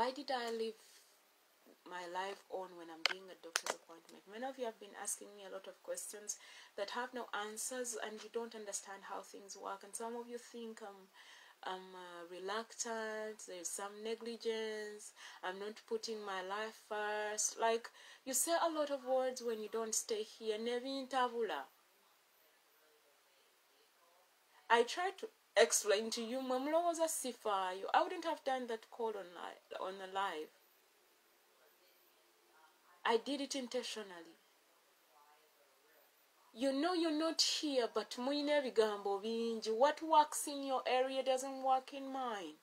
why did I leave my life on when I'm doing a doctor's appointment? Many of you have been asking me a lot of questions that have no answers and you don't understand how things work. And some of you think I'm, I'm uh, reluctant, there's some negligence, I'm not putting my life first. Like, you say a lot of words when you don't stay here. Nevi tabula. I try to explain to you, Mamlo was a sifayo. I wouldn't have done that call on, li- on the live. I did it intentionally. You know you're not here, but muyina ebigambo bingi. What works in your area doesn't work in mine.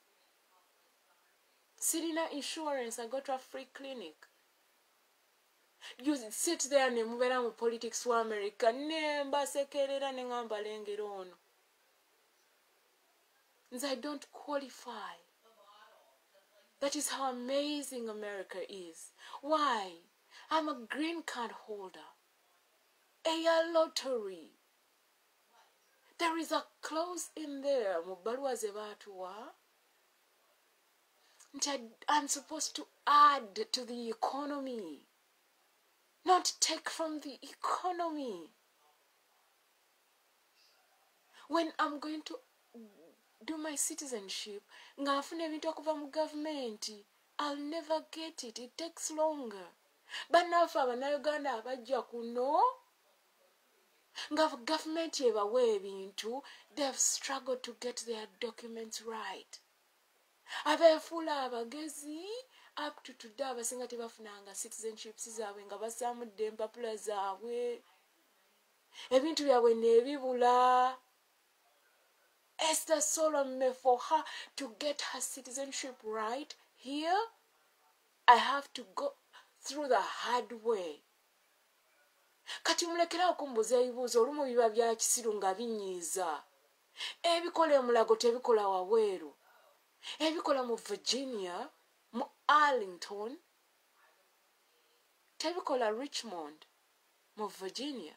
Sirina insurance, I go to a free clinic. You sit there ne mubeera mu politics wa America ne mbasekerera ne ono. I don't qualify. That is how amazing America is. Why? I'm a green card holder. A lottery. There is a clause in there mu bbaluwa ze baatuwa I'm supposed to add to the economy, not take from the economy. When I'm going to do my citizenship. Nga nfuna ebintu okuva mu gavumenti. I'll never get it. It takes longer. Bannaffe abannayuganda abajja kuno nga gavumenti ebawa ebintu they've struggled to get their documents right. Abeefuula abagezi up to today abasinga tebafunanga citizenships zaabwe nga basaamudde empapula zaabwe. Ebintu byabwe neebibula Esther Solomon for her to get her citizenship right here, I have to go through the hard way. kati mulekerawo kumbuza ebibuuzo olumu biba bya kisiru nga binyiiza. Ebikola emulago tebikola waweeru ebikola mu virginia mu arlington tebikola richmond mu virginia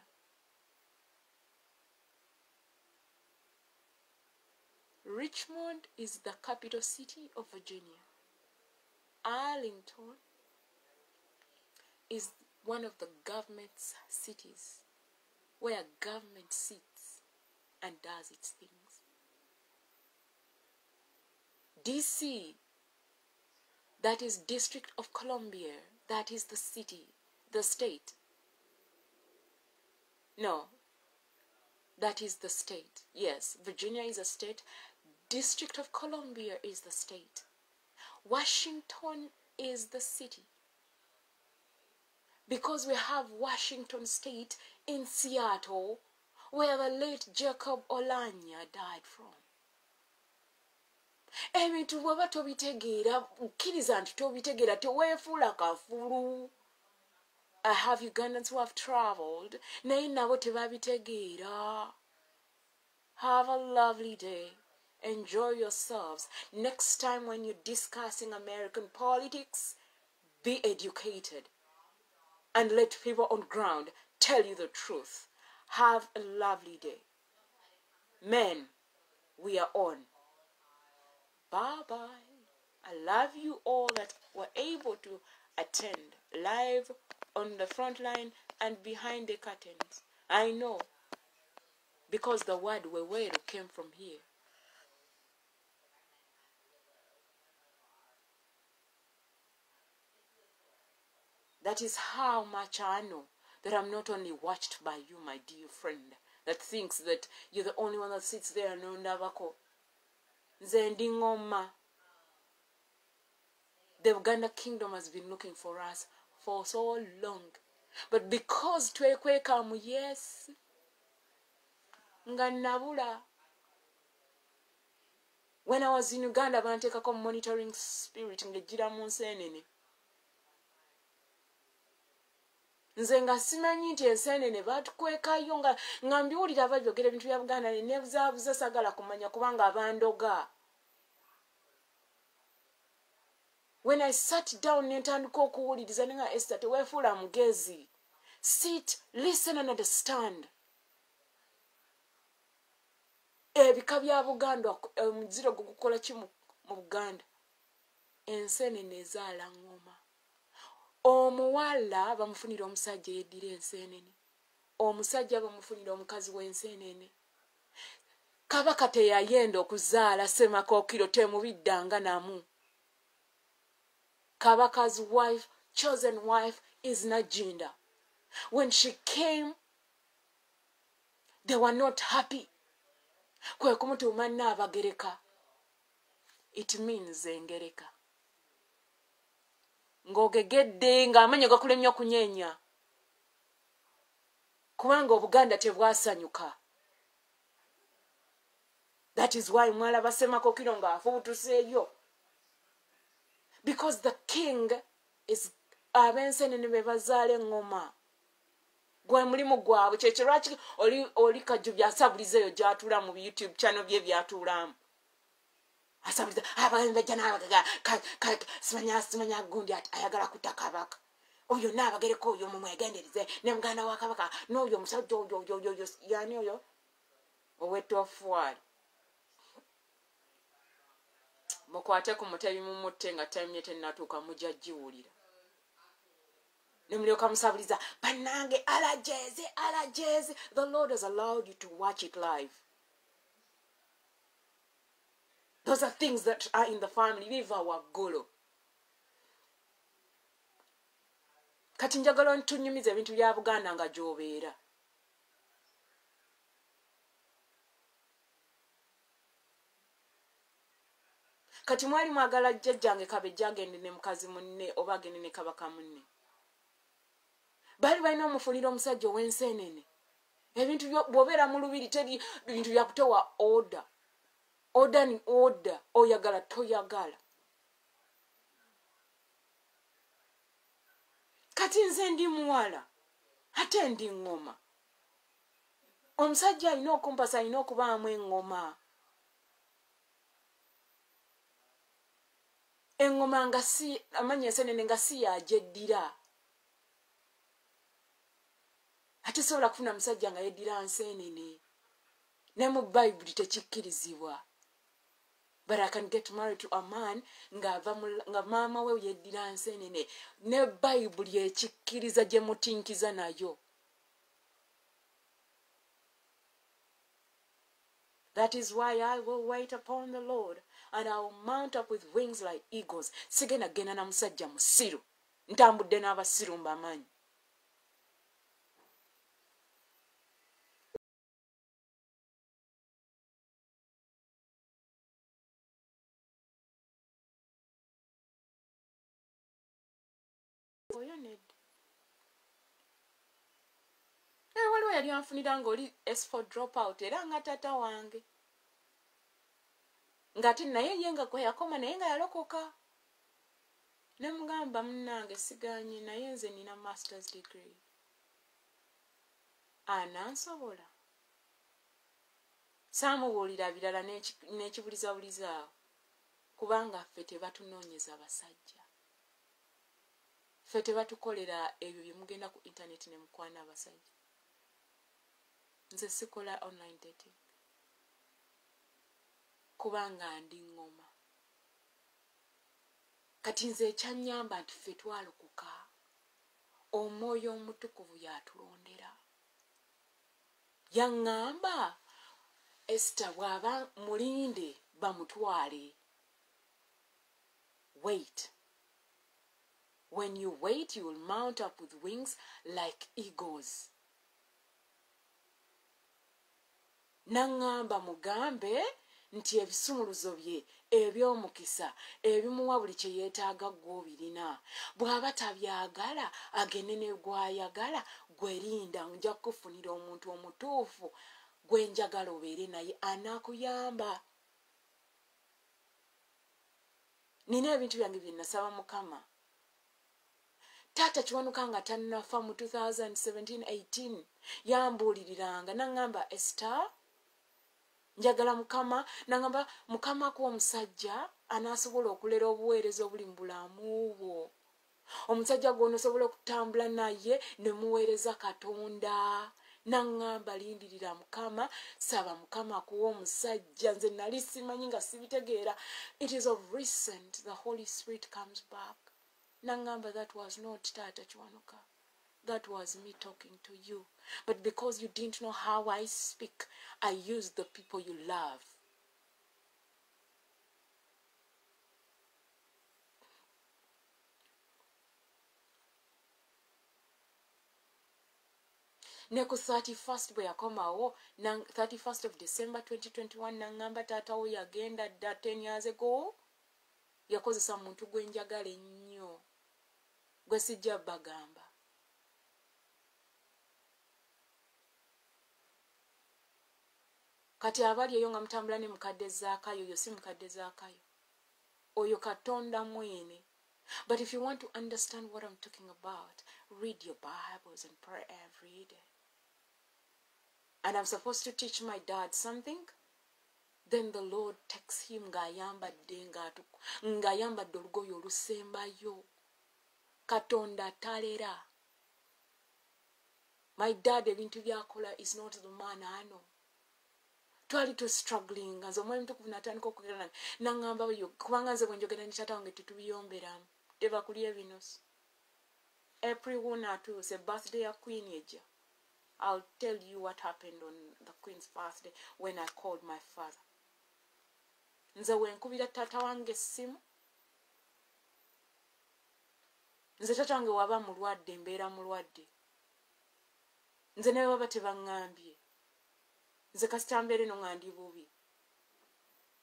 Richmond is the capital city of Virginia. Arlington is one of the government's cities where government sits and does its things. DC, that is District of Columbia, that is the city, the state. No, that is the state. Yes, Virginia is a state. District of Columbia is the state. Washington is the city. Because we have Washington State in Seattle, where the late Jacob Olanya died from. ebintu bw'oba tobitegeera kkiriza nti tobitegeera teweefuula kafulu i have ugandans who have travelled naye nabo tebabitegeera have a lovely day enjoy yourselves next time when you're discussing american politics be educated and let people on ground tell you the truth have a lovely day men we are on bye bye. I love you all that were able to attend live on the front line and behind the curtains. I know because the word Weweru came from here. That is how much I know that I'm not only watched by you, my dear friend, that thinks that you're the only one that sits there and ondabako. nze ndi ngoma. The uganda kingdom has been looking for us for so long. But because twekweka mu yes. Nga nabula when i was in uganda banteekako monitoring spirit ngejjira mu nseenene nze nga simanyi nti enseenene batukwekayo nga nga mbiwulira babyogera ebintu bya buganda nebuzaabuza sagala kumanya kubanga abandoga. When i sat down nentandika okuwuliriza nenga esther teweefuula mugezi. Sit listen and understand. Ebika bya buganda omuziro gwe gukola ki mu buganda? Ensenene ezaala ŋŋoma omuwala bamufunira omusajja eyeddira ensenene omusajja bamufunira omukazi w'ensenene kabaka teyayenda okuzaala semakookiro temubiddanga namu. Kabaka's wife chosen wife is najinda when she came they were not happy. Kwe kumutuuma naabagereka it means engereka ng'ogegedde ng'amanyi gakulemye okunyeenya. Kubanga obuganda tebwasanyuka. That is why mwalaba semakokiro ng'afuutuseeyo because the king is ab'ensenene be bazaala eŋŋoma. Gwe mulimu gwabwe kyekyo lwaki oli kajju byasabuliza eyo gyatuula mu youtube channel bye byatuulamu asabuliza abajja n'abagaga simanya simanya gundi ayagala kutta kabaka. Oyo naabagereko oyo mumwegendereze ne muganda wa kabaka n'oyo omusajja oyo oyo oyo yani oyo? Owetofuwali mukwate ku mutebi mumutte nga tamye tenatuuka mujja giwulira. Nemulyoka musabuliza bannange alajezi alajezi the lord has allowed you to watch it live those are things that are in the family. Biva waggulu kati njagala ntunyumiza ebintu bya buganda nga gyobeera. Kati mwali mwagala jjajjange kabejja agende ne mukazi munne oba agende ne kabaka munne. Baali balina omufunira omusajja ow'enseenene. Ebintu bw'obeera mu lubiri teri bintu byakutewa oda oda ni oda oyagala toyagala. Kati nze ndi muwala ate ndi ŋŋoma omusajja alina okumpasa alina okubaamu eŋŋoma eŋŋoma nga si amanya ensenene nga si yagyeddira ate sobola kufuna musajja nga yeddira nseenene ne mu bayibuli tekikkirizibwa but i can get married to a man nga maama we yeddira nseenene ne bayibuli ekikkiriza gye mutinkiza nayo. That is why i will wait upon the lord and i will mount up with wings like eagles. Sigenda genda na musajja musiru. Ntambudde n'abasiru mbamanyi oyo nedda naye waliwo yali anfunira ngaoli s4 drop out era nga tata wange. Ngaate naye ye nga gwe yakoma naye nga yalokoka. Ne mugamba munnange siganye naye nze nina masters degree. Anansobola saamubuulira birala n'ekibulizabuliza kubanga ffe tebatunoonyeza basajja. Ffe tebatukolera ebyo bye mugenda ku intaneti ne mukwana abasajja nze sikola online dating. Kubanga ndi ŋŋoma. Kati nze ekyanyamba nti ffe twalokoka omwoyo omutukuvu yatulondera. Yaŋŋamba esita bw'aba mulinde bamutwale. Wait. When you wait you will mount up with wings like eagles naŋŋamba mugambe nti ebisumuluzo bye ebyomukisa ebimuwa buli kye yeetaaga gw'obirina bw'aba tabyagala agende ne gwayagala gwerinda nja kufunira omuntu omutuufu gwe njagala obeere naye anaakuyamba nina ebintu byange bye nasaba mukama. Taata kiwanuka nga tannafa mu 2017 yambuuliriranga naŋŋamba ester njagala mukama naŋamba mukama ku omusajja anaasobola okulera obuweereza obuli mu bulamu bwo. Omusajja gwonosobola okutambula naye nemuweereza katonda. Naŋŋamba lindirira mukama saba mukama akuwa omusajja nze nali simanyi nga sibitegeera. It is of recent the holy spirit comes back. Naŋŋamba that was not taata kiwanuka that was me talking to you. But because you didn't know how i speak i use the people you love. Ne ku 31st bwe yakomawo 31st of december 2021 naŋŋamba taatawo yagenda dda 10 years ago. Yakozesa muntu gwenjagala ennyo gwe sijja bagamba kati abali eyo nga mutambula ne mukadde zaakayo yo si mukadde zaakayo. Oyo katonda mwene. But if you want to understand what i'm talking about read your bibles and pray every day. And I'm supposed to teach my dad something, then the Lord takes him ng'ayambadde ng'ayambadde olugoye olusembayo. Katonda talera my dad ebintu byakola is not the man ano twali tu struggling nze omwami mutukuvu natandika okwogera nange naŋŋamba kubanga nze bwe njogera ndi tata wange tetubiyomberamu tebakulya ebinosi. April one atuuse birthday ya queen ejja. I'll tell you what happened on the Queen's birthday when I called my father. nze wenkubira taata wange essimu. Nze taata wange waba mulwadde mbeera mulwadde. Nze naye baba tebaŋŋambye nze kasitambeere no nga ndi bubi.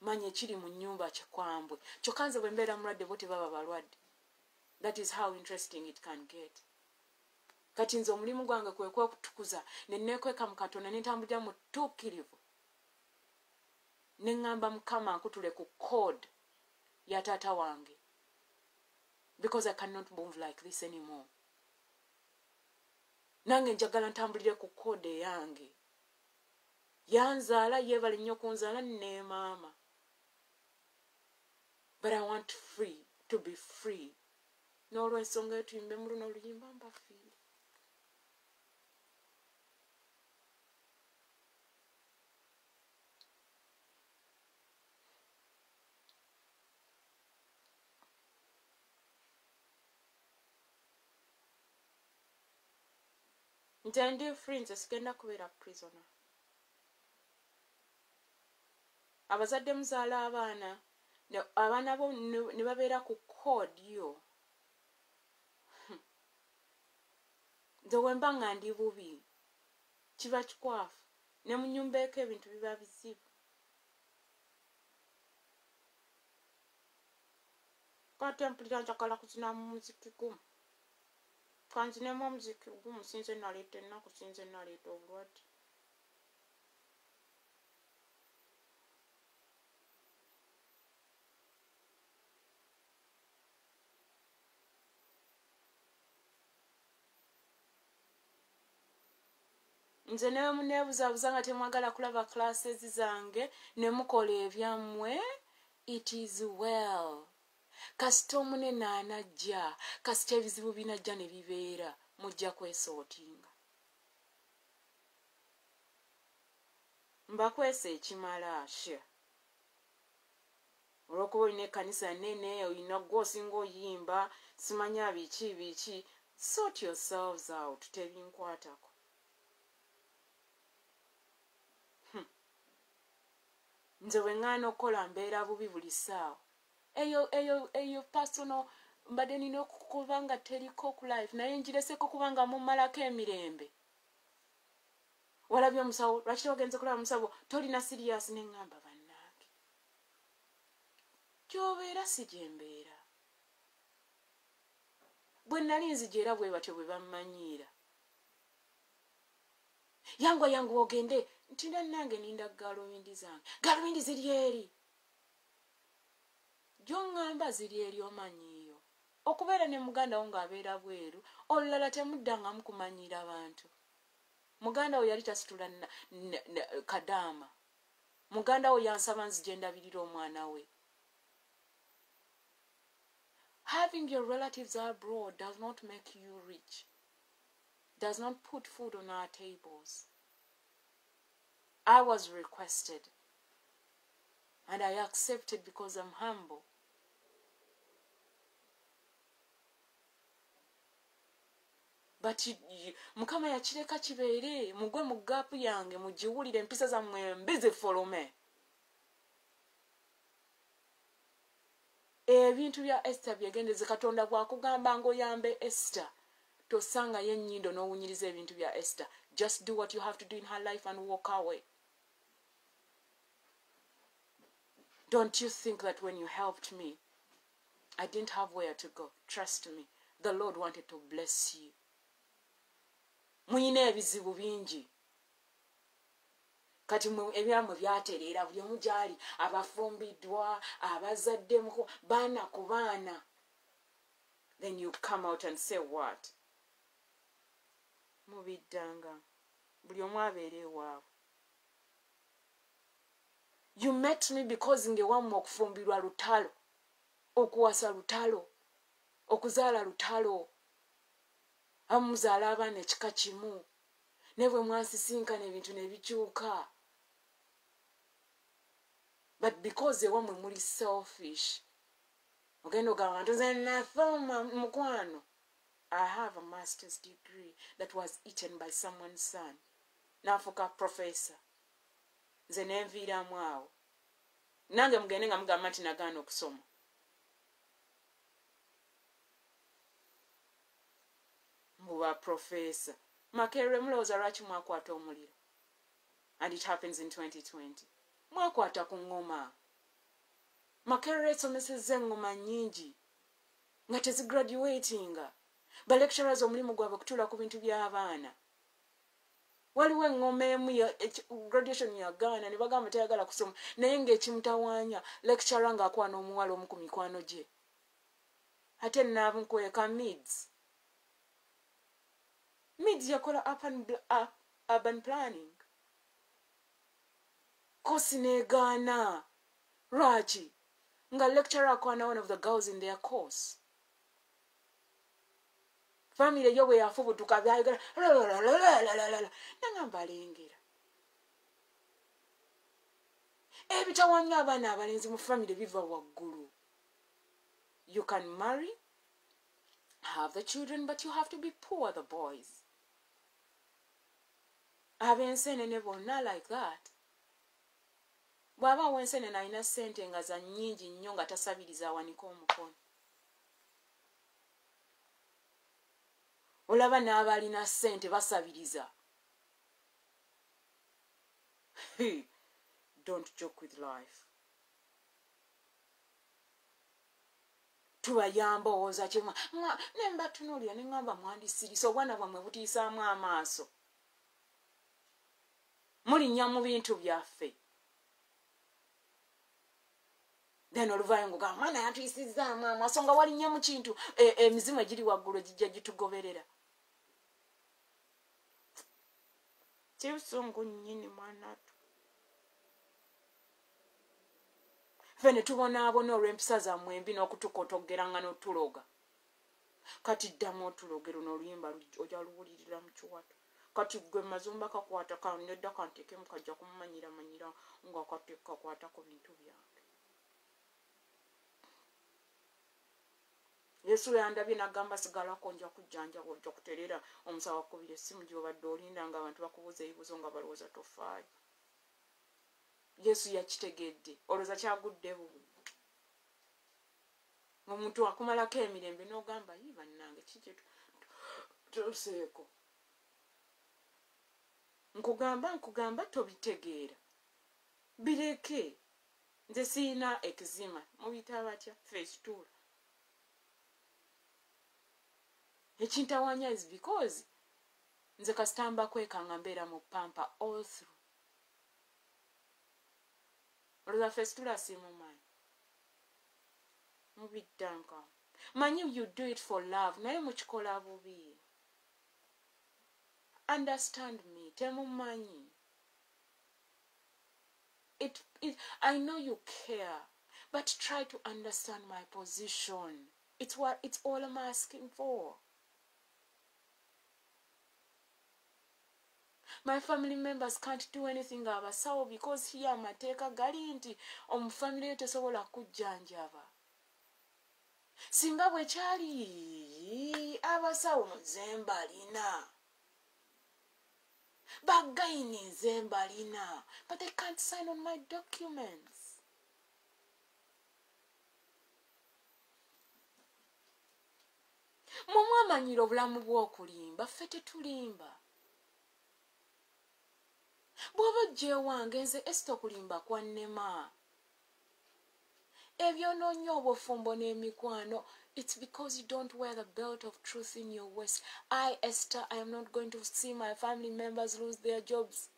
Manya ekiri mu nnyumba kikwambwe kyokka nze bwe mbeera mulwadde bo tebaba balwadde. That is how interesting it can get. Kati nze omulimu gwange kwe kwekutukuza nenekweka mu katonda nentambulira mu tuukirivu neŋŋamba mukama nkutule ku code ya taata wange. Because i cannot move like this anymore. Nange njagala ntambulire ku code eyange yanzaala yeebale nnyo kunzaala ne maama. But i want free to be free. N'olwensonga etuyimbe mu luno oluyimba mbafiire nti ndi free nze sigenda kubeera prisoner abazadde muzaala abaana abaana bo ne babeera ku koodiyo hmm. nze wemba nga ndi bubi kiba kikwafu ne mu nyumba eko ebintu biba bizibu. Kati mpulira njagala kuzina mu muziki gumu. Kanzinemu omuziki gumu sinze naleeta ennaku sinze naleeta obulwadde nze nemunebuzabuza nga temwagala kulaba classes zange nemukola ebyammwe it is well. Kasita omunene anajja kasita ebizibu binajja ne bibeera mujja kwesootinga. Mbakwesa ekimala asha olwokuba olina ekkanisa nene olina gwe osinga oyimba simanya biki biki sort yourselves out tebinkwatako nze weŋŋaana okukola mbeera bubi buli ssaawa. Eyo eyo eyo personal mbadde nina okukuba nga teriko ku life naye ngireseko kubanga mumalako emirembe. Walabye omusawo lwaki wagenze kulaba musawo tolina sirias neŋŋamba bannange? Gyobeera si gyembeera bwe nali nzija era bwe batyo bwe bammanyiira. Yangwa yangu ogende nti nannange ninda galubindi zange. Galubindi ziri eri. Gyoŋŋamba ziri eri omanyiiyo. Okubeera ne muganda wo ng'abeera bweru olulala temuddangamu kumanyiira bantu. Muganda wo yali tasitula kadaama. Muganda wo yansaba nzije ndabirira omwana we. Having your relatives abroad does not make you rich. Does not put food on our tables I was requested. And I accepted because I'm humble. but mukama yakireka kibeere mugwe mu gaapu yange mugiwulire empisa zammwe mbi zifolome ebintu bya esita byegendeze katonda bwakugamba ngaoyambe esita tosangayo ennyindo n'owunyiriza ebintu bya esita just do what you have to do in her life and walk away don't you think that when you helped me i didn't have where to go? Trust me the lord wanted to bless you. Muyina ebizibu bingi. Kati ebyammwe byatereera buli then you come out and say what? Mubiddanga. Buli omu ewaabwe you met me because ngewammwe okufumbirwa lutalo okuwasa lutalo okuzaala lutalo. Amuzaala abaana ekika kimu ne bwe mwasisinkana ebintu ne bikyuka. But because ewamwe muli selfish ogenda ogamba ntuze nathoma mukwano. I have a master's degree that was eaten by someone's son. Naafuuka professor nze nenviiramu awo. Nange mugende nga mugamba nti nagaana okusoma. Mbuba professor. Makerere mulowooza lwaki mwakwata omuliro? And it happens in 2020 mwakwata ku ŋŋoma makerere esomeseza eŋŋoma nnyingi nga tezigraduatinga. Balecturers omulimu gwabwe kutuula ku bintu by'abaana waliwo eŋŋoma emu graduation yagaana ne bagamba tayagala kusoma naye ng'ekimutawaanya lecturer ng'akwana omuwala omu ku mikwano gye. Ate naabukweka mids. Mids yakola urban planning. Kosi negaana. Lwaki? Nga lecturer akwana one of the girls in their course famire yo bwe yafubutuka byayogera nangamba alengera ebitawanya abaana abalenzi mu famire biva waggulu you can marry have the children but you have to be poor the boys ab'ensenene bonna like that bw'aba w'ensenene alina ssente nga za nnyingi nnyo nga tasabiriza awanika omukono olaba n'abalina ssente basabiriza. Don't joke with life. Tubayamba owooza kyema nembatunuulira neŋŋamba mwandisirisa obwana bwamwe butiisaamu amaaso. Mulinnya mu bintu byaffe. Then oluvayo ngugamba mwana yatuyisizaamu amaaso nga walinnya mu kintu e, emizimu egiri waggulu gijja gitugoberera kibusungu nnyini mwanatu fe ne tubonaabona olw'empisa zammwe embi n'okutukotogeranga n'otuloga kati ddamu otulogero n'oluyimba ojja luwulirira mu kiwato. Kati gwe mazumba kakwata kanedda kantekemu kajja kumumanyira manyira nga kakwata ku bintu byange yesu yandabye nagamba sigalako nja kujjanjaba ojja kuterera. Omusawa kubira essimu gyobadde olinda nga abantu bakubuuza ebibuzo nga balowooza tofaayo. Yesu yakitegedde. Olowooza kyagudde bubu. Omuntu akumalako emirembe n'ogamba yi bannange kiki tuseeko nkugamba nkugamba tobitegeera. Bireke. Nze siina ekizima. Mubita batya? Festuula ekintawanya is because nze kasitamba kwekanga mbeera mu pampa all through. Olwoza festuula simumanyi mubiddanka manyi you do it for love. Naye mukikola bubi. Understand me temumanyi it, it, i know you care but try to understand my position. It's what it's all i'm asking for my family members can't do anything abasawo because here amateeka gali nti omufamire yo tesobola kujjanjaba. Singa bwe kyali abasawo nze mbalina. Bagayini nze mbalina but they can't sign on my documents. Mumwamanyira obulamu bw'okulimba ffe tetulimba bw'oba ojjeewange nze esita okulimba kwa nnema. Ebyonoonya obufumbo n'emikwano it's because you don't wear the belt of truth in your waist i esther i am not going to see my family members lose their jobs.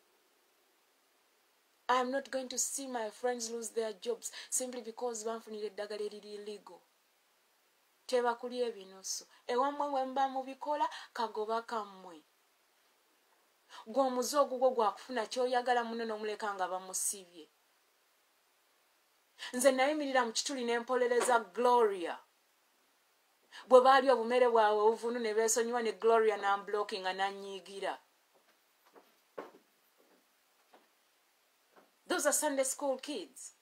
I am not going to see my friends lose their jobs simply because banfunira eddagala eriri legal tebakulya ebinusu ewammwe bwe mba mubikola kagoba kammwe gwe omuze ogugwo gwakufuna kyoyagala muno n'omuleka nga bamusibye nze nayimirira mu kituli n'empolereza gloria. Bwe baali obumere bwabwe obuvunu ne beesonyiwa ne gloria nambloki nga nanyiigira those are sunday school kids.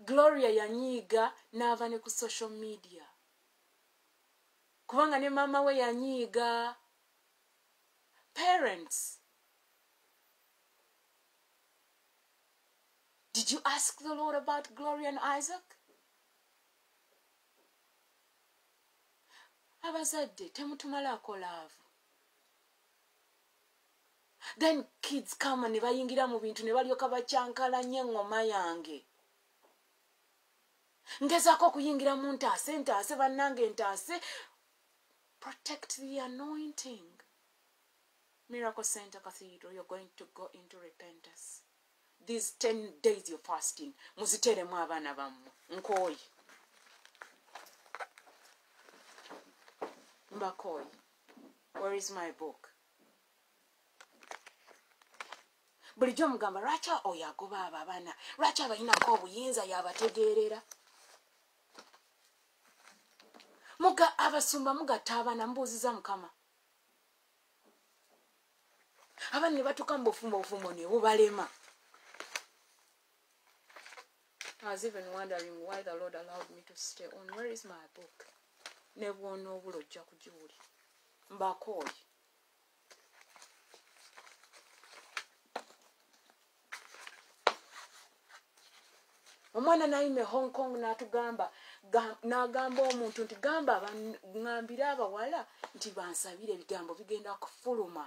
Gloria yanyiiga n'ava ne ku social media kubanga ne maama we yanyiiga. Parents did you ask the lord about gloria and isaac? Abazadde temutumalaako laavu then kids kama ne bayingira mu bintu ne balyoka bakyankalanya eŋŋoma yange. Ngezaako okuyingira mu ntaase ntaase bannange ntaase protect the anointing. Miracle center cathedral you're going to go into repentance. These 10 days you're fasting muziteremu abaana bammwe nkooyi mbakooyi where is my book? Bulijjo mugamba lwaki oyo agoba abo abaana lwaki abayinako obuyinza yabategeerera muga abasumba mugatta abaana mubuuziza mukama abaana ne batuuka mu bufumbo obufumbo ne bubalema I was even wondering why the Lord allowed me to stay on. Where is my book? Ne bw'onoobula ojja kugiwuli. Mbakooyi. omwana nayime hong kong n'atugamba n'agamba omuntu nti gamba ŋambire abawala nti bansabire ebigambo bigenda kufuluma.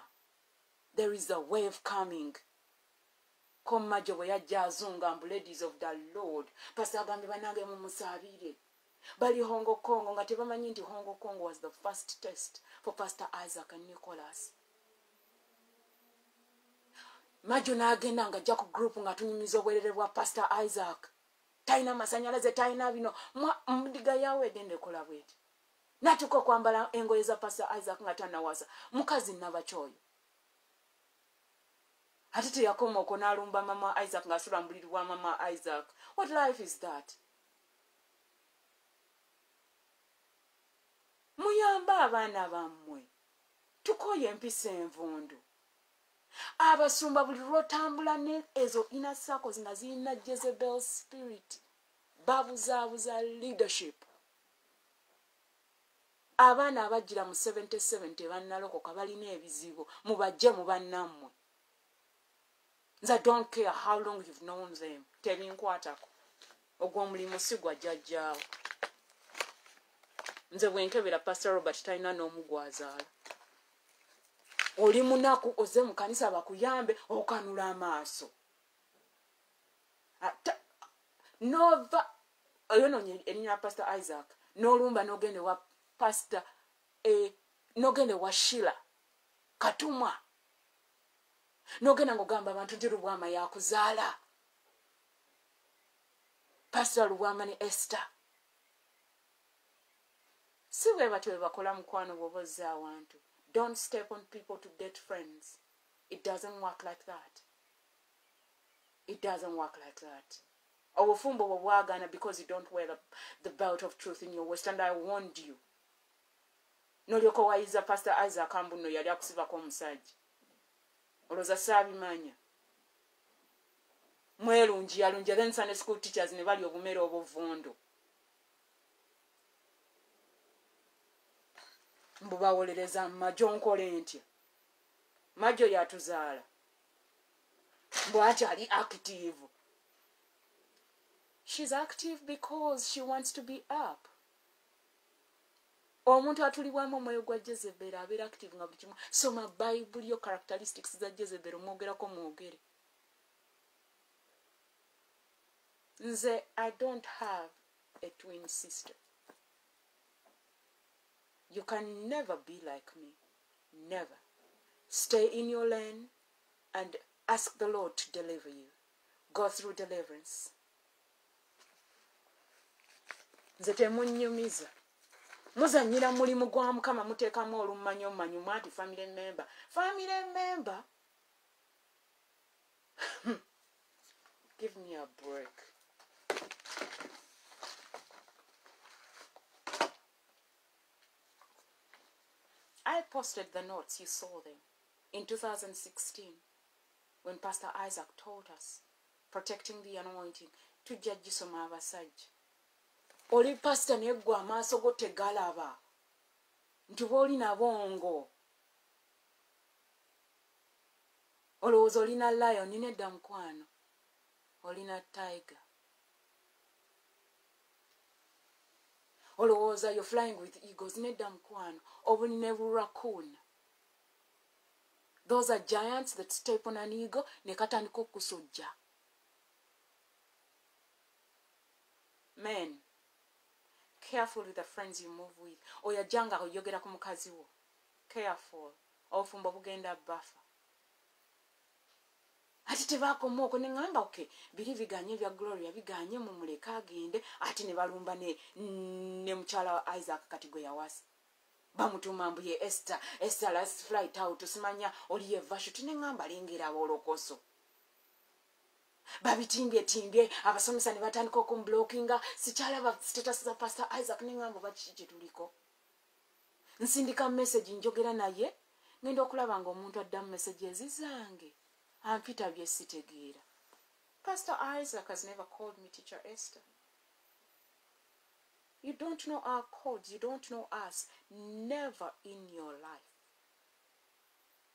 There is a wave coming. Kommajo bwe yajja azunga mbu ladies of the lord. Pasi agambye banange mumusaabire bali hongo kongo nga tebamanyi nti hongo kongo was the first test for pastor isaac and nicholas. Majo n'agenda nga ajja ku group nga tunyumiza obwerere bwa pastor isaac talina masanyalaze talina bino. Ndiga yawe egenda ekola bweti. Natuka okwambala engoye za pasa isaac nga tanawasa mukazi nabakyoyo ate teyakoma okwo nalumba mama isaac ngaasula mbuliri bwa mama isaac. What life is that? Muyambe abaana bammwe. Tukoye empisa envundu abasumba buli lwotambula ne ezo ina circles nga zirina jezebel spirit. Babuzaabuza leadership. Abaana abajjira mu 77 tebannalokoka balina ebizibu. Mubajje mu bannammwe nze don't care how long you've known them. Tebinkwatako. Ogw'omulimu si gwa jjajjaawo. Nze bwenkebera pastor robert talina n'omugwazaala oli munaku oze mu kanisa bakuyambe okanula amaaso. Nova oyononye erinnya ya pastor isaac n'olumba n'ogende wa pastor e, n'ogende wa shila katumwa n'ogenda ng'ogamba abantu nti lubwama yakuzaala. Pastor lubwama ne esther. Si bwe batyo bwe bakola mukwano bw'oba ozze awantu don't step on people to get friends. It doesn't work like that. It doesn't work like that. obufumbo bwe bwagaana because you don't wear the, belt of truth in your waist and i warned you nolyoka wayiza pastor isaac ambuno yali akusibako omusajja olwoza saabimanya mwerungi yalungi then sunday school teachers ne bali obumere obuvundo mbubawolereza majo nkole ntya? Majo yatuzaala. Bwati ali active. She's active because she wants to be up. Omuntu atulibwamu omwoyo gwa jezebera abeera active nga buli kimu. Soma bayibuli yo characteristics za jezebera omwogerako mwogere. Nze i don't have a twin sister you can never be like me. Never. Stay in your lane and ask the lord to deliver you. Go through deliverance. Nze temunyumiza muzanyira mulimu gwa mukama muteekamu olummanyi omumanyi mwati family member. Family member? Give me a break I posted the notes, you saw them, in 2016 when Pastor Isaac told us, protecting the anointing, judge gisoma abasajja oli pasita gwe amaaso go tegalaba. Nti baoli nabongo olowooza olina lion nedda mukwano? Olina tiger olowooza yo flying with eagles nedda mukwano obulina raccoon. Those are giants that step on an eagle ne katandika okusujja men careful with the friends you move with. Oyajjanga oyogera ku mukazi wo. Careful. Obufumbo bugenda bafa ati tebakoma oko neŋamba oke biri biganye bya gloria biganye mumuleka agende ate ne balumba ne, mukyala wa isaac kati gwe yawasa. Bamutuma mbu ye ester ester last flight out simanya oliye vasho tineŋamba lengera abaolokoso babitingetinge abasomesa ne batandika okumblokinga sikyalaba status za pastor isaac neŋamba oba kiki kyetuliko nsindika message njogera naye ngenda okulaba nga omuntu addamu message ezizange ampita byesitegeera pastor isaac has never called me teacher esther. You don't know our codes you don't know us. Never in your life.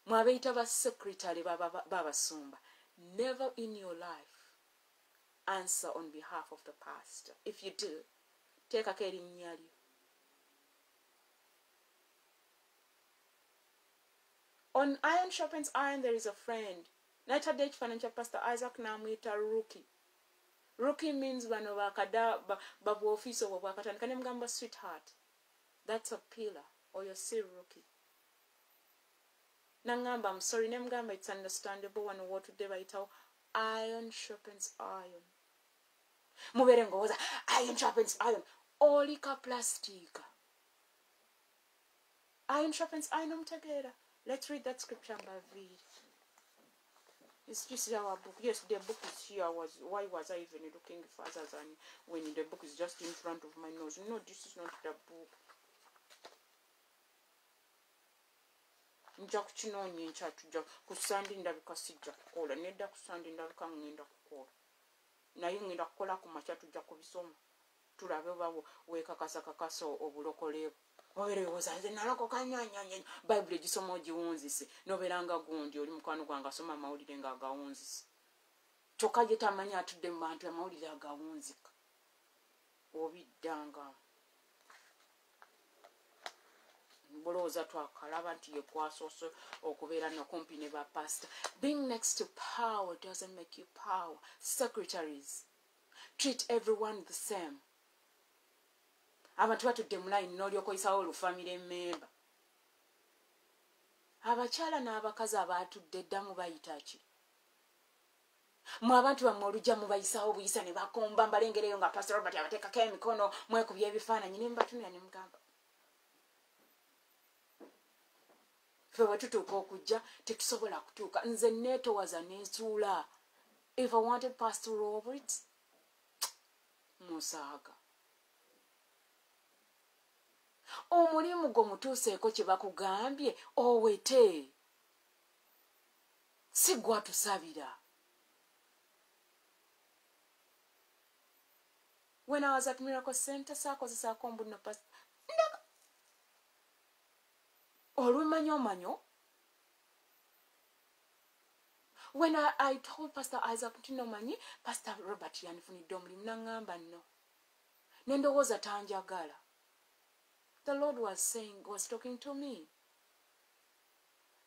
Mwabeeyita basecretary babasumba ba, ba, never in your life answer on behalf of the pastor. If you do, take a care in lyo on iron sharpens iron there is a friend natadde ekifaananyi kya pastor isaac n'amwyita rookie. Rookie means bano bakada babwofiisi obwo bwakatandika ne mugamba sweetheart that's a pillar or you're still rookie. Nangamba I'm sorry. Ne mugamba it's understandable wano wotudde bayitawo. Iron sharpens iron. Mubeere ngaowoza iron sharpens iron. Oli ka plastica iron sharpens iron omutegeera. Let's read that scripture mbaviri It's just our book. Yes, the book is here. Was why was I even looking further than when the book is just in front of my nose? No, this is not the book. nja kukinoonya enkya tujja ku sandi ndabika sijja kukola nedda ku sandi ndabika ŋŋenda kukola naye ŋŋenda kukola ku makya tujja kubisoma tulabe oba weekakasa kakasa obulokoleebwo obeerowooza nze nalokoka nyanyanya bayibuli egisoma ogiwunzise. Nobeera nga gundi oli mukwano gwange asoma amawulire nga agawunzise. Kyokka gye tamanyi atudde mu bantu amawulire agawunzika. Obiddangamu bulowooza twakalaba nti yekwasoose okubeera nokumpi ne bapasta being next to power doesn't make you power. Secretaries treat everyone the same abantu batudde mulayini n'olyokoyisawo olufamire memba abakyala n'abakazi abatudde ddamu bayita ki? Mwe abantu bammwe olujja mubayisawo buyisa ne bakomba mbalengereyo nga pastor robert abateekako emikono mwekubya ebifaananyi ne mubatunira ne mugamba. Ffe bwe tutuuka okujja tetusobola kutuuka. Nze neetowaza nensuula if i wanted pastor roberts musaaga omulimu gwo mutuuseeko kye bakugambye owete. Si gwatusabira at miracle center saakozesaako mbuno olwemanyomanyo when I, i told pastor isaac nti nomanyi pastor robert yanfunidde omulimu naŋŋamba nno. Nendowooza tanjagala the lord was saying was talking to me.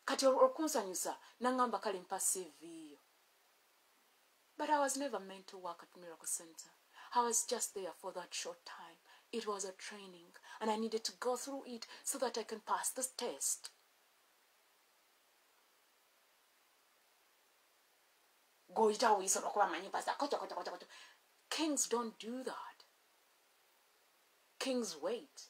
Kati okunsanyusa naŋŋamba kale mpa cv but i was never meant to work at miracle center. I was just there for that short time. It was a training and i needed to go through it so that i can pass this test. Kings don't do that. Kings wait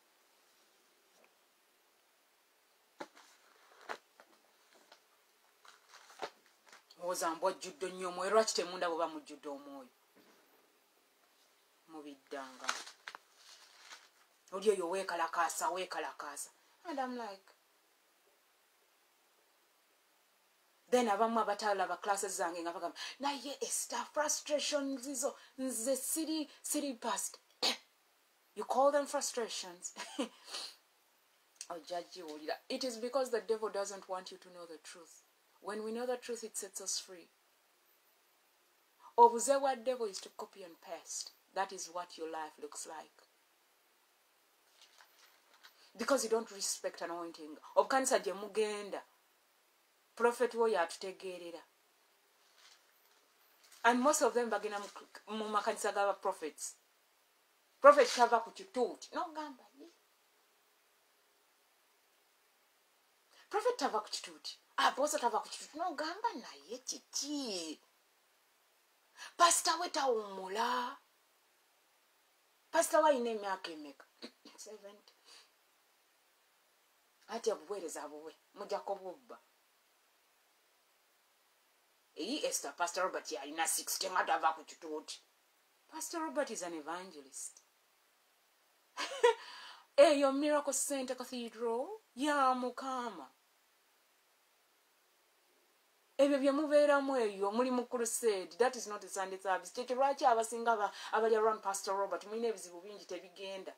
muwoza mbu ajjudde nnyo omwoyo lwaki temunda bwe ba mujjudde omwoyo? Mubiddanga. Oli oyo weekalakaasa weekalakaasa. And im like then abamu abatalaba classes zange nga bagamba naye esta frustrations izo nze siri siri past. You call them frustrations? Ojajiwulira oh, it is because the devil doesn't want you to know the truth when we know the truth it sets us free. Obuze bwa devil is to copy and paste. That is what your life looks like. Because you don't respect anointing. Obukanisa gye mugenda. Prophet woyo atutegeerera and most of them bagenda mu makanisa gaba prophets. Prophet tava ku kituuti. Nogamba ye. Prophet tava ku kituuti aposo tava ku kituuti nogamba naye kiki pasita we tawumula pasita we ayina emyaka emeka ati obuweereza buwe mujjako bubba eyi esther pastor robert yalina sixty nga tava ku kituuti pastor robert is an evangelist. Eyo miracle center cathedral ya mukama ebyo bye mubeeramu eyo muli mu crusade that is not sunday service. Kyekyo lwaki abasinga abali around pastor robert mulina ebizibu bingi tebigenda?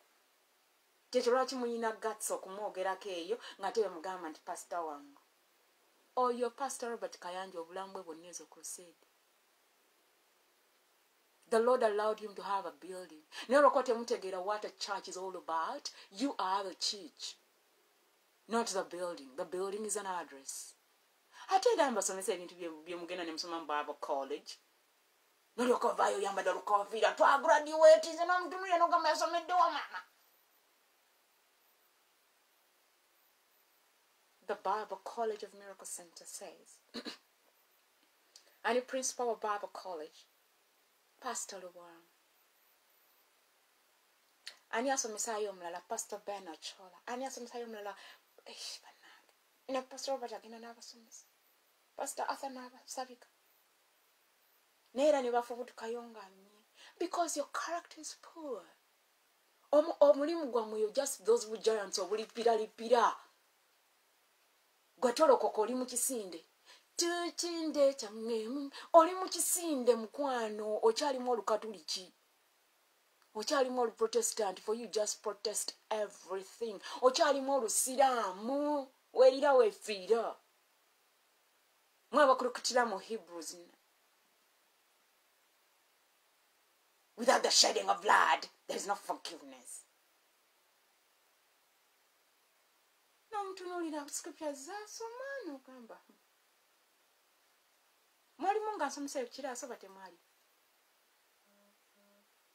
Kyekyo lwaki mulina gats okumwogerako eyo nga tebe mugamba nti pastor wange oyo pastor robert kayanja obulamu bwe bwonna ezo crusade. The lord allowed him to have a building. Naye olwokuba temutegeera what a church is all about you are the church not the building. The building is an address ate era mbasomesa ebintu byemugenda nemusoma mu bible college nolyoka ovaayo oyambadde olukofiira twagraduatize nomutunulye nogamba yasomeddewo mama the Bible College of Miracle Center says. and the principal of Bible College, Pastor Luwan. ani asomesayo omulala pastor ben achola ani asomesayo omulala banange ne pastor robert agenda n'abasomesa pastor arthur n'abasabika naye era ne bafubutukayo nga nnye because your character is poor. Omulimu gwammwe yo just those giants obulipiralipira gwetolokoka oli mukisinde tukinde kyamwemu oli mukisinde mukwano okyalimu olukatuliki okyalimu oluprotestant for you just protest everything. Okyalimu olusiraamu werira wefiira mwabakulukutira mu hebrews without the shedding of blood there is no forgiveness. Nomutunuulira scripture zasoma nogamba mwalimu nga nsomesa ekira asoba temwali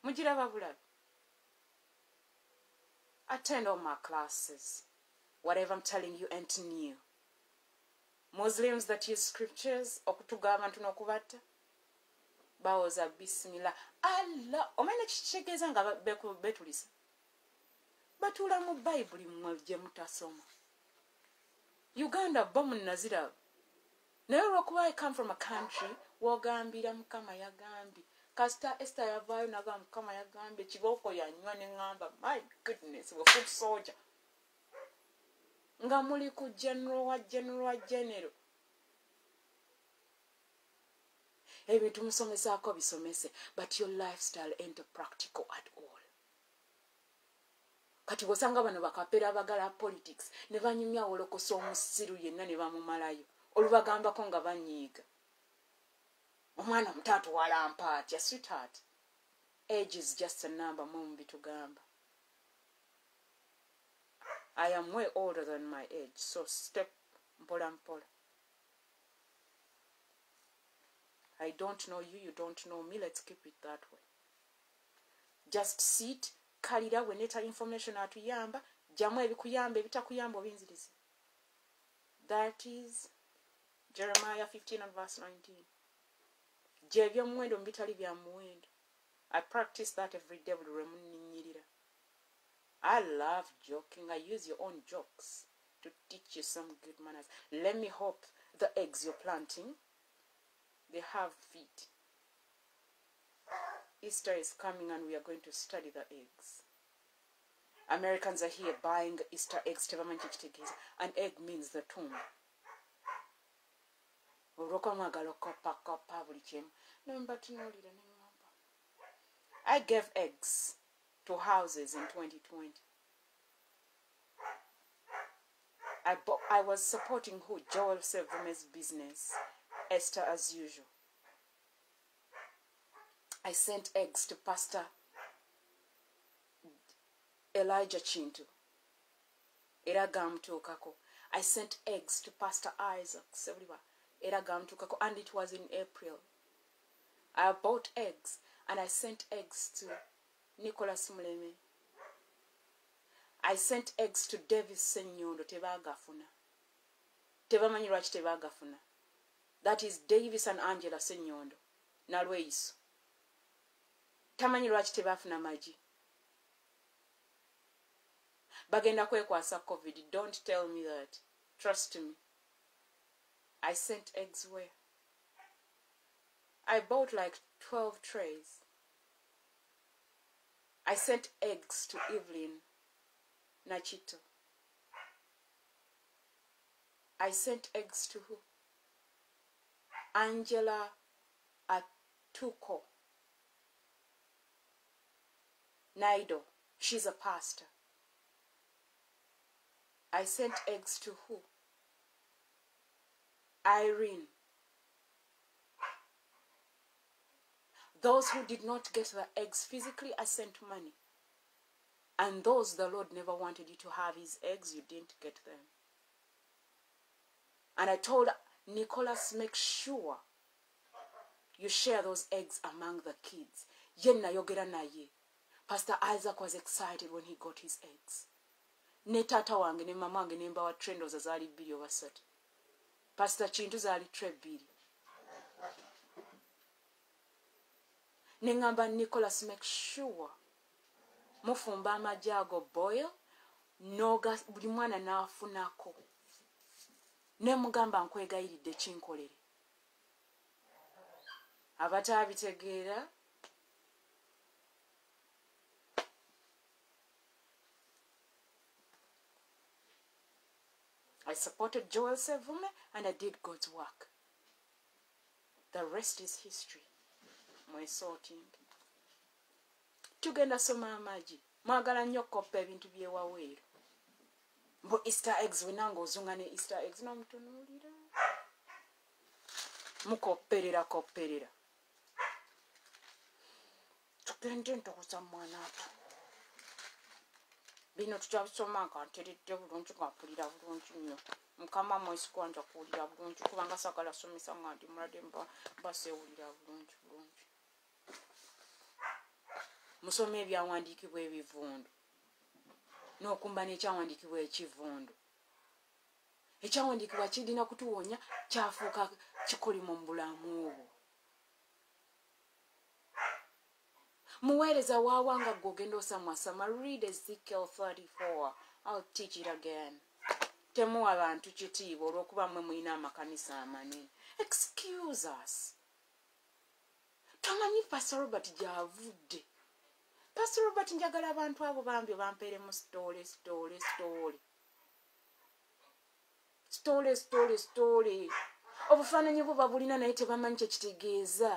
mugiraba bulabi attend all my classes. Whatever i'm telling you and new muslims that use scriptures okutuga abantu n'okubatta bawoza bisimila alla omanye kikitegeeza nga betulisa? Batuula mu bayibuli mmwe gye mutasoma. Uganda bo munaziraba naye olwokuba i come from a country wogambira mukama yagambye. Kasita ester yavaayo naga mukama yagambye kibooko yanywa neŋŋamba my goodness wefoot soldier nga muli ku general wa general wa general. Ebintu musomesaako bisomese but your lifestyle ain't practical at all. Kati bwosanga bano bakapera abagala politics ne banyumya wolokosa omusiru yenna ne bamumalayo olubagambako nga banyiiga. Omwana mutaatu walampa atya sweetheart age is just a number mumu bitugamba i am way older than my age so step mpola mpola. I don't know you you don't know me. Let's keep it that way. Just sit kalira weneta information atuyamba jamu ebikuyamba ebitakuyamba obinzirize that is jeremiah 15 and verse 19 gye ebyomuwendo mubitali bya muwendo. I practice that every day buli lwemuninyirira i love joking. I use your own jokes to teach you some good manners. Let me hope the eggs you're planting they have feet easter is coming and we are going to study the eggs. Americans are here buying easter eggs an egg means the tomb. I gave eggs to houses in 2020 I, I was supporting who? Joel sevume's business esther as usual. I sent eggs to pastor elijah chintu. Era gamutuukako i sent eggs to pastor isaac sebuliba era and it was in april. I bought eggs and i sent eggs to nicholas muleme. I sent eggs to davis senyondo tebagafuna. Tebamanyi lwaki tebagafuna? That is davis and angela senyondo nalweiso. Tamanyi lwaki tebafuna magi? Bagenda kwekwasa covid. Don't tell me that. Trust me. I sent eggs where? I bought like 12 trays. I sent eggs to Evelyn Nachito. I sent eggs to who? Angela Atuko. Naido, she's a pastor. I sent eggs to who? Irene. Those who did not get the eggs physically, I sent money. And those the Lord never wanted you to have his eggs, you didn't get them. And I told Nicholas, make sure you share those eggs among the kids. Pastor Isaac was excited when he got his eggs. Ne tata wange ne mama wange ne mbawa trendos azaali bbiri oba ssatu. zaali tre neŋŋamba nicholas make sure mufumba amajja ago boil noga buli mwana n'afunako nemugamba nkwegayiridde kinkolere abataabitegera I supported Joel Sevume and I did God's work. The rest is history. My sorting. tugenda soma amagi. Mwagala nnyo koppa ebintu byewaweero mbu easter eggs wenanga ozunga ne easter eggs nomutunuulira. Mukopperera kopperera. Tugende ntokoza mwana ato bino tukyabisoma nga nteredde bulungi nga mpulira bulungi nnyo. Mukama mwesi kwanja kuwulira bulungi kubanga sagala somesa nga ndi mulade mbasewulira bulungi bulungi musome ebyawandiikibwa ebivundu. N'okumba n'ekyawandiikibwa ekivundu. Ekyawandiikibwa kirina kutuwonya kyafuuka kikolimo mu bulamu obwo. Muweereza waawanga gwe ogenda osamwasama read ezekiel 34 ill teach it again. Temuwa bantu kitiibwa olw'okuba mmwe mulina amakanisa amanene. Excuse us. Tomanyi pastor robert gyavudde pastor robert njagala abantu abo bambi bampeeremu sitole sitole sitole sitole sitole sitole obufaananyi bwe babulina naye tebamanyi kyekitegeeza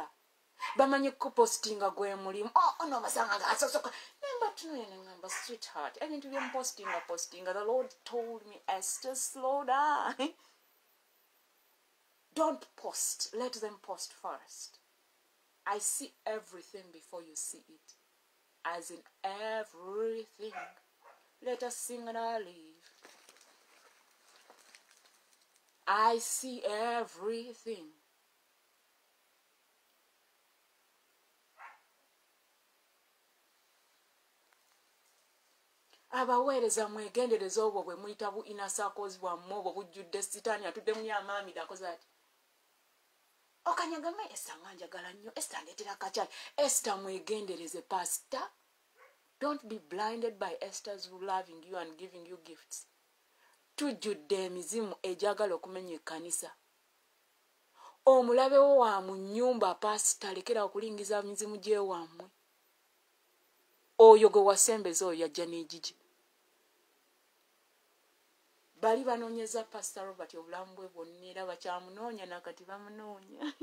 bamanyi kupostinga gwe mulimu. Oh, oh ono basanga ngaasosoka nembatunenengamba sweetheart. Ebintu byempostinga postinga. The lord told me esther slow down. Don't post. Let them post first. I see everything before you see it as in everything. Let us sing and i leave. I see everything. Abaweereza mwegendereza obwo bwe muyita bu inasakozi bwamme obwo bujjudde sitaani atudde muli amaami dakoze ati okanyagame esta nga njagala nnyo. Esta ndeetera kakyali esta mwegendereze pasta don't be blinded by esters who loving you and giving you gifts. Tujjudde emizimu egyagala okumenya ekkanisa. Omulabewo wa mu nnyumba pasita lekera okulingiza mizimu gyewammwe oyo gwe wasembeza oyo yajja n'egigi bali banoonyeza pasita robert obulamu bwe bwonna era bakyamunoonya nakati bamunoonya.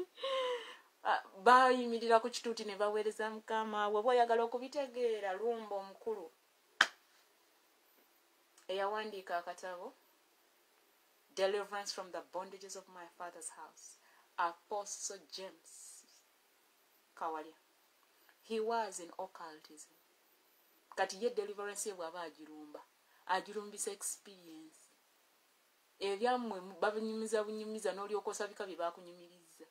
Ah, bayimirira ku kituuti ne baweereza mukama bwe bweyagala okubitegeera lumba omukulu. Eyawandiika akatabo deliverance from the bondages of my father's house. Apostle james kawalya. He was in occultism. Kati ye deliverance ye bw'aba agirumba agirumbisa experience ebyammwe babunyumiza bunyumiza n'olyoka osabika bye bakunyumiriza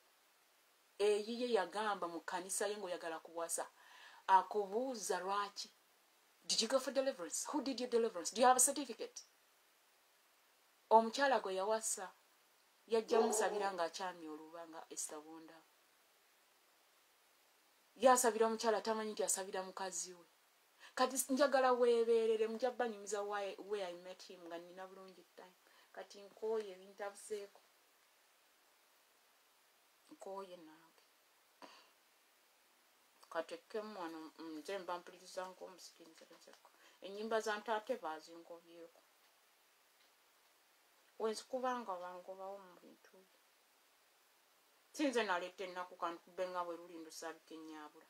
eyiye yagamba mu kanisa ye ngaoyagala kuwasa akubuuza lwaki? Did you go for deliverance? Who did your deliverance? Do you have a certificate? Omukyala gwe yawasa yajja musabira ng'akyamya oluba nga estabonda yasabira omukyala tamanyi nti asabira mukazi we. Kati njagala weebeerere mujja banyumiza we i met him nga nina bulungi time kati nkooye ebintabuseeko. Nkooye nange. Katekkemu wano nze mba mpuliriza ngaomusikinzerezeko enyimba zantaate bazingobyeko wenzikubanga bangobawo mu bintu sinze naleeta ennaku kankube nga bwe lulindu sabika ennyabula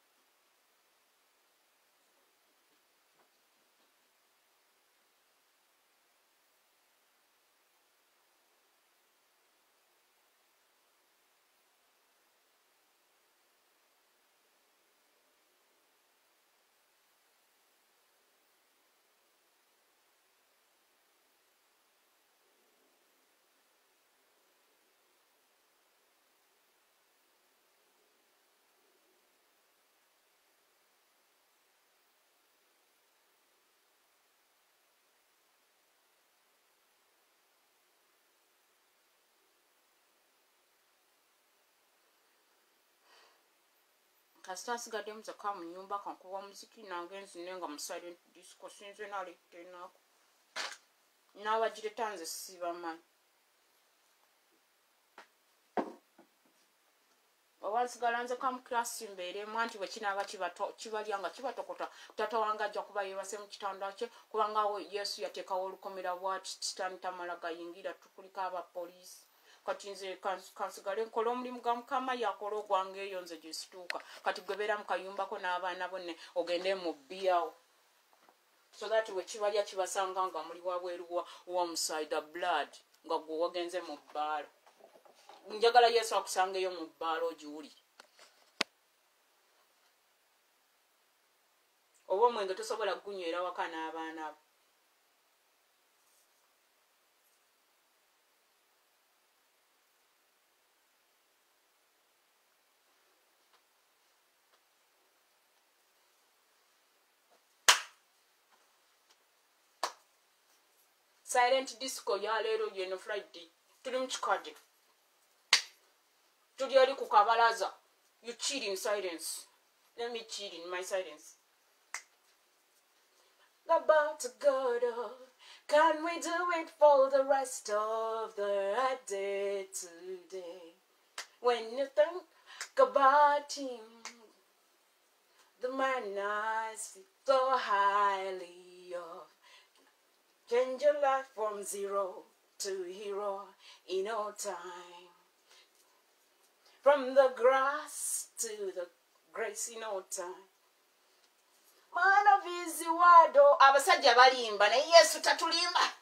kasita nsigadde muzaka mu nyumba kankuba muziki nange nzine nga musilent disco sinze naletenaku nabagireta nze sibamanyi oba nsigala nze kamukirasi mbeeremu anti bwekinaaba kibalya nga kibatokota. Tata wange ajja kuba yeebase mu kitanda kye kubanga yesu yateekawo olukomera bwati kitani tamala gayingira tukuliko abapoliisi kati nze kansigale nkola omulimu gwa mukama yakola ogwange eyo nze gyesituuka kati gwebeera mukayumbako n'abaana bonne ogende mu bbiyawo so that wekibalya kibasanga nga muli wabweruwa womusida blood nga gwe wagenze mu bbaalo. Njagala yesu akusangeyo mu bbaalo gyuli oba omwenge tosobola kugunywera waka n'abaana bo silent disco yaleero yeno friday. Tuli mukikade tuli ali ku kabalaza. You chill in silence. Let me cheat in my silence. About God. Oh, can we do it for the rest of the day today? When you think about Him, the man I speak so highly change your life from zero to hero in no time. From the grass to the grace in no time. mwana viziwado abasajja balimba naye yesu tatulimba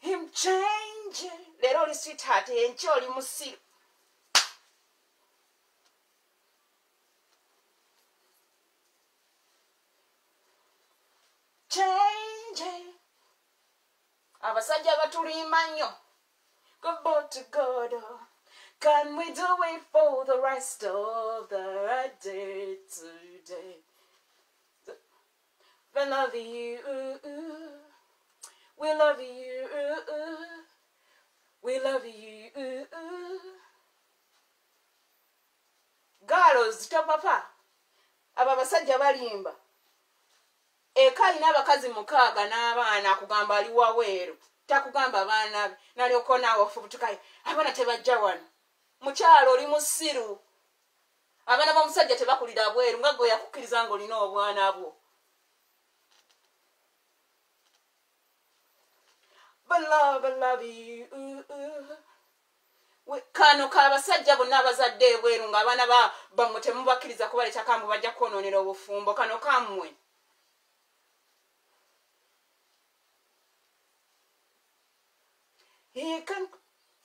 him change leero oli sweetheart enky oli musiru change abasajja batulimba nnyo gobo to god oh. can we do it for the rest of the day today? We love you. We love you. We love you. Girls, papa. abo abasajja balimba eka alina abakazi mukaaga n'abaana akugamba ali waweeru takugamba baana be. Nalyoka naawe ofubutukayo abaana tebajja wano. Mukyalo oli musiru abaana b'omusajja tebakulira bweru nga gwe yakukkiriza ngaolina obwana bwo. Kano kaabasajja bonna abazadde ebweru ngaabaana bammwe temubakkiriza kubaleetakambu bajja kwonoonera obufumbo. Kano kammwe He can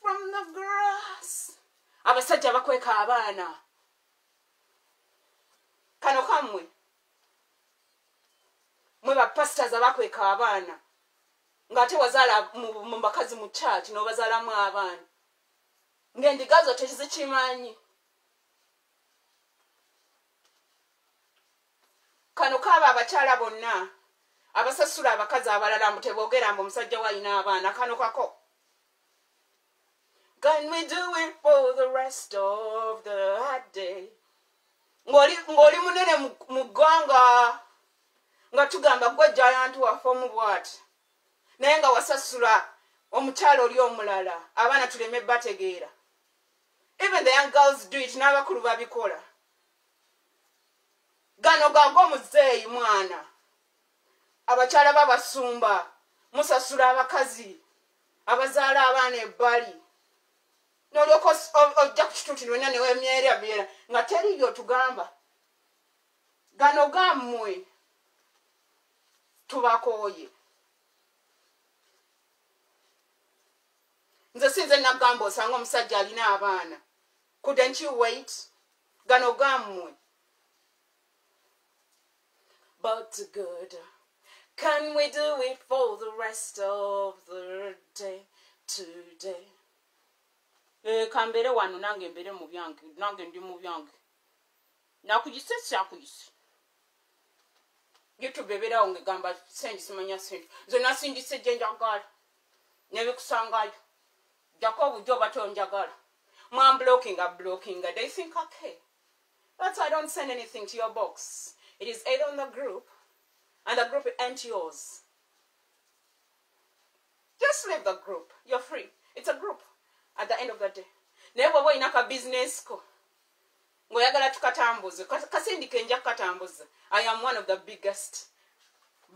from the grass. Abasajja bakweka abaana. Kano kammwe mwe bapastas abakweka abaana. Ng'ate wazaala mu bakazi mu church n'obazaalamu abaana. Ng'endiga zo tezikimanyi. Kano kaaba abakyala bonna abasasula abakazi abalala mbu teboogera mbu omusajja waalina abaana. Kano kako Can we do it for the rest of the day? ng'oli munene mu ggwanga nga tugamba gwe giant waffe omu bwati naye nga wasasula omukyalo oli omulala abaana tuleme bategeera. Even the young girls do it n'abakulu babikola. Gano gaga omuzeeyi mwana. Abakyala babasumba musasula abakazi abazaala abaana ebbali nolyoka ojja ku kituuti lwena newemyera byera nga teri byotugamba gano gammwe tubakooye nze sinze nagamba osanga omusajja alina abaana you wait? Gano gammwe but good. Can we do it for the rest of the day today Eh, kambere wano nange mbere mu byange nange ndi mu byange. Nakuyise kyakuyise youtube ebeerawo ngegamba sendi simanya sendi nze nasindise gye njagala. Nebikusangayo oba tonjagala? Mwamblokinga blokinga they think okay that's why i don't send anything to your box. It is either on the group and the group ain't yours. Just leave the group. You're free. It's a group at the end of the day. Naye bweba olina ka ko ng'oyagala tukatambuze kasindika enja kukatambuza. I am one of the biggest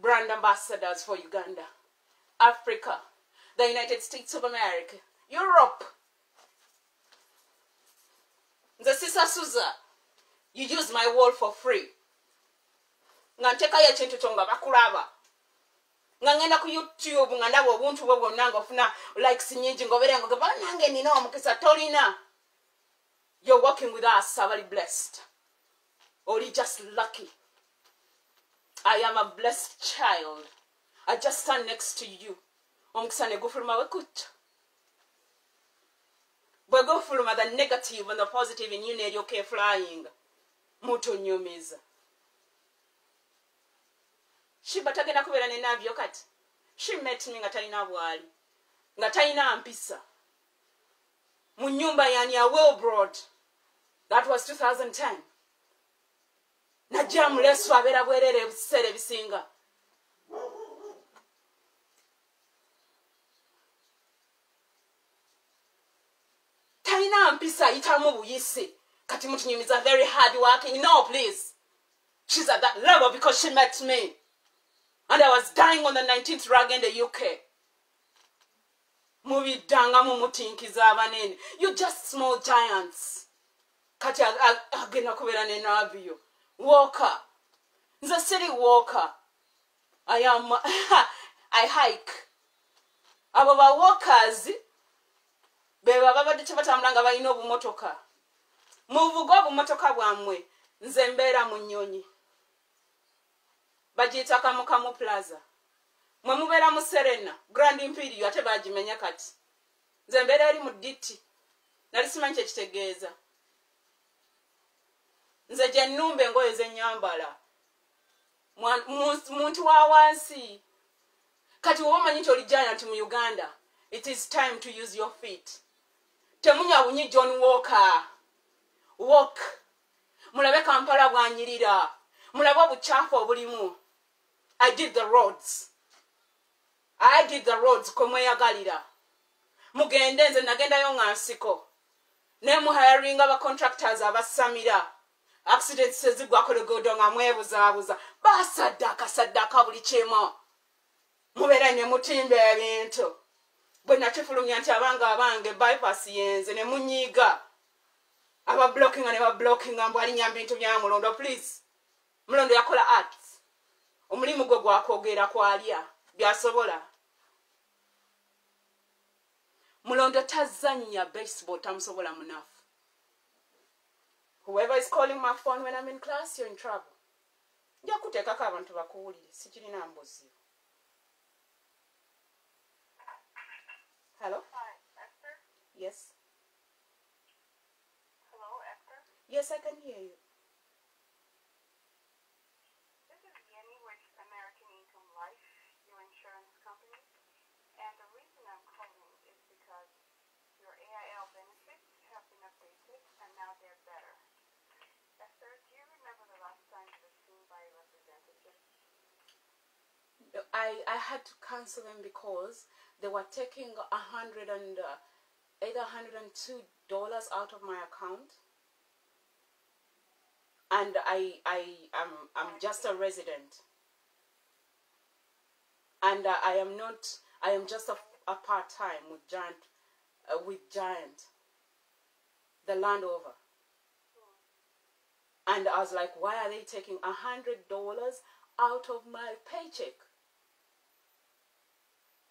brand ambassadors for uganda africa the united states of america europe. Nze sisasuza. You use my wall for free. Nga ntekayo ekintu kyo nga bakulaba nga ngenda ku youtube nga ndaba obuntu bwe bwonna nga ofuna likes nyingi ngaobere nga gaba nange nina omukisa tolina. You're working with us abali blessed. Oli just lucky. I am a blessed child. I just stand next to you. Omukisa negufuluma wekutya bwe gufuluma the negative and the positive in you neryoka eflying mutonyumiza shiba tagenda kubeera nenabyo kati she met me nga talina bwali nga talina mpisa. Mu nyumba yani a wilbrod that was 2010 najja mulesu abeera bwereere ebiseera ebisinga. Talina mpisa ayitamu buyisi kati mutunyumiza very hard working no please. She's at that level because she met me and i was dying on the 19th rag in the uk mubiddanga mumutinkiza abanene. You just small giants. Kati agenda kubeera ne naviyo walker nze siri walker. I am i hike. Abo ba walkers beba babadde kyebatambula nga balina obumotoka. Muvuga obumotoka bwammwe. Nze mbeera mu nnyonyi bagiyita kamukamu plaza. Mwe mubeera mu serena grand imperio ate bagimenya kati. Nze mbeera eri mu diti nali simanyi kyekitegeeza nze gye nnumba engoye zenyambala muntu wa wansi. Kati woba omanyi nti oli giant mu uganda it is time to use your feet. Temunya bunyi john walker. Walk. Mulabe kampala bwanyirira. Mulabe obukyafu obulimu i did the roads. I did the roads. Kwemweyagalira mugende nze nagendayo nga nsiko. Nemuhayaringa abacontractors abasamira. Accidents ezigwako luguudo nga mwebuzaabuza basaddaka saddaka buli kimu. Mubeera ne mutimba ebintu. Bwe nakifulumya nti abanga abange bypass yenze ne munyiiga. Abablockinga ne bablockinga mbw alinya bintu bya mulondo please. Mulondo yakola arts omulimu gwe gwakwogera kwalya byasobola? Mulondo tazannya baseball tamusobola munafu. Whoever is calling my phone when i'm in class you're in trouble. Nja kuteekako abantu bakuwulire sikirina mbuzibu hello? Hi, Esther? yes. Hello, Esther? yes i can hear you I, I had to cancel them because they were taking a hundred and uh, either hundred and two dollars out of my account, and I I am I'm just a resident, and uh, I am not I am just a, a part time with Giant uh, with Giant, the Landover, and I was like, why are they taking a hundred dollars out of my paycheck?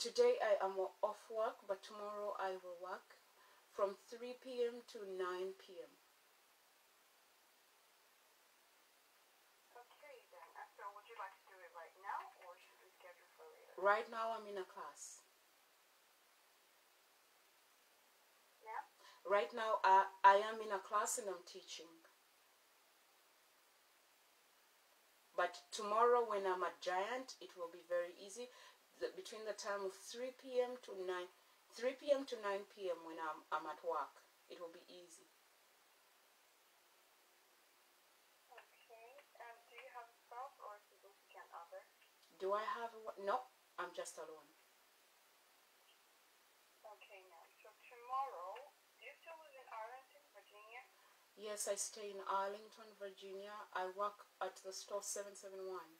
today I am off work, but tomorrow I will work from 3 p.m. to 9 p.m. Okay, then. Uh, Esther, would you like to do it right now, or should we schedule for later? Right now I'm in a class. Ma'am? Right now I, I am in a class and I'm teaching. But tomorrow when I'm a Giant, it will be very easy. The, between the time of 3 p.m. to 9, 3 p.m. to 9 p.m. when I'm, I'm at work, it will be easy. Okay. And do you have a spouse or a significant other? Do I have a, no, I'm just alone. Okay, ma'am. So tomorrow, do you still live in Arlington, Virginia? Yes, I stay in Arlington, Virginia. I work at the store 771.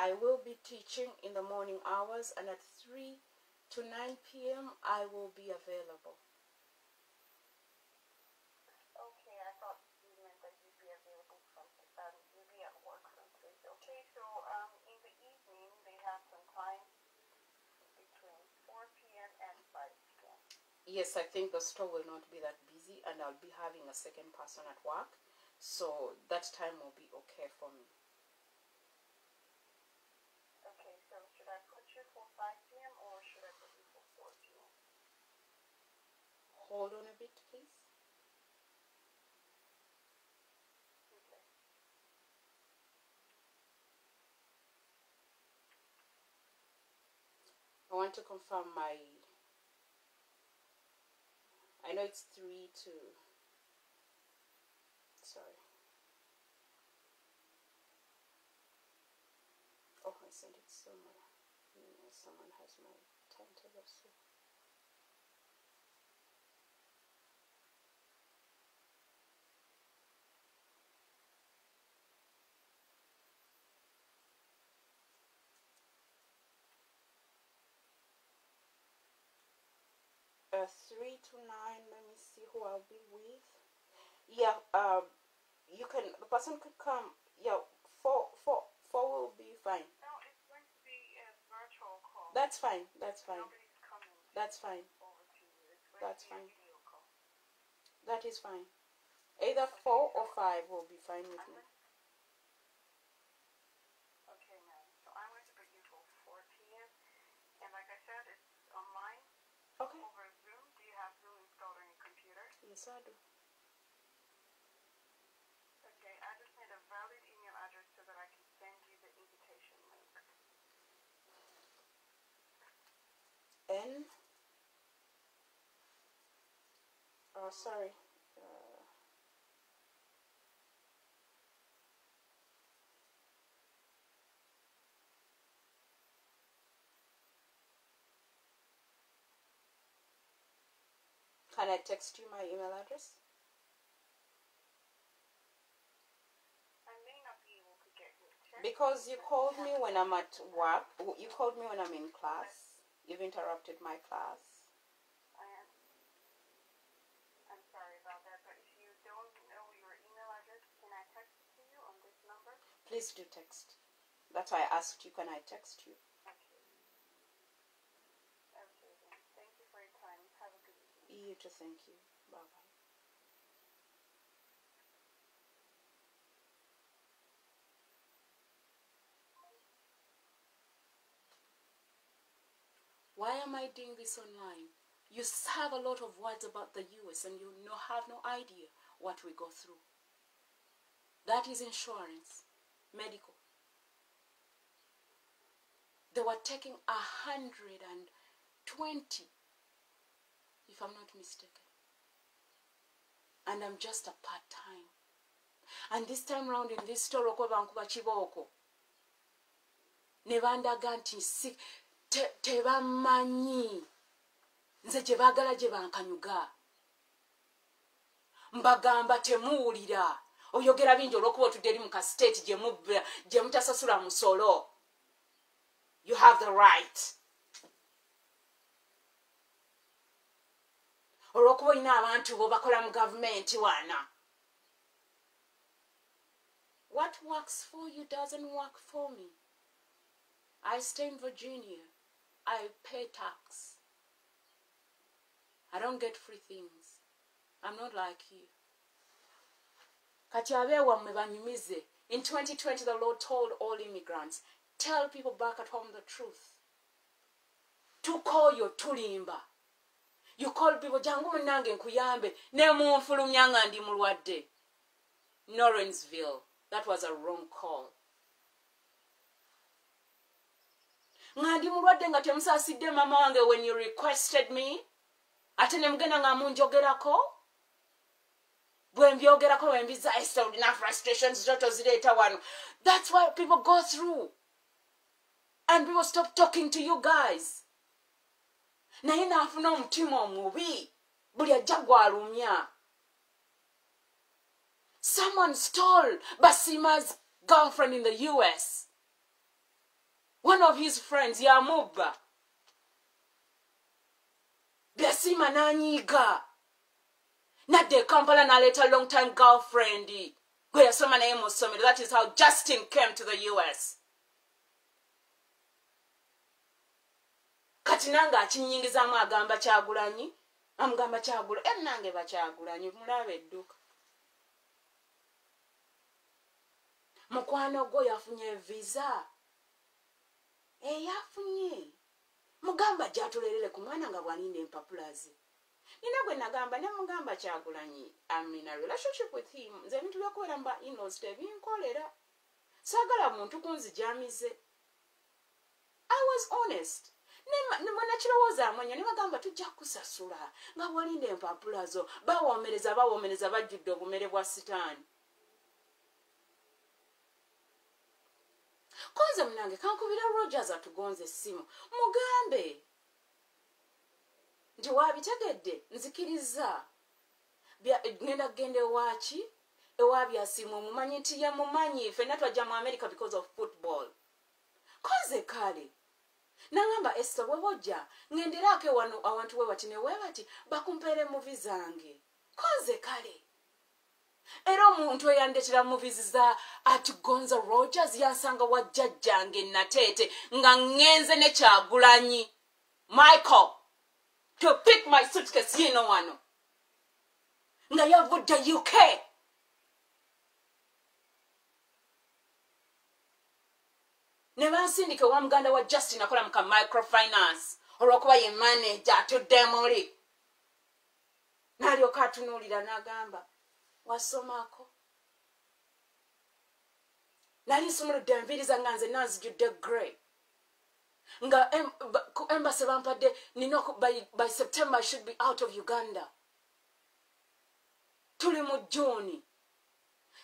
I will be teaching in the morning hours, and at 3 to 9 p.m., I will be available. Okay, I thought you meant that you'd be available from um, you'd be at work from three. Okay, so um, in the evening they have some time between four p.m. and five p.m. Yes, I think the store will not be that busy, and I'll be having a second person at work, so that time will be okay for me. Okay, so should I put you for five p.m. or should I put you for four p.m.? Hold on a bit, please. I want to confirm my. I know it's three to. Sorry. Oh, I sent it somewhere. Mm, Someone has my timetable. So. Uh, three to nine. Let me see who I'll be with. Yeah, um, you can. The person could come. Yeah, four, four, four will be fine. No, it's going to be a virtual call. That's fine. That's fine. Nobody's coming That's fine. over to you. It's That's fine. a video call. That is fine. Either four or five will be fine with me. Okay, ma'am. So I'm going to put you for 4 p.m. And like I said, it's online Okay. over Zoom. Do you have Zoom installed on your computer? Yes, I do. Okay, I just need a valid email address so that I can send you the invitation link. N. Oh, sorry. Can I text you my email address? I may not be able to get text. Because you called me when I'm at work. You called me when I'm in class. You've interrupted my class. I am. Sorry about that, but if you don't know your email address, can I text you on this number? Please do text. That's why I asked you, can I text you? Okay. Okay then. Thank you for your time. Have a good too, thank you. Bye bye. Why am I doing this online? You have a lot of words about the US and you no, have no idea what we go through. That is insurance, medical. They were taking a hundred and twenty if I'm not mistaken. And I'm just a part time. And this time round in this store okwo bankuba kibooko ne bandaga nti si te- tebamanyi nze gye baagala gye bankanyuga. Mbagamba temuwulira. Oyogera bingi olwokuba otudde eri mu kasiteeti gye mubba- gye mutasasula musolo you have the right olwokuba olina abantu bo mu gavumenti wana. What works for you doesn't work for me. I stay in virginia. I pay tax. I don't get free things. I'm not like you. Kati abeewammwe in 2020 the lord told all immigrants tell people back at home the truth. Tukoyo tulimba you call people jangu munange nkuyambe. Ne munfulumya nga ndi mulwadde. Norensville that was a wrong call. Nga ndi mulwadde nga temusaasidde mama wange when you requested me? Ate ne mugenda nga munjogerako? Bwe mbyogerako bwe mbiza esta olina frustrations zo tozireeta wano. That's what people go through. And people stop talking to you guys naye n'afuna omutima omubi buli ajja gwalumya. Someone stole basima's girlfriend in the us one of his friends yamubba. Byasima n'anyiiga nadda ekampala kampala n'aleeta long time girlfriend. Gwe yasoma naye mu ssomero that is how justin came to the us kati nange akinyingizaamu agamba kyagulanyi? Amugamba kyagula era nange bakyagulanyi mulaba edduka. Mukwano gwo yafunye visa. Eyafunye. Mugamba gyatulerere ku mwana nga bwalinda empapula ze. Nina gwe nagamba ne mugamba kyagulanyi amina relationship with him. Nze ebintu byokubeera mba inos tebinkolera. Saagala muntu kunzijamize i was honest mwenakirowooza mwenya ne bagamba tujja kusasula nga bwalinda empapula zo bawoomereza bawoomereza bajjudde obumere bwa sitaani. Konze munange kankubira rogers atugonza essimu. Mugambe! Nti wabitegedde nzikiriza. Genda kugenda ewaki ewabyasimu omumanyi nti ye mumanyi fenna twajja mu america because of football. Konze kale nagamba esta bwebojja ngenderaako ewano awantu we bati. Newe bati bakumpeere muvi zange. Konze kale. Era omuntu eyandetera muvizi za atigonza rogers yansanga wajjajjange nateete nga ŋŋenze nekyagulanyi michael to pick my suitcase yino wano. Nga yavudde uk ne bansindika ewa muganda wa justin akola muka microfinance olwokuba ye manaja atuddemuli n'alyoka atunuulira n'agamba wasomako nali nsumuludde enviiriza nga nze nanzijudde grey nga ku embasi bampadde nina by, by september i should be out of uganda. Tuli mu juni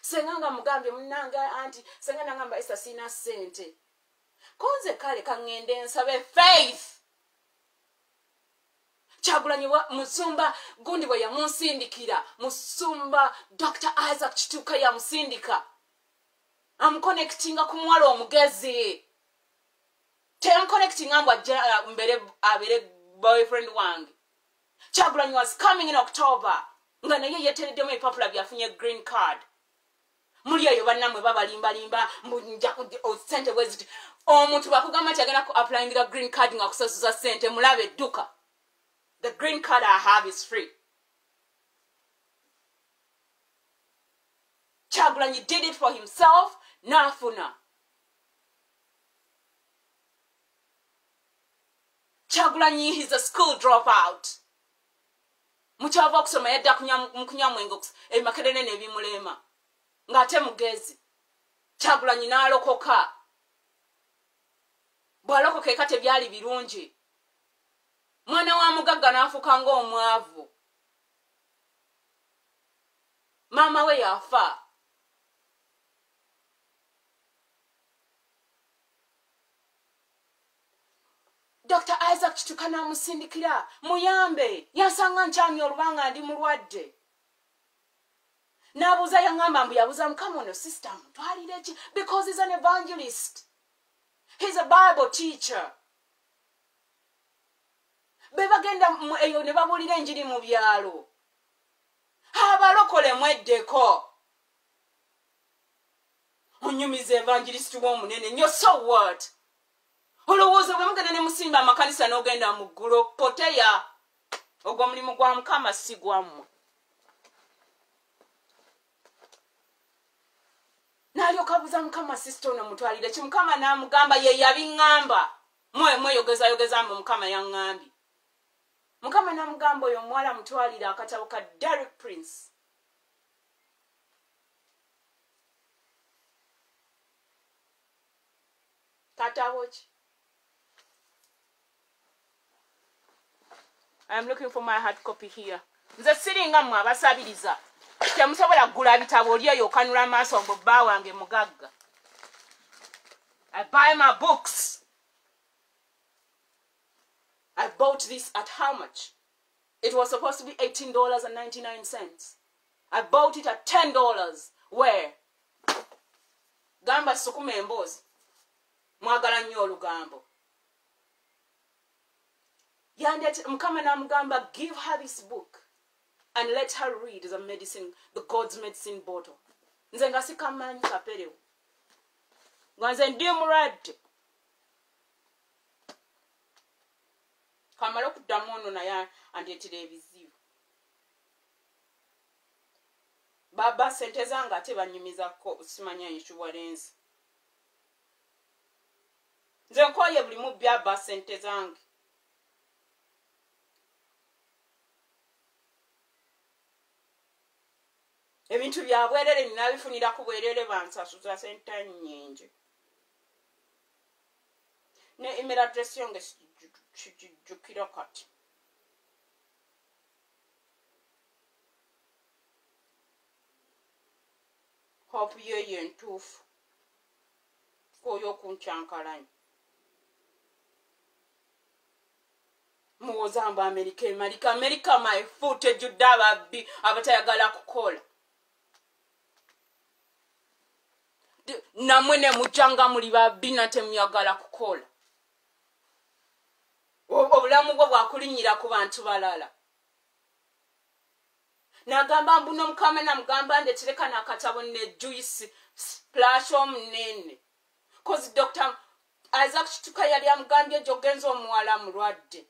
senga nga mugambye munange anti senga nangamba esa siina ssente konze kale kaŋŋende nsabe faith. Kyagulanyi musumba gundi bwe yamunsindikira musumba dr isaac kituuka yamusindika. Amukonectinga ku muwala omugezi. Teyamukonectinga mbw ajja uh, abere boyfriend wange. Kyagulanyi was coming in october. Nga naye yetereddemu ebipapula byafunye green card. Muli eyo bannamwe babalimbalimba sente bweziti omuntu bakugamba nti agenda ku applyingira green card nga kusasuza sente mulaba edduka the green card i have is free. Kyagulanyi did it for himself. N'afuna. Kyagulanyi he's a school drop out mukyava okusoma yadda mukunywa mwenge ebimakerere nebimulema ng'ate mugezi. Kyagulanyi n'alokoka bw'alokoka eka tebyali birungi. Mwana wa mugagga n'afuuka ng'omwavu. Maama we yafa. Dr isaac kituka n'amusindikira. Muyambe yansanga nkyamya olubanga ndi mulwadde. N'abuuza yaŋŋamba mbu yabuuza mukama ono sister mutwalire ki? Because he's an evangelist he's a bible teacher. Be bagenda eyo ne babuulira enjiri mu byalo. Abalokole mweddeko. Onyumiza evangelisiti w'omunene. Nnyo so what? Olowooza bwe mugenda ne musimba amakanisa n'ogenda mu ggulo poteya. Ogwo mulimu gwa mukama si gwammwe n'alyoka buuza mukama sisita ono mutwalire. Ki mukama n'amugamba ye yabiŋŋamba. Mwe mweyogezayogeza mbe mukama yaŋŋambye. Mukama n'amugamba oyo omuwala mutwalire akatabo ka derek prince. Katabo ki? Iam looking for my hard copy here. Nze siringa mmwe abasabiriza temusobola kugula bitabo oli eyo okanula amaaso mbu bba wange mugagga. I buy my books. I bought this at how much? It was supposed to be eighteen dollars and ninety nine cents. I bought it at ten dollars. Where? Gamba sukuma emboozi. Mwagala nnyo olugambo. Yandete mukama namugamba give her this book and let her read the medicine the god's medicine bottle. Nze nga sikamanyi kaperewo nga nze ndi mulwadde. Kamale okuddamu ono naye andeetera ebizibu. Baba sente zange ate banyumizako simanya inshuwarensi nze nkoye buli mu byaba sente zange ebintu byabwerere ninabifunira ku bwerere bansasuza sente nyingi ne email address yonge kijjukira kati. Hope yeyo entuufu koyo okunkyankalanyi muwoza mbu amerika emalika amerika maifu tejjudde ababbi abatayagala kukola namwe ne mujjanga muli babbi natemuyagala kukola obulamu bwo bwakulinyira ku bantu balala. Nagamba mbuno mukama namugamba ndetereka nakatabo ne juice splash omunene kozi dr isaac kituka yali amugambye gyogenza omuwala mulwadde.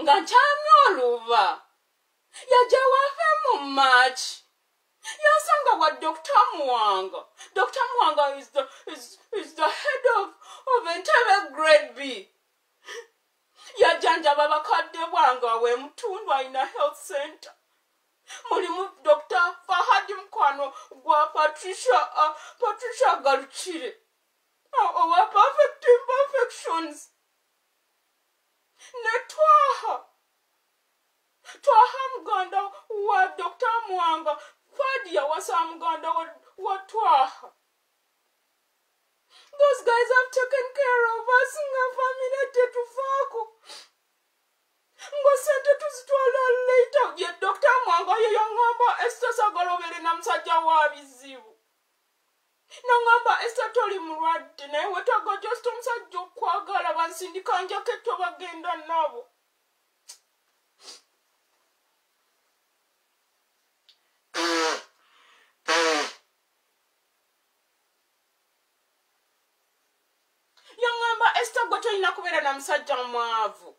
Nga nkyamya oluba. Yajja wafe mu maaki yasanga wa dr muwanga dr muwanga is the, is, is the head of, of entebe grade b. Yajanjaba bakadde bwange wemutundu alina health center. Mulimu dr fahadi mukwano gwa patricia uh, patricia galukire. Owa perfect imperfections. Ne twaha. Twaha muganda wa dr mwanga fadi yawasa muganda wa, wa twaha those guys have taken care of us. Nga famile tetufaako ngo sente tuzitwala later. Ye dr mwanga ye yaŋŋamba esita sagala obeere na musajja wa bizibu. Naŋŋamba esita toli mulwadde. Naye wetaga just omusajja okwagala bansindika njaketto bagenda nabo yaŋŋamba esita gwe tolina kubeera na musajja mwavu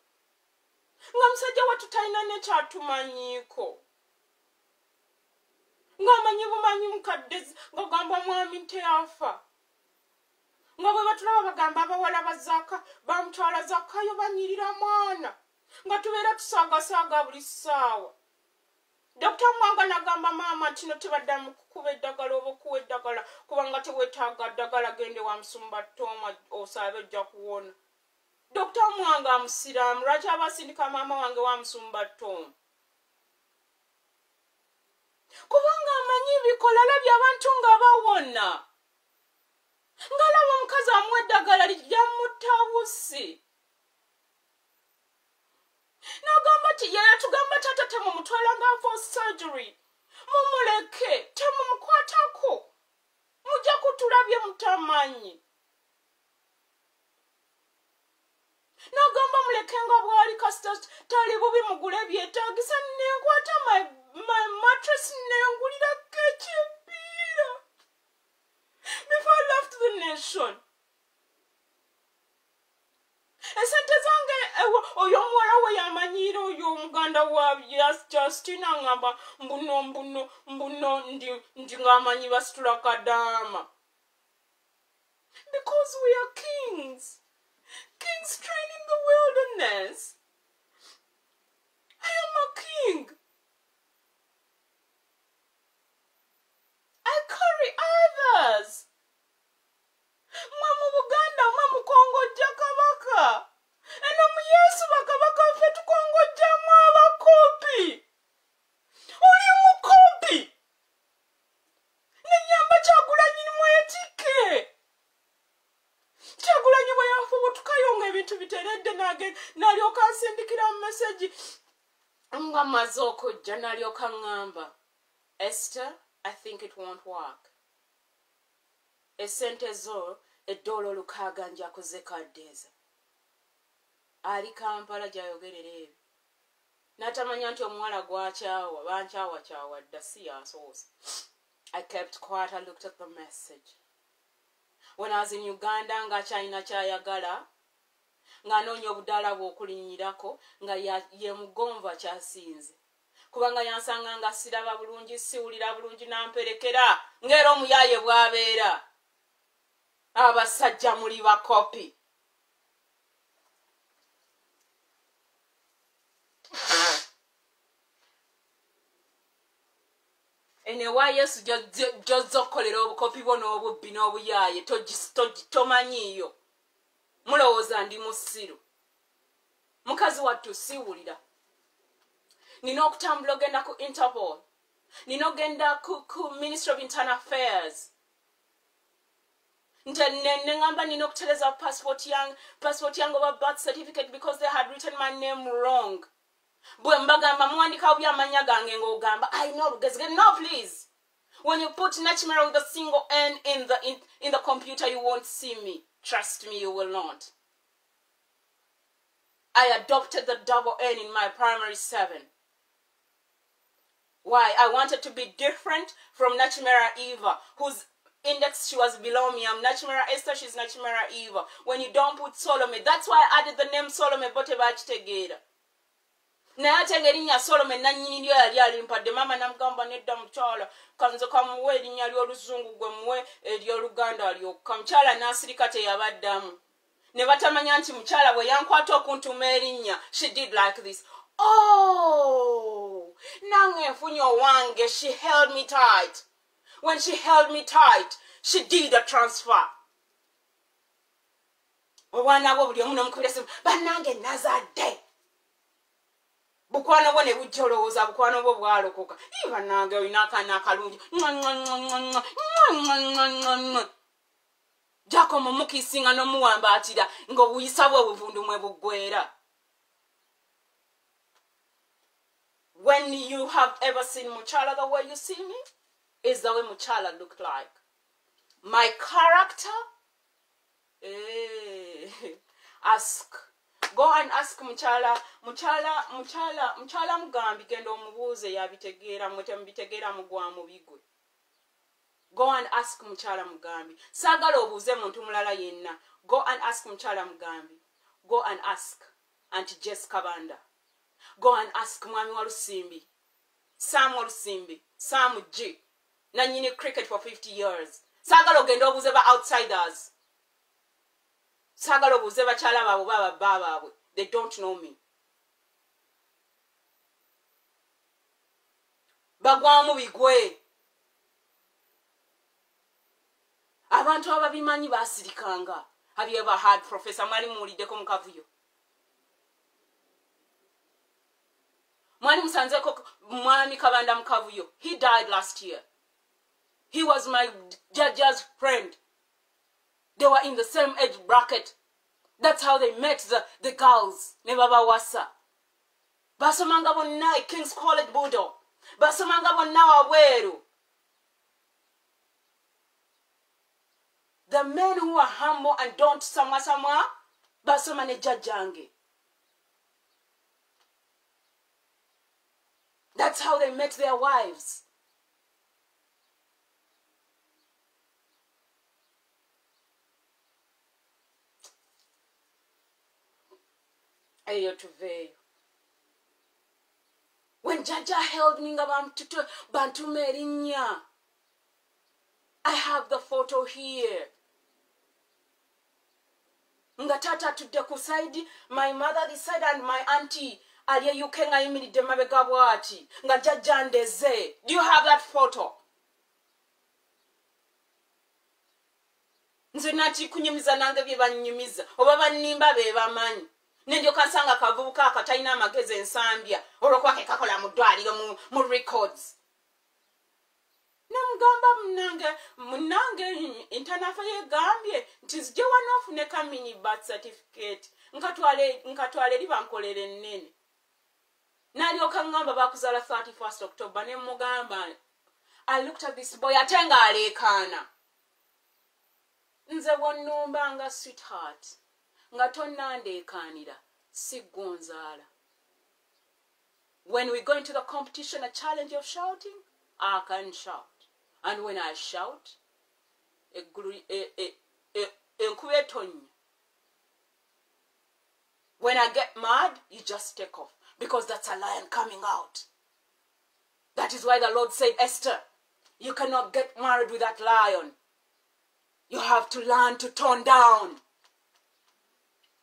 nga musajja wattu talina nekyatumanyiiko ng'amanyi bumanyi mukadde nga gamba mwami teyafa nga bwe batulaba bagamba abawala bazaaka bamutwala zakkayo banyirira mwana. Nga tubeera tusaagasaaga buli ssaawa. Dokita mwanga nagamba maama kino tebaddamu kukuba eddagala oba okuwa eddagala kubanga tewetaaga ddagala gende wa musumba tooma osaabe ojja kuwona dokita mwanga musiraamu lwaki abasindika maama wange wa musumba tooma kubanga amanyi bikola labye abantu nga bawona. Ngaalaba omukazi amuwa eddagala lijja mutabusi n'agamba ti yeyatugamba taata temumutwala nga for surgery. Mumuleke temumukwatako. Mujja kutulabye mutamanyi n'agamba muleke nga bwali kasita tali bubi mugule ebyetaagisa nenkwata my mattress nengulirako ekyepiira before I left the nation. Esente zange oyo omuwala we yamanyiire oyo omuganda wa justin aŋamba mbuno mbuno mbuno ndi ngaamanyi basitula kadaama. Because we are kings kings train in the wilderness. I am a king. I carry others. Mwe mu buganda mwe mukongojja kabaka eno mu yesu bakabaka ffe tukongojjamu abakopi oli mukopi. Nenyamba kyagulanyi mwetike kyagulanyi bwe yafubutukayo nga ebintu biteredde nalyoka nsindikira mu meseji nga maze okujja nalyoka ŋŋamba esther i think it won't work. Esente zo eddoola olukaaga njakuze kaddeeza ali kampala gyayogerera ebyo. Natamanya nti omuwala gwakyawa bankyawakyawa dda si yasoose i kept quiet i looked at the message when i was in uganda ngaakyalina kyayagala ng'anoonya obudaala bwe okulinnyirako nga ye mugonva kyasinze. Kubanga yansanga nga siraba bulungi siwulira bulungi namperekera. Ng'era omuyaaye bw'abeera. Abasajja muli bakopi enewa yesu gyozza okukolera obukopi bwo n'obubbi n'obuyaaye tomanyiiyo mulowooza ndi musiru. Mukazi wattu siwulira. Nina okutambula ogenda ku interpol. Nina ogenda ku, ministry of internal affairs. Neŋamba nina okutereza passport yange oba birth certificate because they had written my name wrong bwe mbagamba muwandikawo byamanya gange ng'ogamba no please. When you put nachimera with a single n in the, in, in the computer you won't see me. Trust me you will not. I adopted the double n in my primary seven. Why? I wanted to be different from nachimera eva whose index she was below me. I'm nachimera esther she's nachimera eva. When you don't put solome that's why i added the name solome bote bakitegeera naye ate ngaerinnya solome nanyini lyo yali alimpadde. Maama namugamba nedda mukyala kanze kamuwe erinnya ly'oluzungu gwe muwe eryoluganda lyokka. Mukyala n'asirika teyabaddamu. Ne batamanya nti mukyala bwe yankwata okuntuma erinnya she did like this. Oh nange enfunye owange she held me tight. When she held me tight she did a transfer. Obwana bwo buli omu nomukubirasimu bannange nazadde bukwano bwo ne bujja olowooza bukwano bwo bwalokoka. Ibanange olina akaana akalungi. Jakomo mukisinga nomuwambaatira ngaobuyisa bwe obuvundumwe buggwera when you have ever seen muchala the way you see me is the way muchala looked like. My character eh, ask go and ask mukyala mukyala mukyala mukyala mugambi genda omubuuze yabitegeera mwe temubitegeera mugwa mubigwe. Go and ask mukyala mugambi. Saagala obuuze muntu mulala yenna. Go and ask mukyala mugambi. Go and ask anti jes kabanda. Go and ask mwami wa lusimbi sam olusimbi sam g nanyini cricket for 50 years. Saagala ogenda obuuze ba outsiders saagala obuuze bakyala baabwe baba bba baabwe they don't know me. Bagwamu bigwe. Abantu ababimanyi you ever had professor mwali muwuliddeko mukavuyo mwali musanzeko mwami kabanda mukavuyo he died last year. He was my judge's friend they were in the same age bracket. That's how they met the, the girls. Ne babawasa basomanga bonna kings college budo basomanga bonna wabweru the men who are humble and don't samwasamwa basoma ne that's how they met their wives eyo tuveeyo when jaja held me nga bantuma erinnya i have the photo here. Nga taata atudde ku saidi my mother the side and my anti ali euk nga ayimiridde mabega bwati nga jajja ndeze. Do you have that photo? Nze nakikunyumiza nange bye banyumiza oba bannimba be bamanyi nendyoka nsanga kavubuka akatalina amagezi ensambya olwokwake kakola mu ddwaliro mu records. Nemugamba munange munange intanafa yegambye nti zijje wano ofune kamini bat certificate nkatwala eri bankolera ennene nalyoka ngamba bakuzaala 31st october nemugamba i looked at this boy ate nga aleekaana nze bwonnumba nga sweetheart nga tonnandeekaanira siggonzaala when we go into the competition a challenge of shouting ah, i can shout. And when i shout enkuba etonnya when i get mad you just take off because that's a lion coming out. That is why the lord said esther you cannot get married with that lion. You have to learn to tone down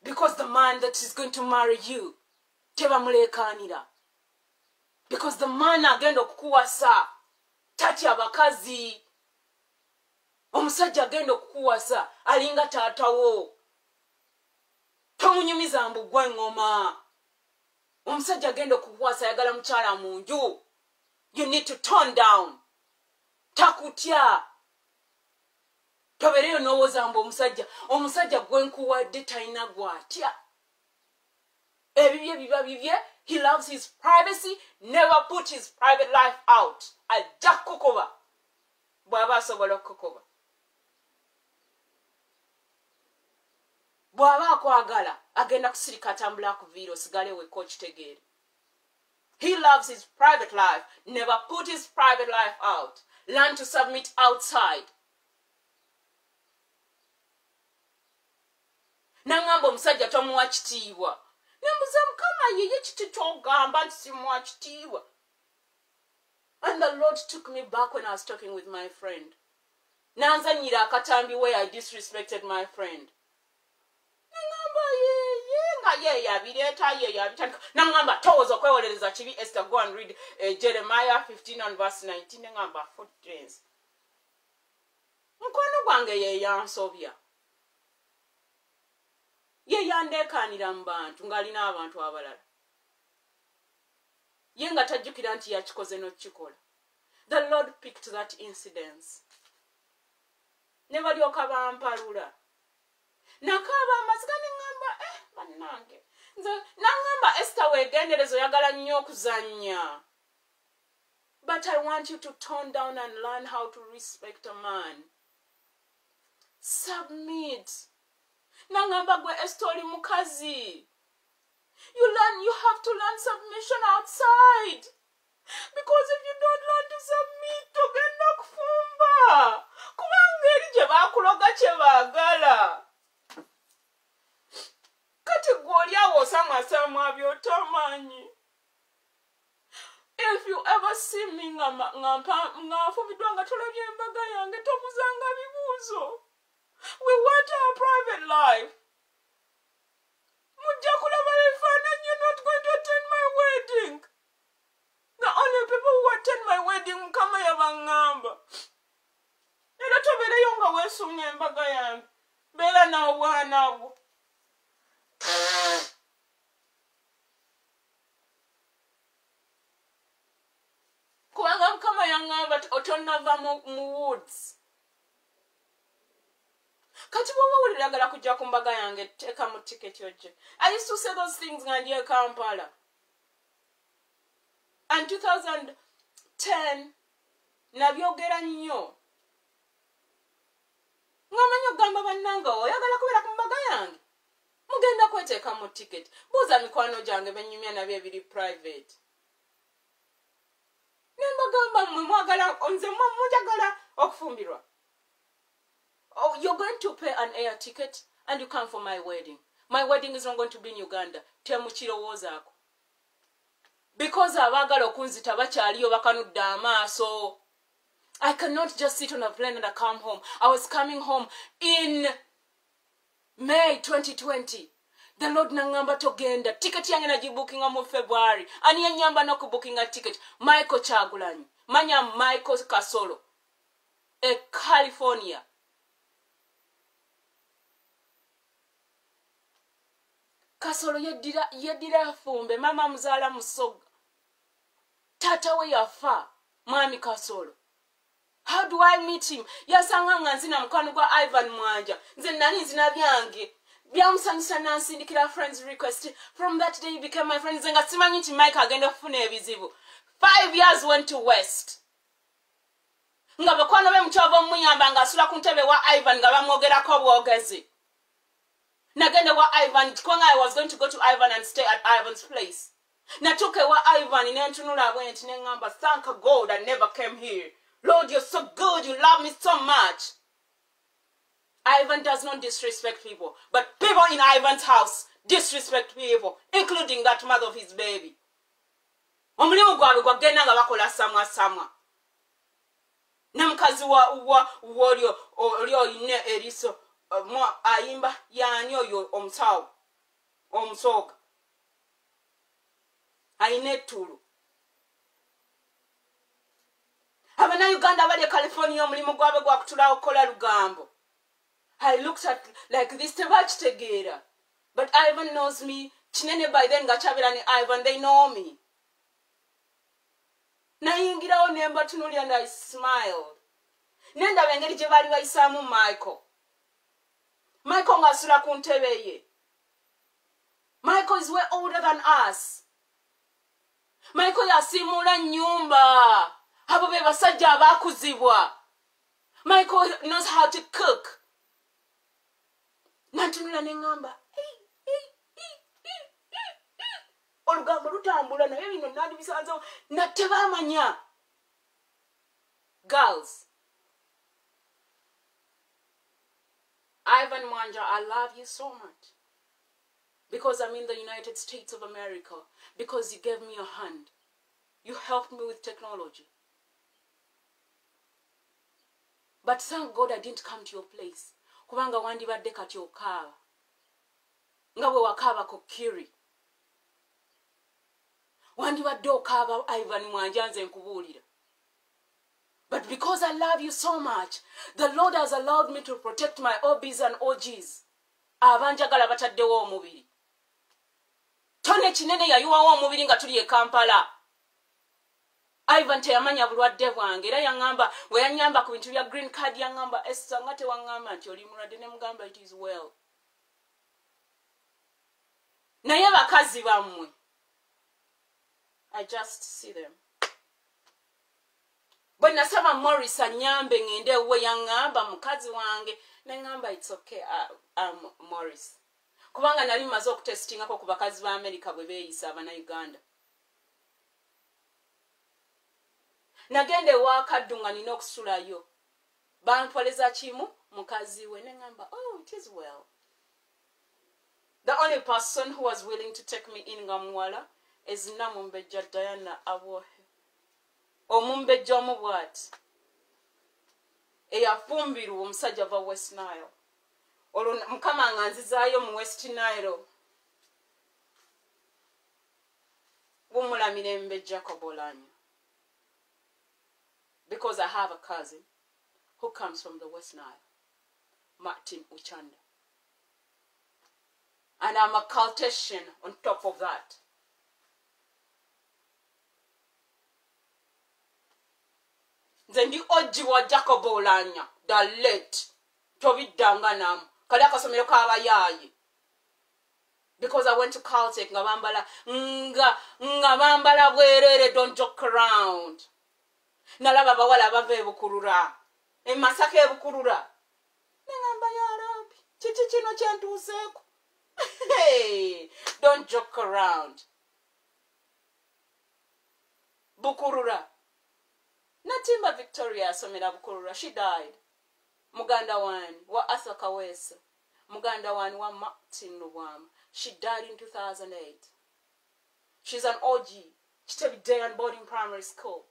because the man that is going to marry you tebamuleekaanira because the man agenda okukuwasa tatya abakazi omusajja agenda okukuwasa alinga taatawo tomunyumiza mbugwa eŋŋoma omusajja agenda okukuwasa ayagala mukyala mu nju. You need to turn down. Takutya tobeereyo n'owooza mbu omusajja omusajja gwenkuwadde talina gwatya. Ebibye biba bibye he loves his privacy never put his private life out. Ajja kukukuba. Bw'aba asobola okukukuba. Bw'aba akwagala agenda kusirika atambula akuviira osigale wekka okitegeere he loves his private life never put his private life out. Learn to submit outside naŋŋamba omusajja tomuwa kitiibwa. Nembuza mukama yeye kiti kyogamba nti simuwa kitiibwa. And the lord took me back when i was talking with my friend. Nanzanyira akatambi where i disrespected my friend. Naŋŋamba yeye nga yeyabireeta yeyabitandika naŋŋamba towooza okwewolereza kibi esther go and read uh, jeremiah 15 and verse 19 neŋŋamba footens mukwano gwange yeyansobya ye yandeekaanira mu bantu ng'alina abantu abalala. Ye nga tajjukira nti yakikoze n'okukikola the lord picked that incidence. Ne balyoka bampalula. Nakaaba amaziga neŋŋamba eh bannange nze naŋŋamba esita weegendereza oyagala nnyo okuzannya. But i want you to tone down and learn how to respect a man. Submit nangamba gwe esita oli mukazi. You learn you have to learn submission outside. Because if you don't learn to submit togenda kufumba. Kubanga eri gye baakuloga kye baagala. Kati gwe oli awo osamwasamwa byotamanyi if you ever see me nga nfumiddwa nga tolabye embaga yange tobuzanga bibuuzo we want our private life. Mujja kulaba bifaananyi you're not going to attend my wedding. The only people who attend my wedding mukama yabaŋŋamba era tobeereyo nga weesumya embaga yange. Beera n'obwana bwo. Kubanga mukama yaŋŋamba otonnava mu woods kati bwoba owulira agala kujja ku mbaga yange teeka mu tiketi ojje i used to say those things nga ndi e kampala. And 2010 nabyogera nnyo. Ng'amanyi okugamba bannanga oyagala kubeera ku mbaga yange? Mugenda kweteeka mu tiketi buuza mikwano gyange benyumya nabyo ebiri private. Nembagamba mmwe mwagala nze mujagala okufumbirwa Oh, you're going to pay an air ticket and you come for my wedding. My wedding is not going to be in Uganda. temukirowoozaako because abaagala okunzita bakyaliyo bakanudde amaaso. I cannot just sit on a plane and I come home. I was coming home in may 2020 the lord naŋŋamba togenda. Tiketi yange nagibukinga mu february. Ani yanyamba n'okubukinga tiketi michael kyagulanyi. Manya michael kasolo. E california kasolo yeddira afumbe mama muzaala musoga. Taata we yafa mwami kasolo. How do i meet him? Yasanga nga nzina mukwano gwa ivan mwanja. Nze nali nzina byange. Byamusanyusa nansindikira friends request. From that day he became my friend. Nze nga simanyi nti mike agenda okufuna ebizibu. Five years went to west. Nga bakwano be mukyova omuyamba ng'asula ku ntebe wa ivan nga bamwogerako obwogezi nagende wa ivan kubanga i was going to go to ivan and stay at ivan's place natuuka ewa ivan nentunula bwe nti thank god i never came here lord you're so good you love me so much ivan does not disrespect people but people in ivan's house disrespect people including that mother of his baby omulimu gwabwe gwagenda nga bakola samwa samwa oyine eriso ayimba yaani oyo omusawo omusooga ayina ettulu. Abanauganda abali e california omulimu gwabwe gwakutulawo kukola lugambo. I looked at like this tebakitegeera but ivan knows me. Kinene by then nga kyabeera ne ivan they know me. Nayingirawo nembatunulya and i smiled. Nendaba engeri gye baali bayisaamu michael michael ng'asula ku ntebe ye. Michael is way older than us. Michael yasiimuula nnyumba. Abo be basajja abaakuzibwa michael knows how to cook. Nantunula neŋŋamba olugambo lutambula naye bino nandibisanzewo nattebamanya girls Ivan Mwanja, I love you so much. Because I'm in the United States of America. Because you gave me a hand. You helped me with technology. But thank God I didn't come to your place. Kubanga wandibadde kati okaaba. Nga bwe wakaabako Kiri. Wandibadde okaaba Ivan Mwanja nze nkubuulira. But because I love you so much, the Lord has allowed me to protect my OBs and OGs. abanjagala bataddewo omubiri. Tone kinene yayiwawo omubiri nga tuli e kampala. Ivan teyamanya bulwadde bwange era yaŋŋamba we yanyamba ku bintu bya green card yaŋŋamba esa nga tewaŋŋamba nti oli mulwadde ne mugamba it is well. Naye bakazi bammwe i just see them bwe nasaba morris anyambe ŋŋende ewe yaŋŋamba mukazi wange neŋŋamba its okay uh, um, morris. Kubanga nali maze okutesitingako ku bakazi ba amerika bwe beeyisa abanauganda nagenda ewakaddu nga nina okusulayo. Bampoleza kimu mukazi we neŋŋamba oh it is well. The only person who was willing to take me in nga muwala is namumbejja diana abohe omumbejja omu bw'ati eyafumbirwa omusajja va west nile. Olwo mukama nga nzizaayo mu west nile bumulamira embejja kobolanya because i have a cousin who comes from the west nile martin uchanda. And i'm a cultation on top of that nze ndi ogi wa jacob olanya dalet tobiddanga namu kali akasomero k'abayaaye because i went to caltech nga bambala nga nga bambala bwerere don't joke around. Nalaba abawala abava ebukulura emasaka ebukulura neŋamba yarabi kiki kino kyentuuseeko don't joke around. Bukulura natimba victoria asomera bukulula she died. Muganda wani wa arthur kawesa muganda wani wa martin lubwama she died in 2008 shes an og kitebi dayan boarding primary school.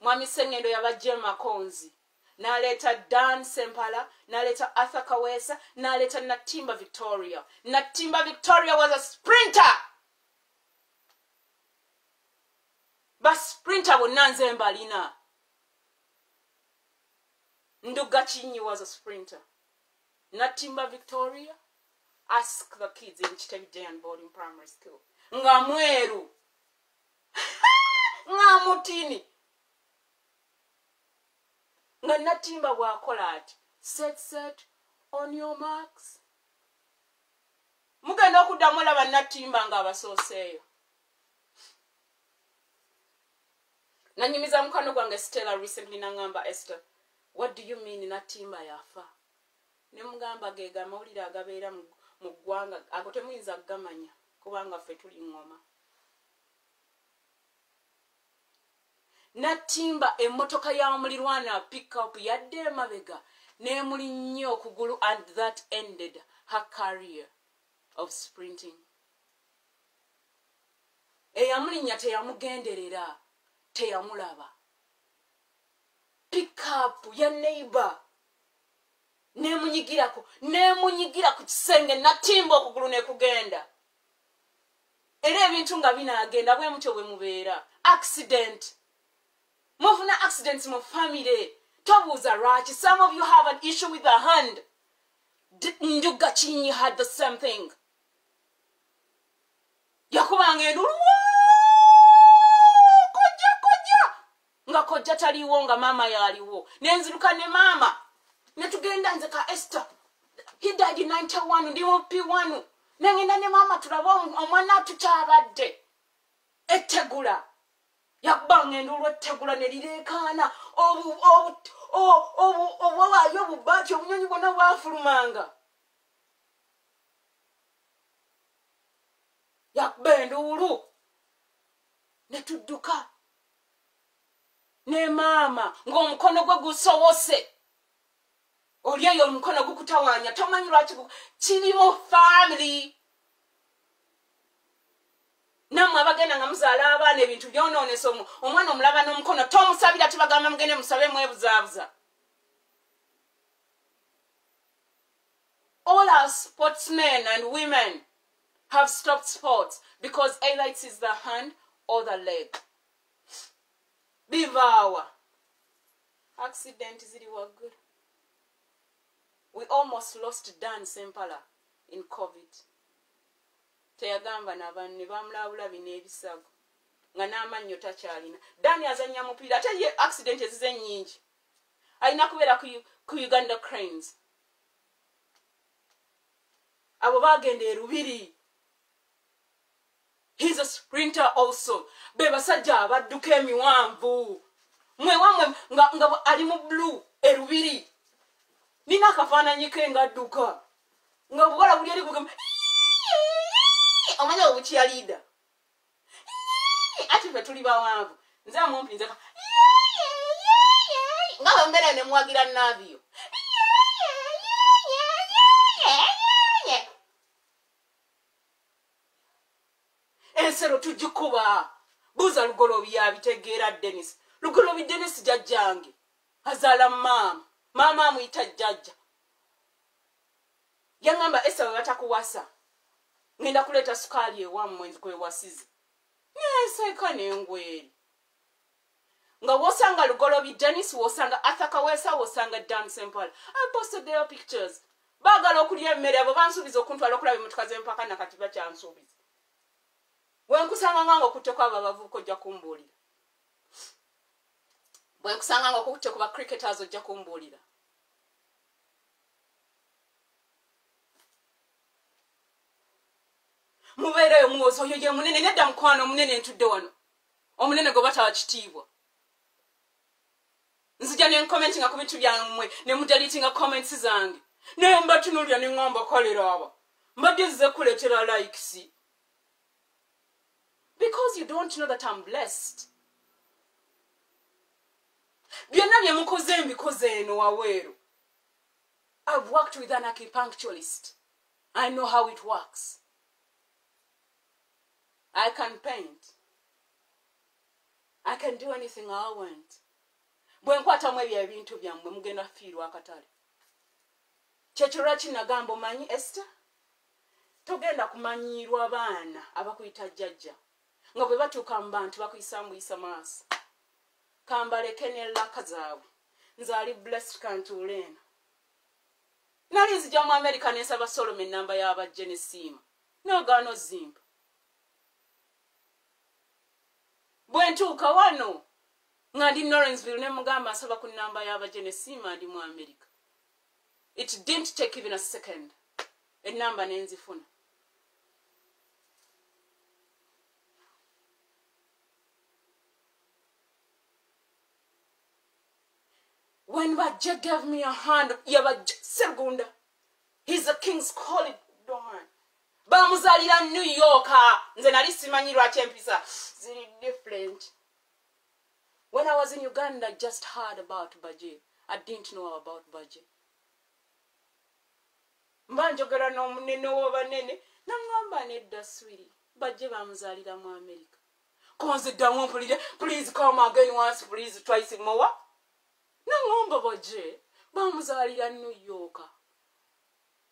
Mwami sengendo yabajja makonzi naleeta dan sempala naleeta arthur kawesa naleeta natimba victoria. Natimba victoria was a sprinter! Basprinter bonna nze mbalina Nduga Chinyi was a sprinter. Natimba Victoria, ask the kids Day and boarding primary school. Nga mweru. nga mutini. Nga natimba bwakola ati. Set set on your marks. mugenda okuddamu olaba natimba nga abasooseeyo nanyumiza mukwano gwange stella recently naŋŋamba esther what do you mean natimba yafa ne mugamba ge gamawulire agabeera mu ggwanga ago temuyinza kugamanya kubanga ffe tuli ŋŋoma. Natimba emmotoka ya mulirwana pickup yadde emabega n'emuli nnyo okugulu and that ended her career of sprinting. Eyamulinnya teyamugenderera teyamulaba pikapu ya neighbor. Nemunyigirako nemunyigira ku kisenge natimba okugulu nekugenda era ebintu nga binagenda bwe mutyo bwe mubeera. Accident. Mufuna accidents mu famire tobuuza lwaki. Some of you have an issue with a hand. Njuga kinyi had the same thing. Yakubanga endulwa kojja kojja nga kojja taliwo nga maama yaliwo nenziruka ne maama. Netugenda nze ka ester hidadi 91 ndi mu p1 nengenda ne maama tulabe omwana atukyabadde ettegula. Yakubanga endulu ettegula nelireekaana obwawaayo obubaati obunyonyi bwonna bwafulumanga. Yakuba enduulu. Netudduka ne maama ng'omukono gwe gusobose oli eyo omukono gukutawaanya tomanyi lwaki kiri mu family. Nammwe abagenda nga muzaala abaana ebintu byonoonesa omwana omulaba n'omukono tomusabira tibagamba mugende musabe mwebuzaabuza. All our sportsmen and women have stopped sports because either it is the hand or the leg bivaawa accident ziri waggulu. We almost lost dan sempala in covid. Teyagamba nabanne bamulabulabi n'ebisago nga n'amannyo takyalina. Dani azanya mupiira ate ye accident ezize ennyingi alina kubeera ku uganda cranes. Abo bagenda erubiri he's a sprinter also. Be basajja abadduka emiwanvu. Mwewamwe nga, nga ali mu blue erubiri. Nina akafaananyi ke ngaadduka nga buwala buli eri kugamba omanya obukyaliida ati fe tuli bawanvu. Nze mumpi nzeka nga bambeera nemwagira naabiyo ensero tugikuba. Buuza lugolobi yabitegeera denis lugolobi denis jajjange. Azaala maama. Maama amuyita jjajja. Yaŋŋamba esa we batakuwasa ŋenda kuleeta sukaali ewammwe kwewasize neseka nengweri. Nga wosanga lugolobi denis wosanga athakawesa wosanga dan sempala aposted their pictures. Baagala okulya emmere abo bansuubiza okuntwala okulaba emotoka zempaka nakati bakyansuubiza bwenkusanga nga nga okutteko abo abavubuka ojja kumbuulira. Bwenkusanga nga okutte ku bacricketers ojja kumbuulira. Mubeereyo muwoza oyo ye munene nedda mukwano omunene ntudde wano. Omunene gwe batawa kitiibwa. Nzija nenkomenti nga ku bintu byammwe nemudalitinga comments zange. Naye mbatunulya neŋŋamba kolera aba. Mbadde zize kuleetera likes because you don't know that i'm blessed. Byonna bye mukoze mbikoze eno waweeru i've worked with an acupuncturist. I know how it works. I can paint. I can do anything I want. bwe nkwatamu ebyo ebintu byammwe mugenda fiirwa akatale kyekyo lwaki nagamba omanyi ester togenda kumanyiirwa baana abakuyita jjajja nga bwe batuuka mu bantu bakuyisa mbuyisa maaso. Kambaleke nelaka zaabwe nzaali blessed kantuula eno. Nali nzija mu america nensaba soloma enamba y'abajje nesiima nogaana ozimba. Bwe ntuuka wano nga ndi norensville ne mugamba asaba ku namba y'abajje nesiima ndi mu america. It didn't take even a second. Enamba nenzifuna when bajja gave me a hand yabajja serugunda he's a king's college don bamuzalira new york nze nali simanyi lwaki empisa. Ziri different. When i was in uganda I just heard about baje i didn't know about baje mba njogera n'omunene w'obanene naŋŋamba nedda swiri. Bajje bamuzaalira mu america. Konze ddamu mpulire please come again once please twice more naŋŋamba bajje bamuzaalira new york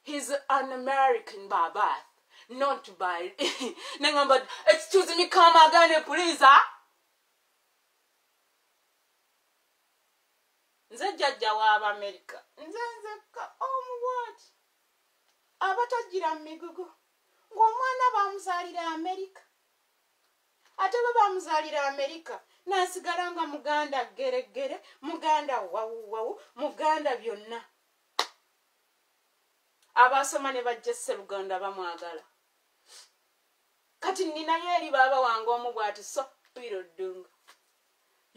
he's an american by birth not by naŋŋamba excuse me come again please huh? nze jjajja w'abamerika nze nzekka omuwaati abatagira mu migugu. Ng'omwana bamuzaalira amerika ate bwe bamuzaalira amerika n'asigala nga muganda geregere muganda wawuwawu muganda byonna. Abaasoma ne bajja sseruganda bamwagala. Kati nninayo eri baaba wange omu bw'ati so biroddunga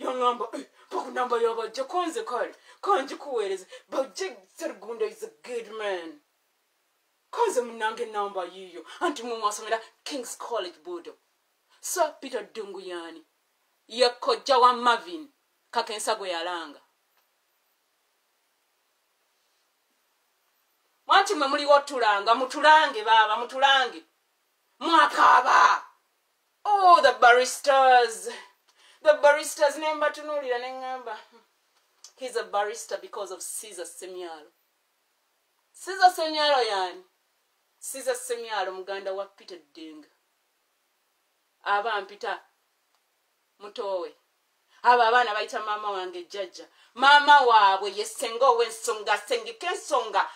yaŋamba pakunamba yabajja konze kale kanjikuweereze bajje serugunda is a good man. Konze munange enamba yiyo anti mwe mwasomera kings college budo so peter dungu yani ye kojja wa mavin kakensa gwe yalanga. Mwanti mwe muliwo tulanga mutulange baaba mutulange. Mwakaaba. Oh the baristas the baristas nembatunuulira neŋŋamba he's a barista because of caesar semyalo caesar semyalo yani caesar semyalo muganda wa peter denga. Aba mpita mutowe. Abo abaana bayita maama wange jjajja. Maama waabwe ye senga ow'ensonga sengeka ensonga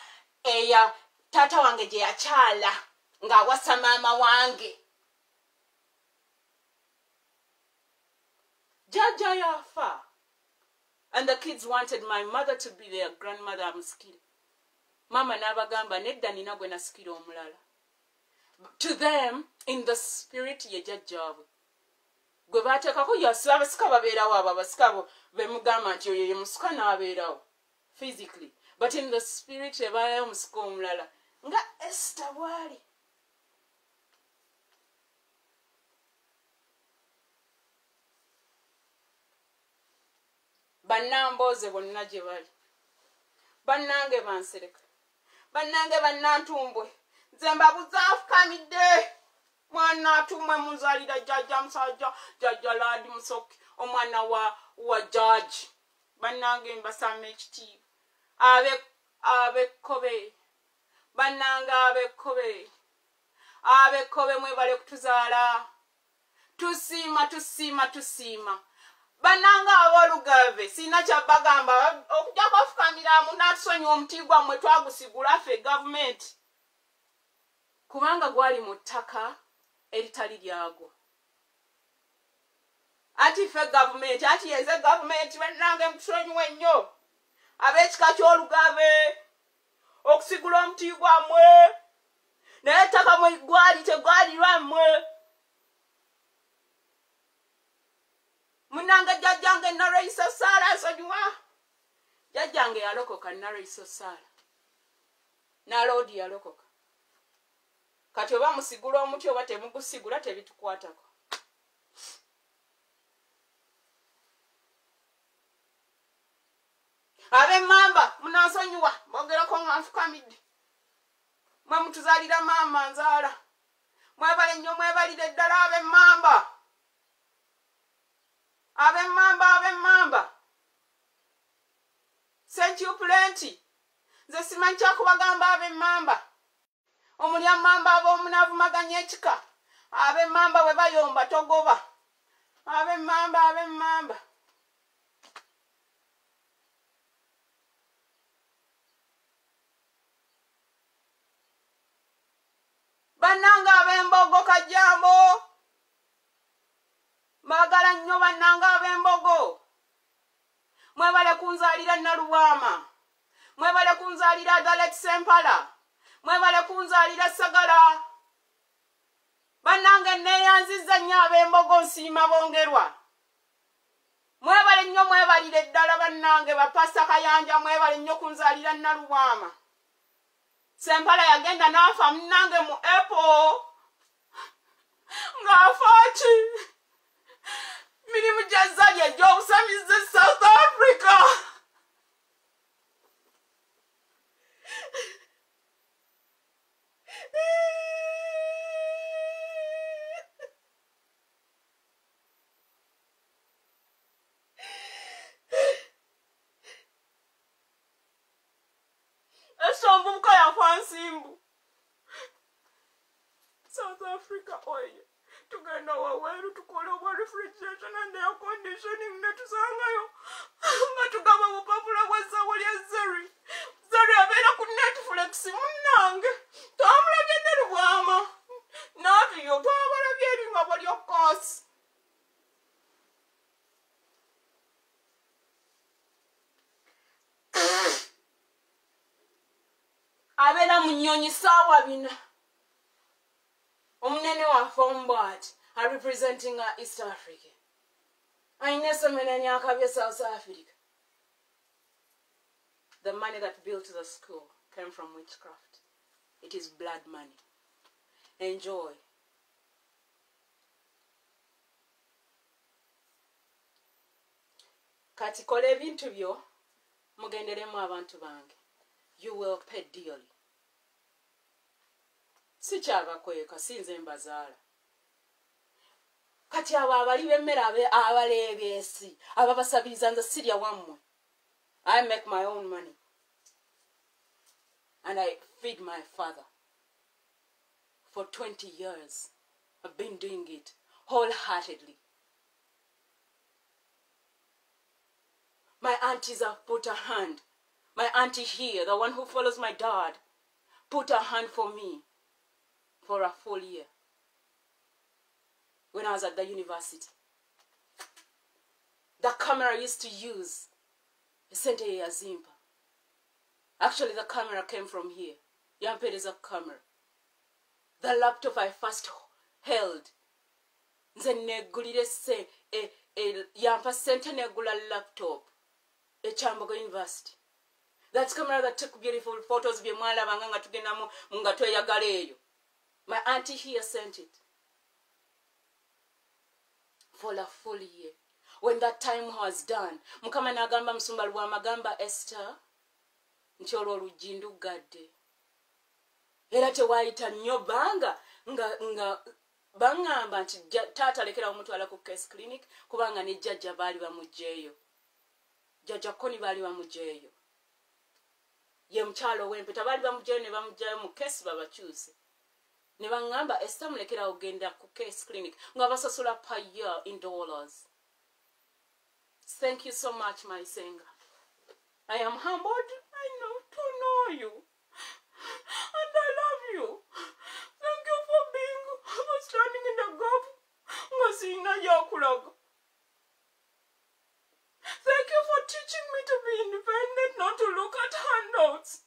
eya taata wange gye yakyala ng'awasa maama wange. Jjajja yafa. And the kids wanted my mother to be their grandmother amusikire maama n'abagamba nedda nina gwe nasikira omulala. To them in the spirit ye jjajjaabwe gwe bateekako yasiba abasika babeerawo abo abasika abo bemugamba nti oyo ye musika n'abeerawo physically. But in the spirit ebayayo omusika omulala nga esta bwali. Bannambooze bonna gye bali. Bannange bansereka. Bannange bannantumbwe. Nze mbabuzaafukamidde mwana atumwe muzalira jjajja musajja jjajja laadi musoki omwana wa wa jaji. Bannange mbasama ekitiibwa abekkobe bannange abekkobe abekkobe mwebale kutuzaala. Tusiima tusiima tusiima. Bannanga aboolugave sirina kyabagamba okujja kwafukamira munatusonyiwa omuti gwammwe twagusigula ffe gavumenti. Kubanga gwali mu ttaka eritali lyagwo. Ati ffe gavumenti ati yenze gavumenti bannange mutusonyiwa ennyo. Ab'ekika ky'olugave okusigula omuti gwammwe naye ettaka mwe gwali tegwali lwammwe. Munange jjajjange nareiso saala nsonyiwa jjajjange yalokoka nareiso saala naloodi yalokoka kati oba musigula omuti oba temugusigula tebitukwatako. Ab'emmamba munansonyiwa mbogerako nga nfukamidde mwe mutuzaalira maama nzaala. Mwebale nnyo mwebalire ddala ab'emmamba ab'emmamba ab'emmamba senkyupulenti nze simanyi kyakubagamba ab'emmamba omulya mmamba ab'omunaavumaganya ekika. Ab'emmamba bwe bayomba togoba. Ab'emmamba ab'emmamba bannanga ab'embogo kajjambo baagala nnyo bannanga ab'embogo. Mwebale kunzaalira naluwaama mwebale kunzaalira dalekisempala mwebale kunzaalira sagala. Bannange neeyanziza nnyo ab'embogo nsiima bongerwa. Mwebale nnyo mwebalire eddala bannange bapasita kayanja mwebale nnyo kunzalira nalubwama sempala yagenda n'afa munnange mu epo ng'afaaki mirimu gyazali egy'obusamize south africa esombubuka yafa nsimbu south africa oyo tugenda waweeru tukole obwa refrigeration and air conditioning netusangayo nga tugaba bupapula bwa zzawo lya zeri zeri abeera ku netflix munnange twamulabye ne lubwama naatiyo twabalabye eri nga balya kosi abeera mu nnyonyi saawa bina omunene ombwati arepresenting a east africa. Ayina essomero enyakabye south africa the money that built the school came from witchcraft. It is blood money. Enjoy. Kati kola ebintu byo mugenderemu abantu bange. You will pay dearly. Sikyabakweka sinze mbazaala. Kati abo abali bemmere abaleebeesi ababasabiriza nze sirya wammwe i make my own money. And i feed my father. For 20 years i've been doing it wholeheartedly. My aunties have put a hand. My auntie here the one who follows my dad put a hand for me for a full year when I was at the university. The camera I used to use, Sente Yazimpa. Actually, the camera came from here. Yamped is a camera. The laptop I first held, nze neggulire se e, e, yampa sente neggula laptop ekyambogo university that camera that took beautiful photos bye mwalabanga nga tugendamu nga tweyagala eyo My auntie here sent it for a full year. When that time was done, mukama n'agamba musumba lwamagamba esther nti olwo oluggi nduggadde era tewaayita nnyo banga nga, nga baŋŋamba nti taata lekera omutwala ku case clinic kubanga ne jjajja baali bamugjeeyo. Jjajja koni baali bamugjeeyo. Ye mukyalo ow'empeta baali bamugjeeyo ne bamugjayo mu kesi babakyuse. Ne baŋŋamba esita mulekera ogenda ku case clinic nga basasula per year in dollars thank you so much my singer. I am humbled i know to know you. And i love you. Thank you for being for standing in the gap. Thank you for teaching me to be independent not to look at handouts.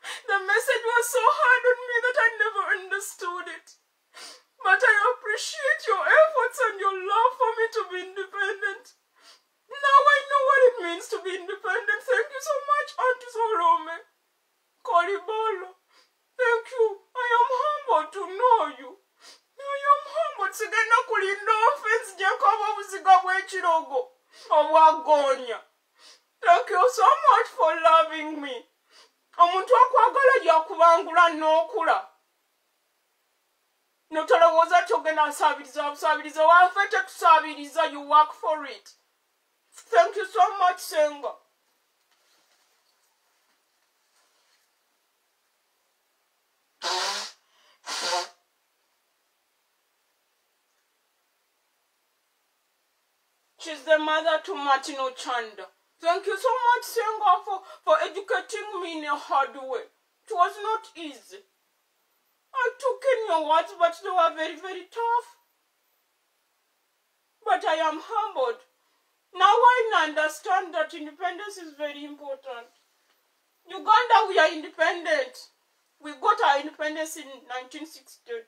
The message was so hard on me that I never understood it. But I appreciate your efforts and your love for me to be independent. Now I know what it means to be independent. Thank you so much, Auntie Solome. Kolibolo. Thank you. I am humbled to know you. I am humbled. Sigenda kulinda offense gyekaba obuziga bw'ekirogo obwagonya. Thank you so much for loving me. omuntu akwagala gyakubangula n'okula notolowooza tyogenda asaabiriza busaabiriza waafe tetusaabiriza you work for it thank you so much senga She's the mother to Martin Ochanda. Thank you so much, Senga, for, for educating me in a hard way. It was not easy. I took in your words, but they were very, very tough. But I am humbled. Now I understand that independence is very important. Uganda, we are independent. We got our independence in 1962.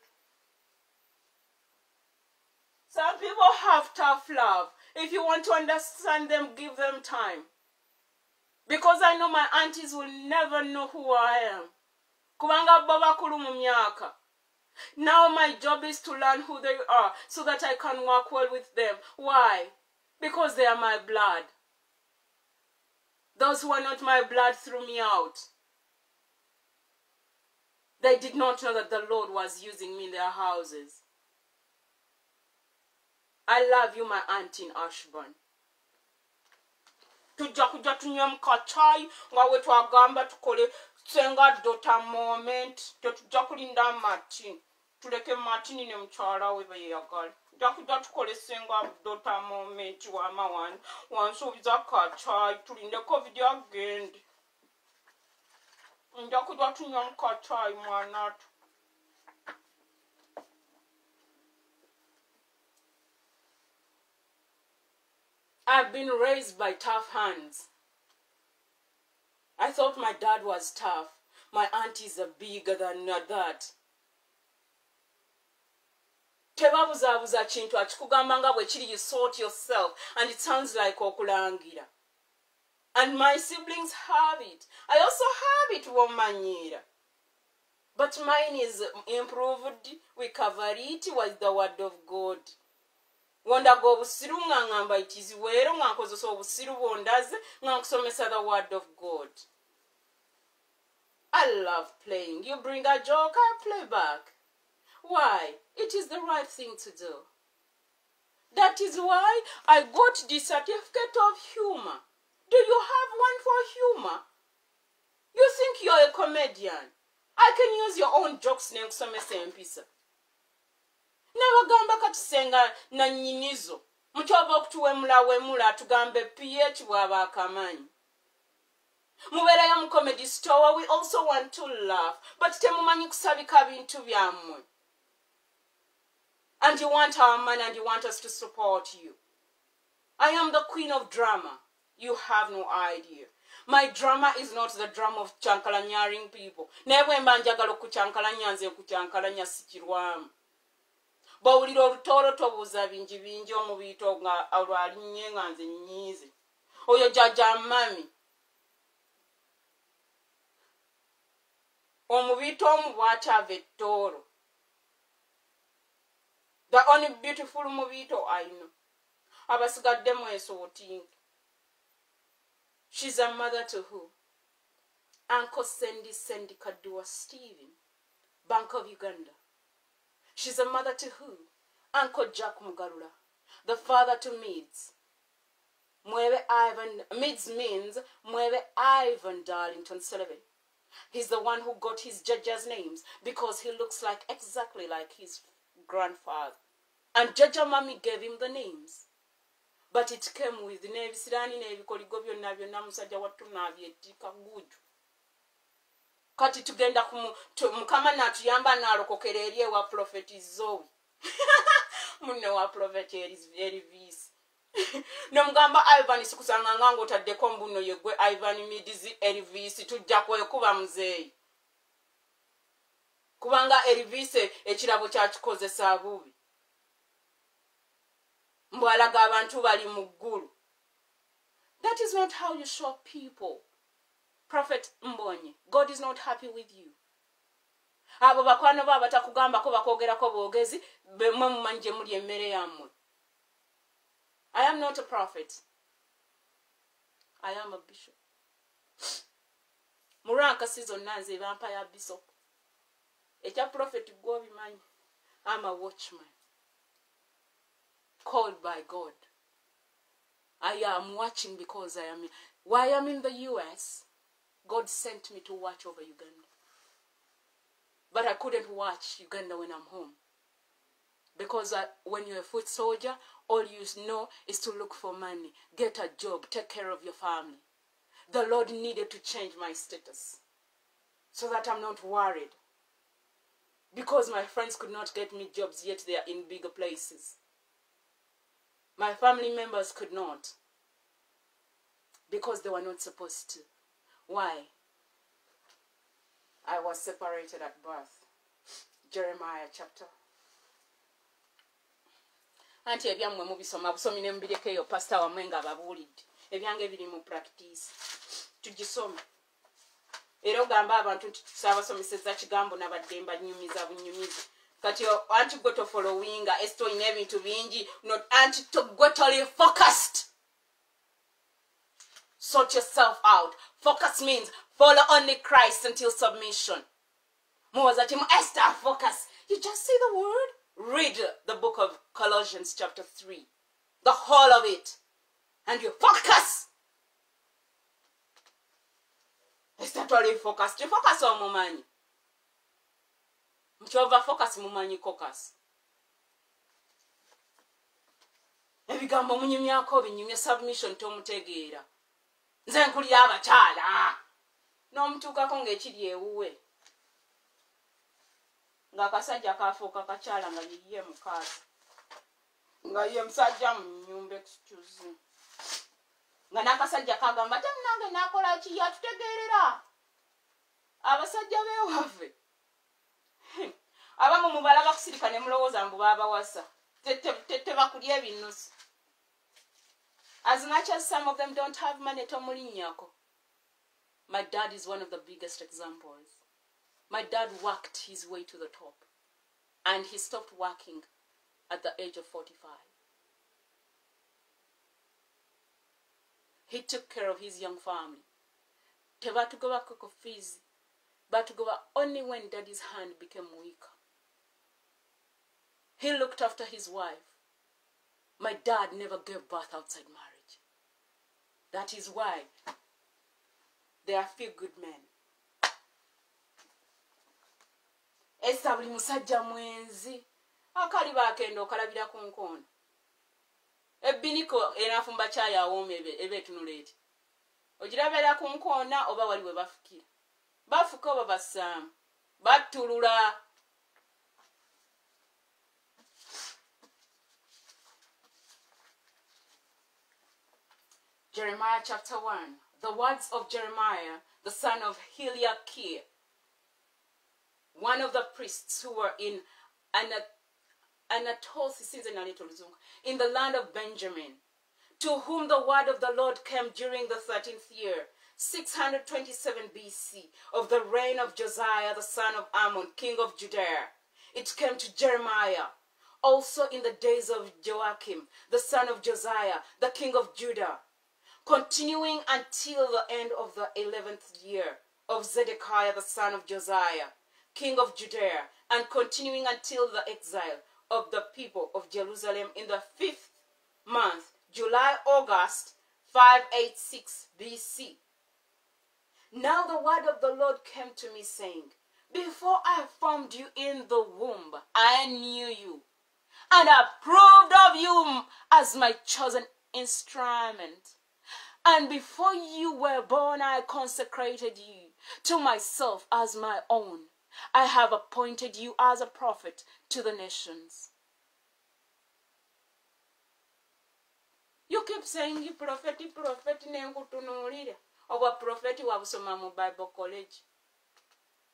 Some people have tough love. If you want to understand them, give them time. Because I know my aunties will never know who I am. Kubanga bo mu myaka. Now my job is to learn who they are so that I can work well with them. Why? Because they are my blood. Those who are not my blood threw me out. They did not know that the Lord was using me in their houses. I love you, my auntie in Ashburn. tujja kujja tunywa mukacayi nga twagamba tukole senga dota moment tetujja kulinda martin tuleke martin ne mukyala we beyeyagala tujja kujja tukole senga dota moment wamawani wansuubiza kacayi tulinde covid agende nja kujja tunywa mukacayi mwanatu I've been raised by tough hands. I thought my dad was tough. My aunties are bigger than that. tebabuzaabuza kintu akikugamba nga bwe kiri you sort yourself and it sounds like okulangira and my siblings have it i also have it womanyiira but mine is improved we cover it with the word of god wondaga obusiru nga ŋŋamba ikiziweero nga nkozesa obusiru the word of god. I love playing. You bring a joke i play back. Why? It is the right thing to do. That is why i got the certificate of humor. Do you have one for humor? You think you're a comedian? I can use your own jokes nenkusomesa empisa n'abagamba kati senga nannyinizo mukyoba okutuwemula wemula atugambe ph bw'aba akamanyi mubeerayo mu comedy store we also want to laugh but temumanyi kusabika bintu byammwe. And you want our money and you want us to support you. I am the queen of drama. You have no idea. My drama is not the drama of kyankalanyaring people. Naye bwe mba njagala okukyankalanya nze nkukyankalanya sikirwamu bwowulira olutoolo tobuuza bingi bingi omubiito nga olwalinnye nga nze nyiize oyo jjajja mami omubiito omu bwakyava ettoolo. The only beautiful mubiito know. Abasigadde mwesootingi shes a mother to who? Uncle sendi sendi kadduwa stephen bank of uganda She's a mother to who? Uncle Jack Mugarula. The father to Meads. Mwebe Ivan, Meads means Mwebe Ivan Darlington Sullivan. He's the one who got his judge's names because he looks like exactly like his grandfather. And Judge Mami gave him the names. But it came with nebisirani nebikoligo byonna byonna musajja wattu nabyettika guju kati tugenda mukama natuyamba nalokokera eri ewa profeti zoe. Munne wa profeti erivisi nomugamba ivan sikusanganga nga otaddeko mbuno yegwe ivan mids erivisi tujja kwekuba muzeeyi. Kubanga erivisi ekirabo kyakikozesa bubi mbwalaga abantu bali mu ggulu. That is not how you show people prophet mbonye god is not happy with you. Abo bakwano bo abatakugambako bakwogerako bwogezi bemwe mumanyi gye muli emmere yammwe. I am not a prophet. I am a bishop. Mu lwankasi zonna nze bampa ya bishop. Ekya prophet gwobimanyi am a watchman. Called by god. I am watching because i am why i am in the us God sent me to watch over Uganda. But I couldn't watch Uganda when I'm home. Because I, when you're a foot soldier, all you know is to look for money, get a job, take care of your family. The Lord needed to change my status so that I'm not worried. Because my friends could not get me jobs, yet they are in bigger places. My family members could not because they were not supposed to. Why? I was separated at birth. Jeremiah chapter. Anti ebyammwe mubisoma busomi ne mubireko eyo pasita wamwe nga ababuulidde. Ebyange biri mu practice. Tugisome. Era ogamba abantu nti saabasomeseza kigambo nabadde mbanyumiza bunyumiza kati anti gwe tofolowinga esi tolina ebintu bingi. Not anti gwe toli focused sort yourself out. Focus means follow only christ until submission. Timu esther focus. You just see the word? Read the book of colossians chapter 3 the whole of it. And you focus. Esther toli focus. Tifocus omumanyi nkyova focus mumanyi cocus ebigambo munyumyako binyumya submission tomutegeera nze nkulira abakyala n'omutuukako ng'ekiri ewuwe ng'akasajja kafuuka kakyala nga yiye mukazi nga ye musajja mu nyumba excuse nga n'akasajja kagamba te munange nakola ki yatutegeerera. Abasajja beewaffe abamu mubala bakusirika ne mulowooza mbu baabawasa tebakulya ebinusu as much as some of them don't have money tomulinnyako my dad is one of the biggest examples. My dad worked his way to the top and he stopped working at the age of 45 he took care of his young family. Tebatugobako fees batugoba only when daddy's hand became weaker. He looked after his wife. My dad never gave birth outside marriage that is why there are few good men. Esa buli musajja mwenzi akali bakenda okalabira ku nkoona ebbiniko enafumba kyayi awooma eba etunula eti. Ogirabira ku nkoona oba wali we bafukira bafuka oba bassaamu battulula Jeremiah chapter 1. The words of Jeremiah, the son of Hiliakir, one of the priests who were in Anatosi, in the land of Benjamin, to whom the word of the Lord came during the 13th year, 627 BC, of the reign of Josiah, the son of Ammon, king of Judea. It came to Jeremiah. Also in the days of Joachim, the son of Josiah, the king of Judah, continuing until the end of the eleventh year of Zedekiah the son of Josiah, king of Judea, and continuing until the exile of the people of Jerusalem in the fifth month, July August 586 BC. Now the word of the Lord came to me, saying, Before I formed you in the womb, I knew you, and approved of you as my chosen instrument. And before you were born, I consecrated you to myself as my own. I have appointed you as a prophet to the nations. You keep saying you prophet, prophet, nenkutunuulira obwa prophet wabusoma mu bible college.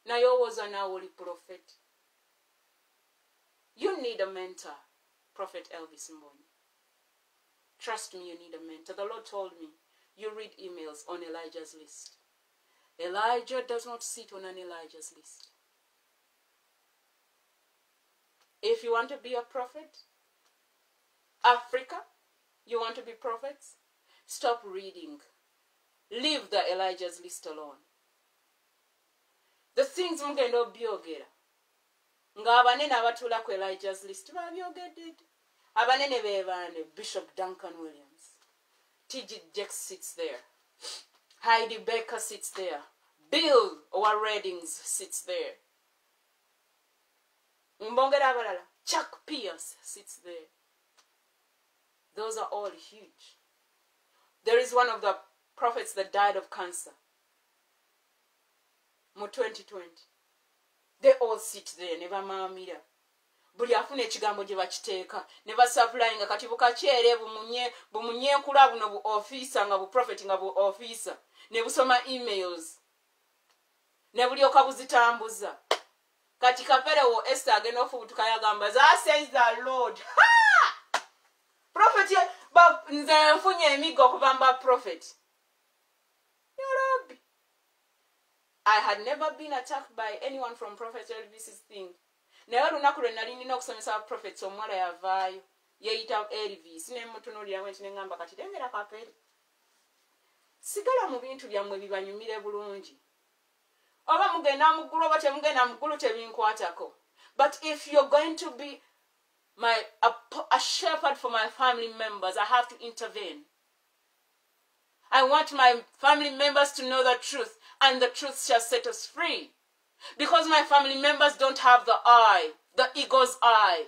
Naye owooza naawe oli prophet. You need a mentor prophet elvis mbonyi. Trust me you need a mentor. The lord told me you read emails on Elijah's list. Elijah does not sit on an Elijah's list. If you want to be a prophet, Africa, you want to be prophets, stop reading. Leave the Elijah's list alone. The things mugenda obyogera nga abanene abatuula ku elijah's list babyogedde abanene bebaane bishop duncan williams T.G. Jack sits there. Heidi Baker sits there. Bill or Reddings sits there. Mbongera. Chuck Pierce sits there. Those are all huge. There is one of the prophets that died of cancer. Mu 2020. They all sit there, never mamira. Buli afuna ekigambo gye bakiteeka. Ne basapulayi nga kati bukakyere bumunye bumunyenkula buno bu ofiisa nga buprofeti nga bu ofiisa ne busoma emails. Ne bulyoka buzitambuza. Kati kaperewo esta agenda ofubutuka yagamba that says the lord. Ba- nze nfunye emigga okuva mu baprofeti yolobi i had never been attacked by anyone from prophet elvis's thing naye olunaku lwe nali nina okusomesa abaprofets omuwala yavaayo yeyita elvis nemutunuliramu nti neŋŋamba kati lengera kapere sigala mu bintu byammwe bibanyumire bulungi. Oba mugenda muggulu oba temugenda muggulu tebinkwatako. But if you're going to be my a, a shepherd for my family members i have to intervene. I want my family members to know the truth and the truth shall set us free because my family members don't have the eye the eagle's eye.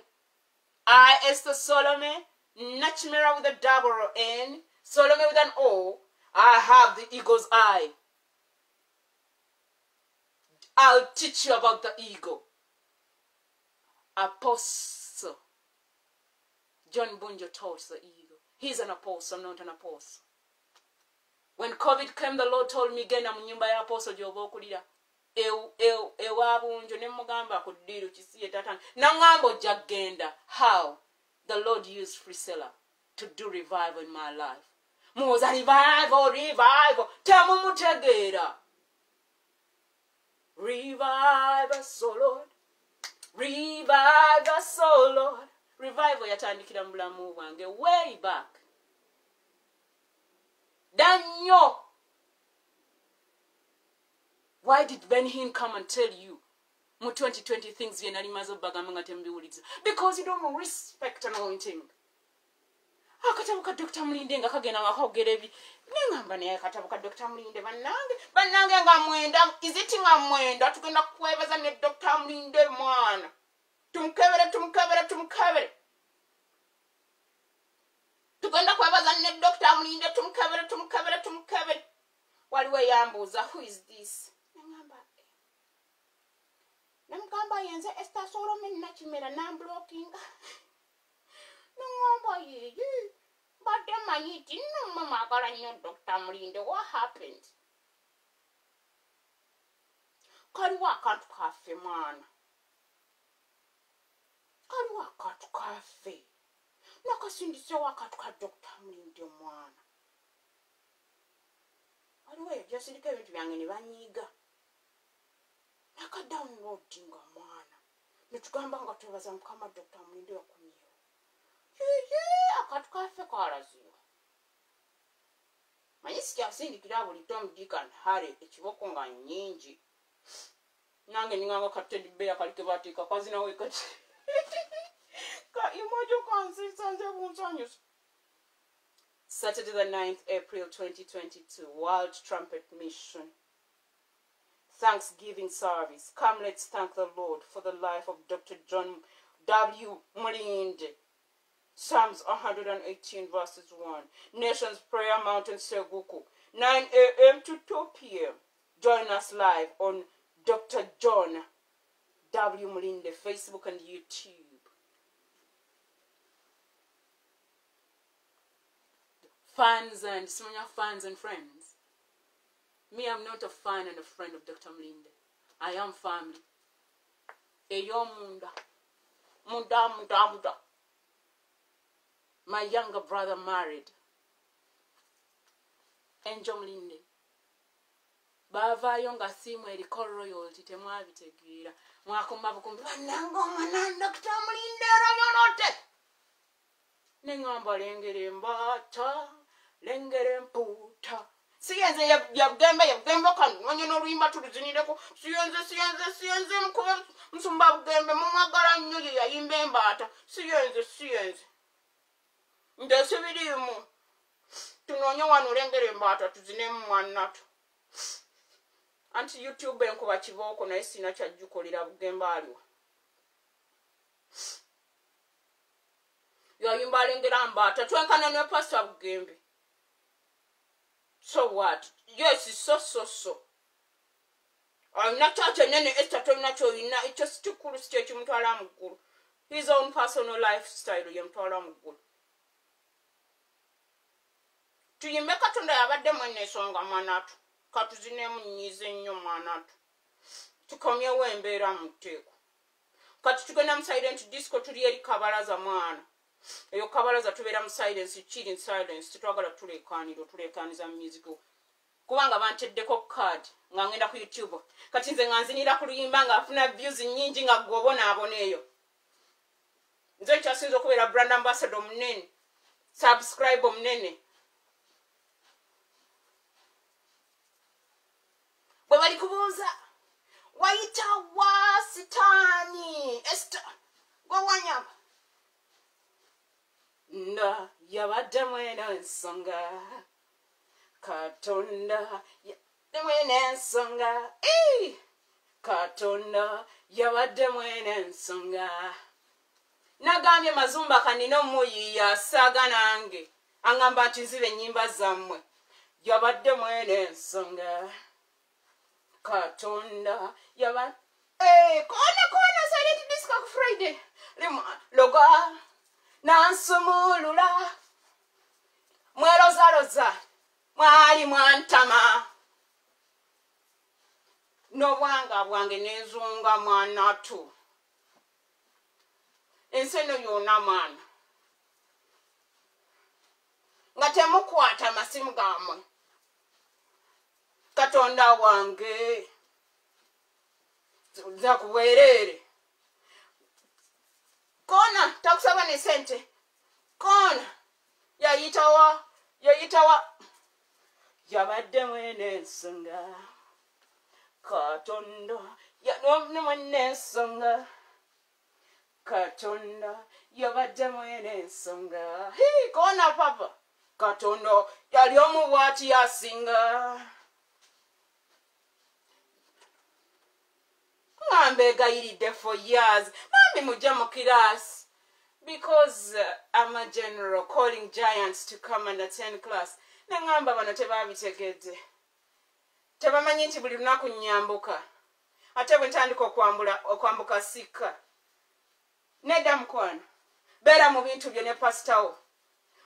I esther solomon nachimera with a double n solomon with an o i have the eagle's eye. I'll teach you about the eagle apostle. John Bunjo taught the eagle. He's an apostle, I'm not an apostle. When COVID came, the Lord told me genda mu nyumba ya apostle gy'oba okulira ew- ew- ewa bunjo ne mugamba ku ddiiro kisiye tatana naŋŋamba ojja kgenda. How? The lord used frisella to do revival in my life. Muwoza revival revival. Temumutegeera. Revive us o lord. Revive us o lord. Revival yatandikira mu bulamu bwange way back. Dda nnyo why did ben hin come and tell you mu 2020 things bye nali maze obbagamba nga temubiwuliza because you don't respect anointing. Akatabo ka dr mulinde nga kagenda nga kogera ebi neŋamba naye akatabo ka dr mulinde bannange bannange nga mwenda iziti nga mwenda? Tugenda kukwebaza ne dr mulinde mwana. Tumukebere tumukebere tumukebere. Tugenda kwebaza ne dr mulinde tumukebere tumukebere tumukebere. Waliwo eyambuuza who is this. Nemugamba yenze ester solomon nakimera namblokinga neŋamba yeye mbadde manyi ti nomwe mwagala nnyo dr mulinde what happened? Kaliwo akantu kaffe mwana kaliwo akantu kaffe nakasindisewo akantu ka dr mulinde mwana waliwo eyo gyosirika ebintu byange ne banyiiga nakadawunloadinga mwana. Netugamba nga twebaza mukama dr mulinde yakumyewo yeye akantu kaffe kalazibwa manyi sikyasindikira buli tom dican hare ekiboko nga nyingi nange ninganga katedibeya kali kebateeka kazinawe kati ka imojo kansisanze bunsanyusa Saturday, the 9th April 2022, World Trumpet Mission. Thanksgiving service. Come, let's thank the Lord for the life of Dr. John W. Mulinde. Psalms 118, verses 1. Nations Prayer Mountain, Seguku. 9 a.m. to 2 p.m. Join us live on Dr. John W. Mulinde, Facebook and YouTube. fans and Sonia fans and friends. Me, I'm not a fan and a friend of Dr. Mlinde. I am family. Eyo munda. Munda, munda. My younger brother married. Angel Mlinde. baavaayo nga siimu eriko royalty temwabitegeera mwakoma bukumbi bannanga omwana dr mulinde royonote neŋŋamba lengera embaata lengera empuuta siyenze yabugembe yabugembe kanonye n'oluyimba tuluzinireko siyenze siyenze siyenze mukube musumba bugembe mumwagala nnyo ye yayimba embaata. Siyenze siyenze. Ndesibiriimu tunonye wano olengera embaata tuzinemu mwannatu. Anti youtube enkuba kibooko naye sina kyajjukolera bugembe aliwa. Yayimba alengera mbaata twenkana ne pasita bugembe what? Yes so so so. Kyakyo enene esta tolina kyoyina ekyo sikikulu si kyekimutwala mu ggulu his own personal lifestyle yemutwala mu ggulu tuyimbe katonda yabadde mweneesonga mwanatu katuzinemu nyize nnyo mwanatu tukomyewo embeera mu tteeko kati tugenda mu silent disco tuli eri kabalaza mwana eyo kabalaza tubeera mu silence kiri silence tetwagala tulekaniro tulekaniza mu musico kubanga banteddeko card nga ngenda ku youtube. Kati nze nga nzinira ku luyimba nga afuna views nyingi nga gwe obonaabona eyo. Nze nkyasinza okubeera brand ambassador omunene subscribe omunene. Bwe bali kubuuza wayita wa sitaani? Esta gwewanyamba nda yabadde mwena ensonga katonda yabadde mwena ensonga katonda yabadde mwena ensonga nagambye mazumba kanina omuyiiya asaaga nange. Aŋŋamba nti nziba ennyimba zammwe. Yabadde mwena ensonga katonda yaba kona kona silent disco ku friday. Lima, loga nansumulula. Mwerozaloza mwali mwantama. N'obwanga bwange nenzunga mwanatu. Ensi eno yonna mwana. Nga temukwata amasimu gammwe katonda wange za kubwereere kona takusaba ne sente. Kona. Yayitawa yayitawa yabadde mwene ensonga katonda yanomwene ensonga katonda yabadde mwene ensonga Hi, kona papa. Katonda yali omubwati yasinga ngambe egayiridde for years. Bambi mujja mu kirasi because uh, i'm a general calling giants to come and attend class. Neŋŋamba bano tebabitegedde. Tebamanyi nti buli lunaku nyambuka. Ate bwe ntandika okwambula- okwambuka sikka. Nedda mukwano beera mu bintu byo ne pasitawo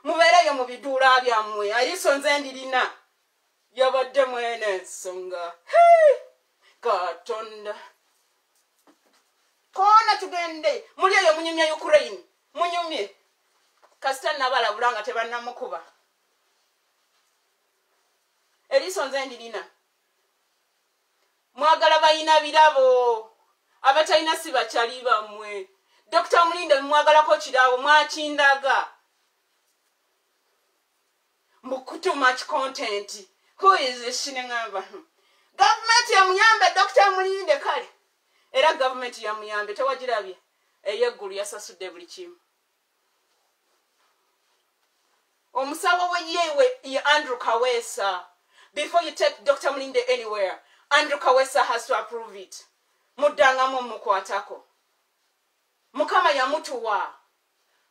mubeereyo mu biduula byammwe. Aliso nze ndirina. Yabadde mwene ensonga katonda koona tugende. Muli eyo munyumya ukraine. Munyumye. Kasita nabalabula nga tebannamukuba. Eriiso nze ndirina. Mwagala balina birabo. Abatalina si bakyali bammwe. Dr mulinde mumwagalako kirabo? Mwakindaga. Mbu too much content. Who is she neŋamba gavumenti yamuyambe dr mulinde kale era gavumenti yamuyambe tewagirabye. Eyeggulu yasasudde buli kimu. Omusawo weyewe ye andrew kawesa. Before you take dr mulinde anywhere andrew kawesa has to approve it. Muddangamu mukwatako. Mukama yamutuwa.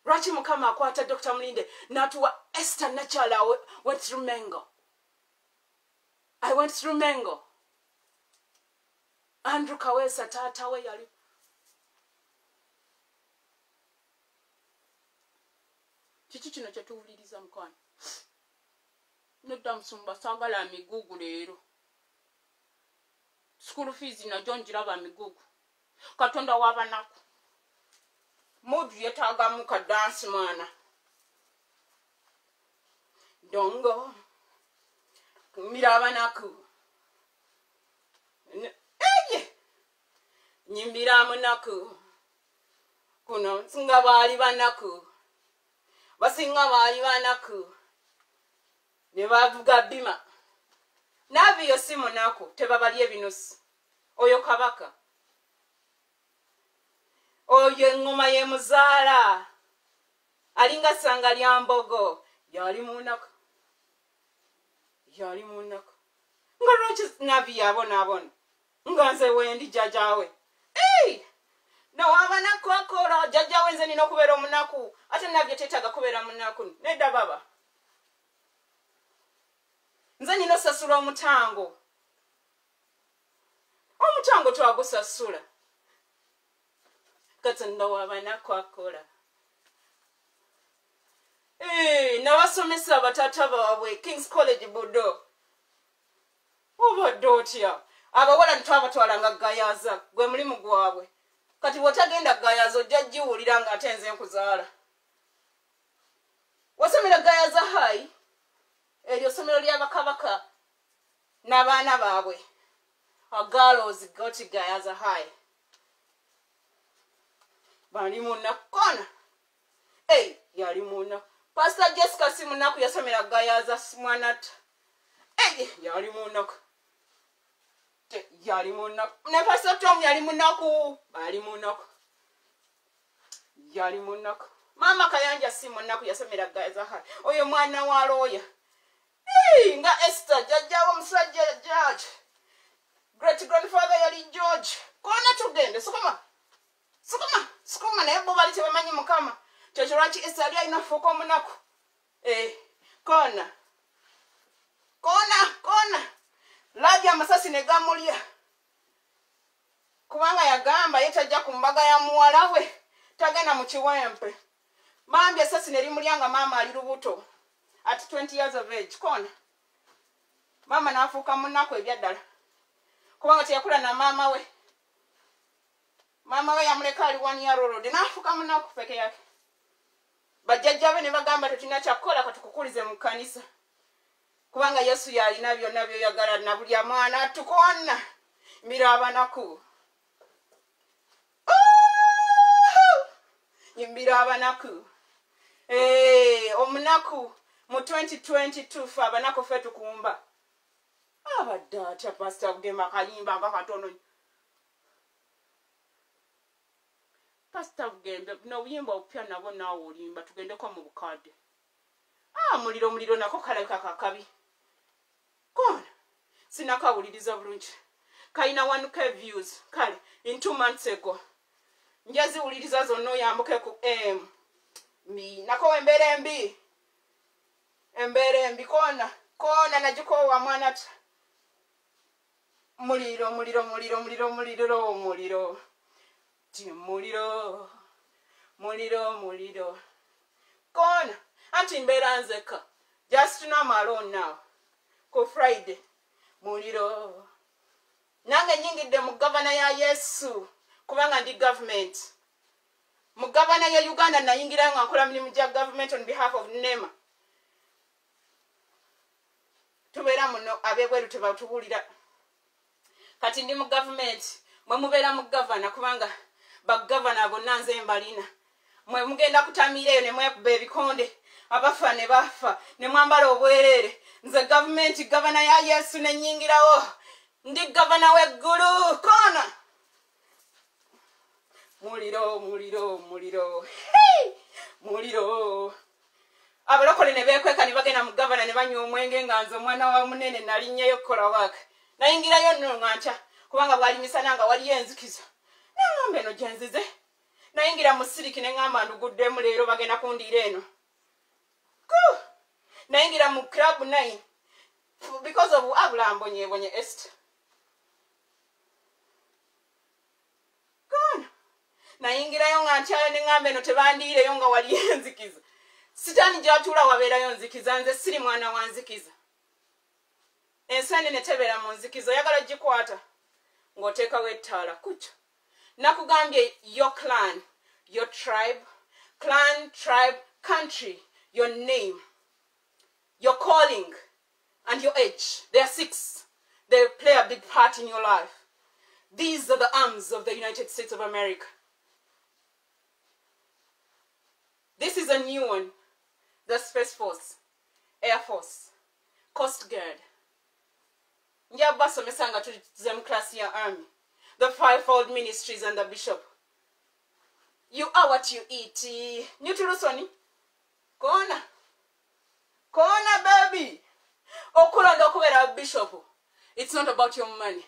Lwaki mukama akwata dr mulinde natuwa esther nakyala I went through mengo i went through mengo andrew kawesa taata we yali. Kiki kino kyetuwuliriza mukwano nedda musumba sagala migugu leero. School fees najo njiraba migugu. Katonda wabanaku mudu yetagamu kadansi mwana. Dongo kumira abanaku N- eye nyimbira munaku kuno singa baali banaku basinga baali banaku ne bavuga bima. Naaviyo si munaku tebabali ebinusi oyo kabaka. Oyo eŋŋoma ye muzaala. Alinga ssanga lya mbogo. Yali munaku yali munaku nga lwaki navi yabonaabona nga nze wendi jjajawe ei nowabanaku akola jjajjawe nze nina okubeera omunaku. Ate nabye tetaaga kubeera munaku nedda baba. Nze nina osasula omutango. Omutango twagusasula. Katonda wabanaku akola Eh, nabasomesa batata baabwe kings college budo obadde otya abawala netwabatwalanga gayaza gwe mulimu gwabwe. Kati bwotagenda gayaza ojja giwulira nga ate nze nkuzaala. Wasomera gayaza hai eryo somero lyabakabaka n'abaana baabwe. Agalos goti gayaza hai bali munakona ei yali muna pasita jessica si munaku yasomera gayaza mwanata. Ei yali munaku yali munaku ne pasita tom yali munaku bali munaku yali munaku maama kayanja si munaku yasomera gayaza hai oyo mwana wa looya nga esther jajjawo omusajja george. Great grandfather yali george. Kona tugende sukuma. Sukuma sukuma naye bo bali tebamanyi mukama. Kyekyo lwaki esther ali alina fuuka omunaku? Eh, kona. Kona kona laaji amasasi ne gamulya. Kubanga yagamba ye tajja ku mbaga ya muwala we tagenda mu kiwempe. Mambi esasi ne limulya nga maama ali lubuto at 20 years of age kona maama n'afuuka munaku ebyaddala. Kubanga teyakula na maama we. Maama we yamuleka ali one year old n'afuuka munaku peke yake. Bajjajja be ne bagamba tetulina kyakukola katukukulize mu kkanisa kubanga yesu yalina byonna byoyagala na buli amwana tukonna mbira abanaku. Yimbira abanaku. Omunaku mu 2022 fe abanaku fe tukumba. Abadde atya pasita kugema akayimba nga katono? Pasita bugembe nobuyimba obupya nabwo naawe olimba tugendeko mu bukadde. Ah muliro muliro nako kalabika kakabi kona sinakawuliriza bulungi kalina 1k views kale in two months ago. Njaziwuliriza zonna oyambuke ku m mbi nako embeera embi. Embeera embi kona kona nagikoowa mwana ta. Muliro muliro muliro muliro muliro muliro. Ti muliro muliro muliro. Kona anti mbeera nzeka. Just I'm alone now ku friday. Muliro. Nange nyingidde mu gavana ya yesu kubanga ndi gavumenti mu gavana ya uganda nayingirayo nga nkola mirimu gya gavumenti on behalf of nema. Tubeera muno abebweru tebatubuulira kati ndi mu gavumenti mwe mubeera mu gavana kubanga bagavana bonna nze mbalina. Mwe mugenda kutamiira eyo ne mwekuba ebikonde abafa ne bafa ne mwambala obwereere nze gavumenti gavana ya yesu nenyingirawo ndi gavana w'eggulu. Koona! Muliro muliro muliro. Muliro. Abalokole ne beekweka ne bagenda mu gavana ne banywa omwenge nga nze omwana wa munene nalinnyeyo kukola waaka nayingirayo nno nga ntya kubanga bwali misana nga waliyo enzikiza naŋamba eno gyenzize nayingira mu siriki ne ŋŋamba nduguddemu leero bagenda kundiira eno! Nayingira mu club nine. Because of abula mbonyebonye est. Kono nayingirayo nga ntyayo ne ŋŋamba eno tebandiireyo nga waliyo enzikiza. Sitaani gyatuula wabeerayo nzikiza nze siri mwana wa nzikiza. Ensanene tebeera mu nzikiza oyagala gikwata ng'oteekawo ettaala kutyo nakugambye your clan your tribe clan tribe country your name your calling and your age. They are six. They play a big part in your life. These are the arms of the united states of america. This is a new one. The space force air force coast guard. Nga tuze mu army. The fivefold ministries and the bishop. You are what you eat. Newtulusoni koona. Koona baby. Okulonda okubeera bishop. It's not about your money.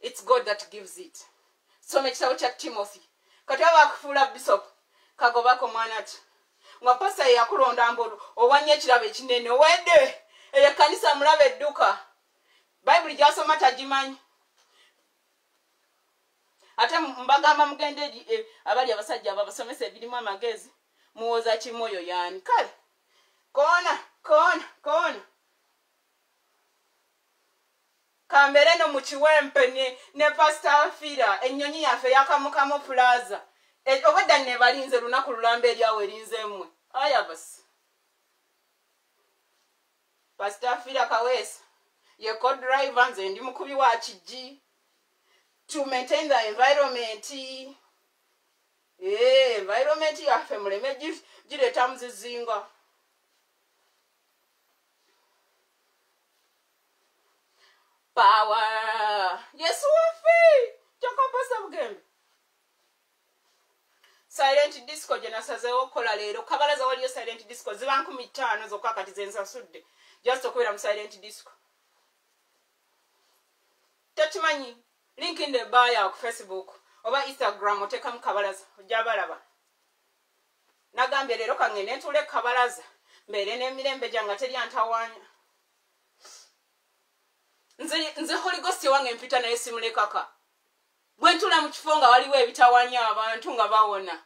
It's god that gives it. Soma ekitabo kya timothy. Kati aba akufuula bishop kagobako mwana ti nga pasa yeyakulonda mbu owanye ekirabo ekinene owedde eyo ekkanisa mulaba edduka. Bayibuli gyasoma tagimanyi. Ate mbagamba mugende eh, abali abasajja abo abasomesa ebirimu amagezi muwoza kimu oyo yaani kale. Koona koona koona kambere no mu kiwempe ne, ne pasita fira ennyonyi yaffe yakamukamu plaza. E- obwedda ne balinze lunaku lulamba eryawo erinzeemmwe aya basi. Pasita fira kaweesa ye codriver nze ndi mukubi wa kigi to maintain the environment environment yaffe muleme gi- gireeta muzizinga power. Yesu waffe! Kyokampasa bugembe. Silent disco gye nasazeewo okukola leero. Kabalaza waliyo silent disco ziba nkumi ttaano zokka kati zensasudde just okubeera mu silent disco. Tekimanyi link in the baya ku facebook oba instagram otekamu kabalaza ojja balaba. Nagambye leero kangende ntuule kabalaza mbeere n'emirembe gyange teryantawaanya nze nze holigosti wange mpita naye simulekaka. Bwe ntula mu kifo nga waliwo ebitawanya abantu nga bawona.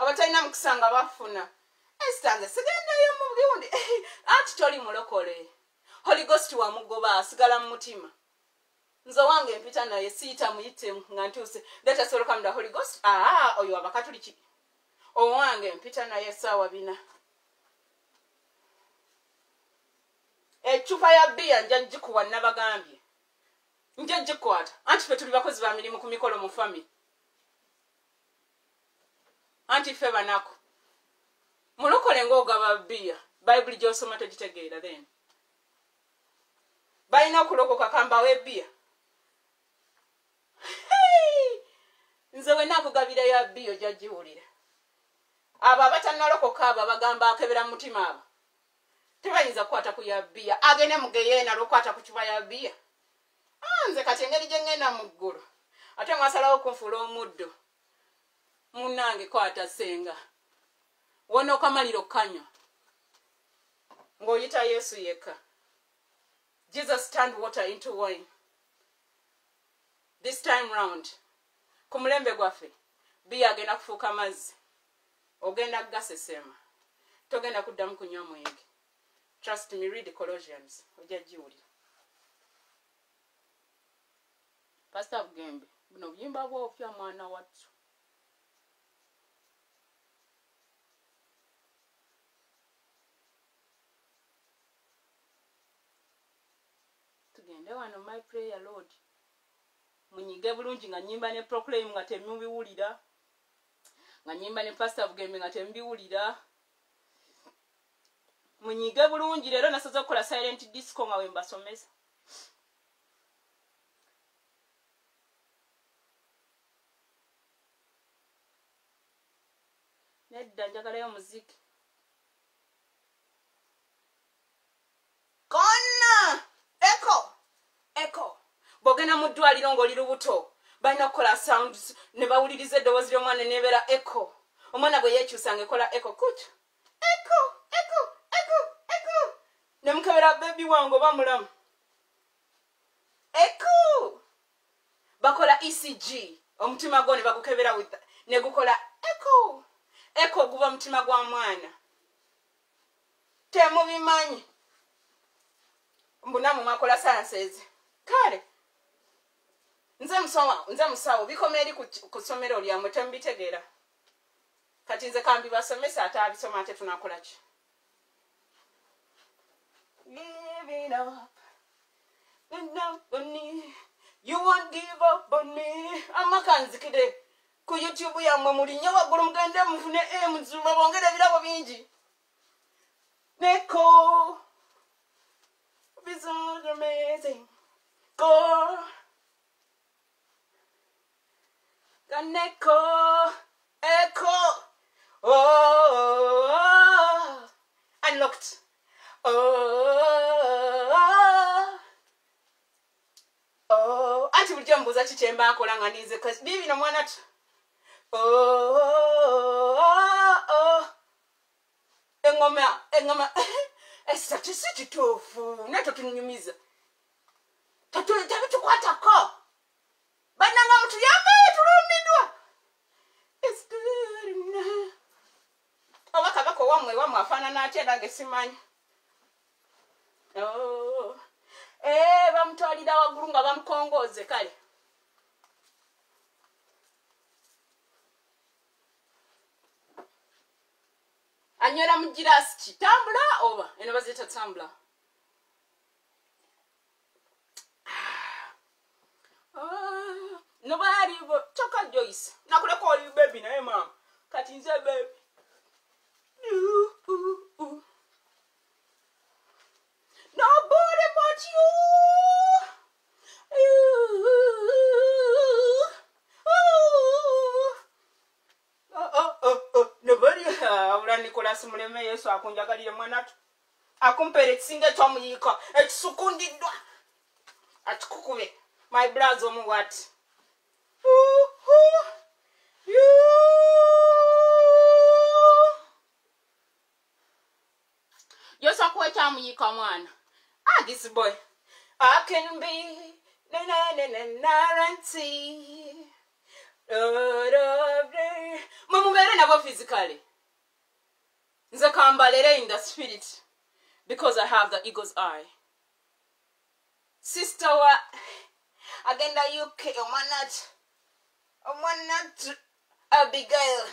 Abatalina mukisa nga bafuna. Esitanze sigendayo mu biwundi anti toli mulokole. Holigosti wamugoba asigala mu mutima nze wange mpita naye siyita muyitemu nga ntuuse letasolokamda holigost aa oyo abakatuliki owange mpita naye saawa bina. Ecupa ya bbiya nja gikuwa nabagambye nja gikwata anti ffe tuli bakozi ba mirimu ku mikolo mu fami anti ffe banako mulokole ngaogaba bbiya. Bayibuli gyosoma tegitegeera then. Balina okulokoka kambawo ebbiya nze wenna akugabira ya bbiya ojja giwulira abo abatannalokoka abo abagamba akebera mu mutima abo tebayinza kukwata ku ya bbiya agende mugeyeena lwokwata ku cupa ya bbiya Ah, nze kati engeri gye ŋŋenda mu ggulu. Ate mwasalawo kunfuula omuddo. Munnange kwata senga wona okamaliro kanywa ng'oyita yesu yekka. Jesus turned water into wine this time round ku mulembe gwaffe biya agenda kufuuka mazzi ogenda kugasesema togenda kuddamu kunywa mwenge trust me read colossians ojja giwulira. Pasita bugembe buno buyimba bwofya mwana wattu. Tugende wano my prayer lord munyige bulungi nga nyimba ne proclaim nga temubiwulira nga nyimba ne pasita bugembe nga temubiwulira munyige bulungi leero nasaza okukola silent disco nga wembasomesa nedda njagalayo muziki. Konna! Eko eko bwogenda mu ddwaliro ng'oli lubuto. Balina kukola sound ne bawuliriza eddoboozi ly'omwana nebeera eko omwana bwe yeekyusanga ekola eko kutyo eko eko eko eko ne mukebera bebi wange oba mulamu. Eko bakola ecg omutima gwo ne bagukebera ne gukola eko eko oguva mutima gwa mwana. Temubimanyi. Mbunamu mwakola sciences. Kale nze musoma nze musawo bikoma eri ku ssomero lyamwe temubitegeera kati nze kambibasomesa ate abisoma ate tunakola ki. You won't give up on me. amakanzikire ku youtube yammwe mulinye waggulu mugende mufune emuzuma bongere ebirabo bingi neko It's all amazing. Go. Kaneko. Echo. Oh. Unlocked. Oh. Oh. Anti bulijjo mbuuza ki kye mba nkola nga ninze kasi biibino mwana tu. Oh. Oh. engoma engoma esita tisi kituufu naye totunyumiza tabitukwatako bannanga mutuyambaye tulumiddwa It's good oba kabaka owamwe wamwe afaanana atya nange simanyi. Oh. Eh, bamutwalira waggulu nga bamukongooze kale. Anywera mu girasi ki? Tambula oba? Eno baziyita tambula Ah, bo- kyokka joyce nakuleka oli bebi naye maama kati nze bebi nobody but you. Oh, oh, oh, nobody abula nikolasi muleme yesu akunjagalire mwanatu akumpeera ekisinga ekyomuyiika ekisukundiddwa akikukube my bras omuwati yosa kuwa ekyamuyiika mwana. Ah this boy. I can be na na na na naranti mwe mubeere nabo physically. Nze kambalere in the spirit because i have the eagle's eye. Sister wa agenda uk omwanat omwanat abigail.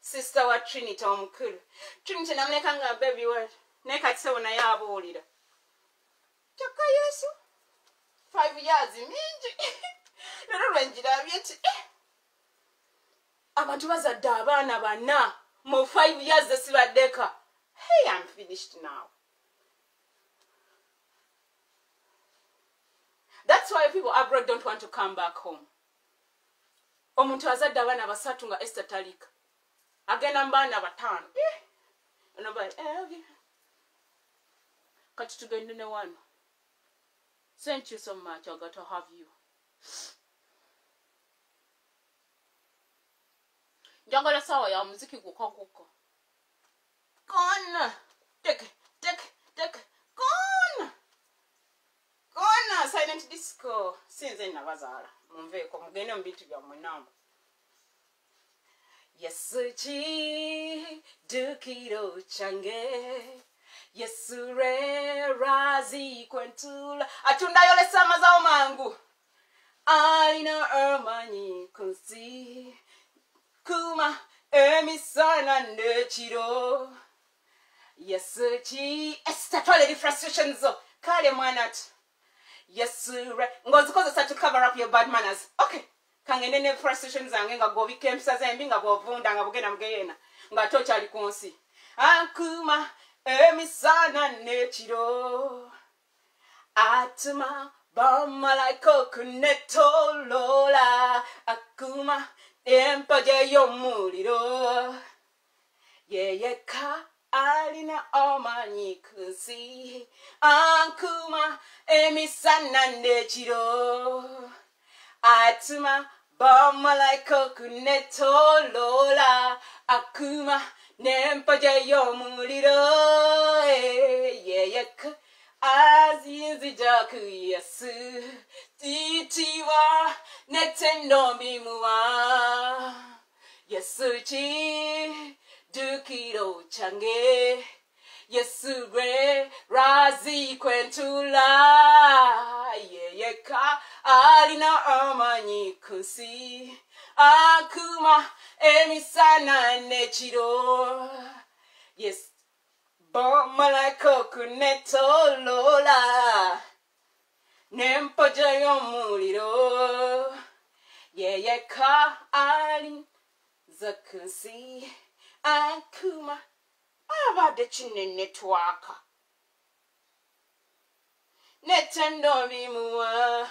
Sister wa trinity omukulu. Trinity namuleka nga bebi we naye kati sebo naye abuulira kyokka yesu. Five years mingi. Lero lwenjirabye ti eh, abantu bazadde abaana bana mu five years esibaddeka hey i'm finished now that's why people abroad don't want to come back home. Omuntu azadde abaana basatu nga ester talika. Agenda mu baana bataano. Eh, eh, kati tugende ne wano. Thank you so much i got to have you. Njagala sawa ya muziki guka guka. Kona teke teke teke. Kona kona silent disco. Sinze nabazaala munveeko mugende mu bintu byammwe namba yesu kidukiro kyange. Yesu rerazi kwentula atundayolesa amazawo mangu. Alina amanyi ku nsi. Kuma emisana n'ekiro. Yesu ki? Esitatwala eri frustrations zo. Kale mwana ti yesu re ng'ozikozesa to cover up your bad manners. Okay. Kangende ne frustration zange nga gwobika empisa zembi nga bwovunda nga bugenda mugeyeena ng'ate okyali ku nsi akuma emisana n'ekiro atuma bamalayika okunetolola akuma empagi y'omuliro yeyeka ありなおまにくし。あんくまエミさんなんでじろあつまぼんまらいこくねとろら。あくまねんぱじゃよむりろえややくあじんじじゃくやす。ティーチはねてのみむわ。やすち kyange yesu gwe razi kwentula yeyeka alina amanyi ku akuma emisana n'ekiro yes bamalayika okunetolola n'empagi y'omuliro yeyeka alinza ku akuma abadde kinene twaka. Netendobimuwa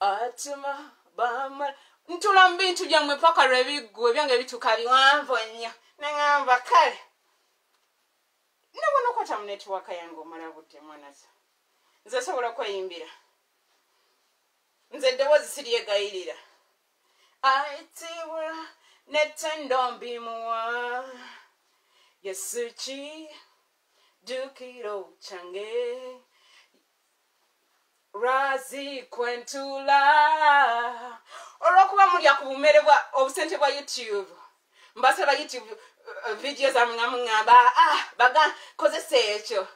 atuma bamala. Ntula mu bintu byammwe paka lwebiggwe byange bituka biwanvu nnyo neŋamba kale. Nabona okwata mu netiwaka yange omala budde mwanaza. Nze sobola kweyimbira. Nze eddoboozi siryegayirira aitibwa netendombimuwa yesu ki dukiro kyange razi kwentula. Olwokuba mulya ku bumere obusente bwa youtube. Mbasaba youtube uh, video zammwe nga muŋŋamba ah baga kozesa ekyo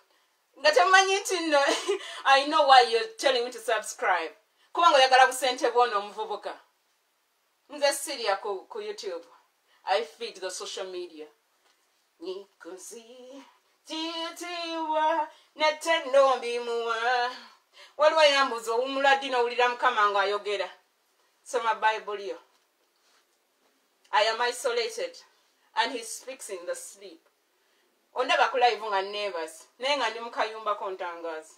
nga temumanyi nti nno i know why you're telling me to subscribe. Kubanga oyagala busente bwona omuvubuka nze sirya ku, ku youtube. I feed the social media. Nikosi kiyitibwa netendo mbimuwa waliwo yambuza owumula ddi nowulira mukama ng'ayogera. Soma bayibuli yo. I am isolated and he speaks in the sleep. Ondaba kulaivu nga nevas naye nga ndi mukayumbako ntangaaza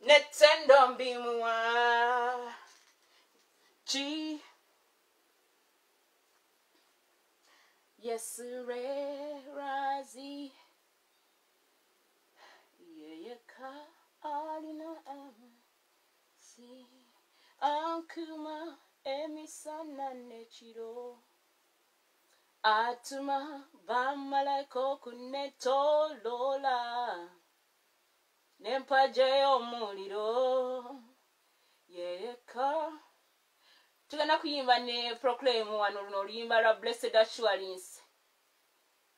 netendo mbimuwa ki yesurerazi yeyeka alina amasi ankuma emisana n'ekiro atuma bamalayika okunetoloola n'empaje y'omuliro yeyeka tugenda kuyimba ne proclaim wano luno oluyimba lwa blessed assurance.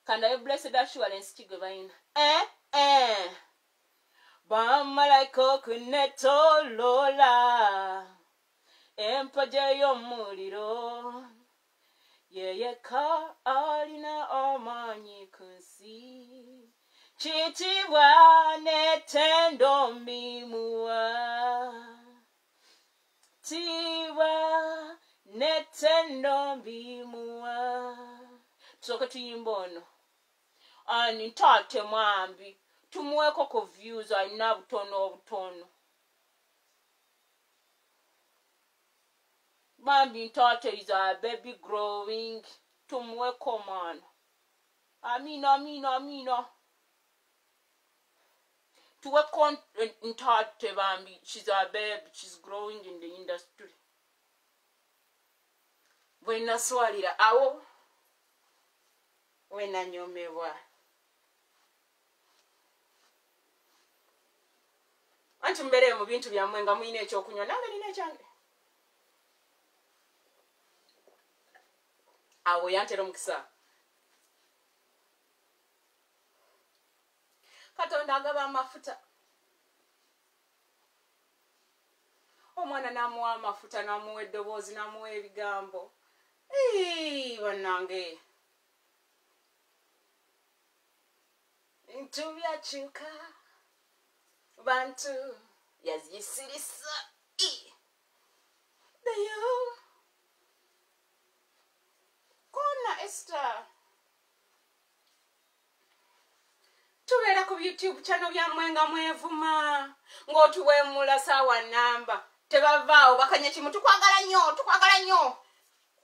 Kandayo blessed assurance kigwe balina eh, eh. bamalayika okunetoloola empaje y'omuliro. Yeyeka alina amaanyi ku nsi. Kitibwa netendo mbimuwa tibwa netendo mbimuwa tusooke tuyimba ono. Ani ntaate mwambi. Tumuweko ku views alina butono obutono bambi ntaate is a baby growing. Tumuweko mwana amina amina amina tuweko ntaate bambi she's a baby she's growing in the industry. Bwe naswalira awo wenanyomebwa anti mubeeree mu bintu byammwe nga mulina ekyokunywa nange nina ekyange. Awo yantera omukisa katonda agaba amafuta omwana namuwa amafuta namuwa eddoboozi namuwa ebigambo bannange bintu byakyuka bantu yazisirisa. Nayo kona ester tubeera ku youtube kyano byammwe nga mwevuma. Ng'otuwemula saawa namba. Tebavaawo bakanya kimu tukwagala nnyo tukwagala nnyo.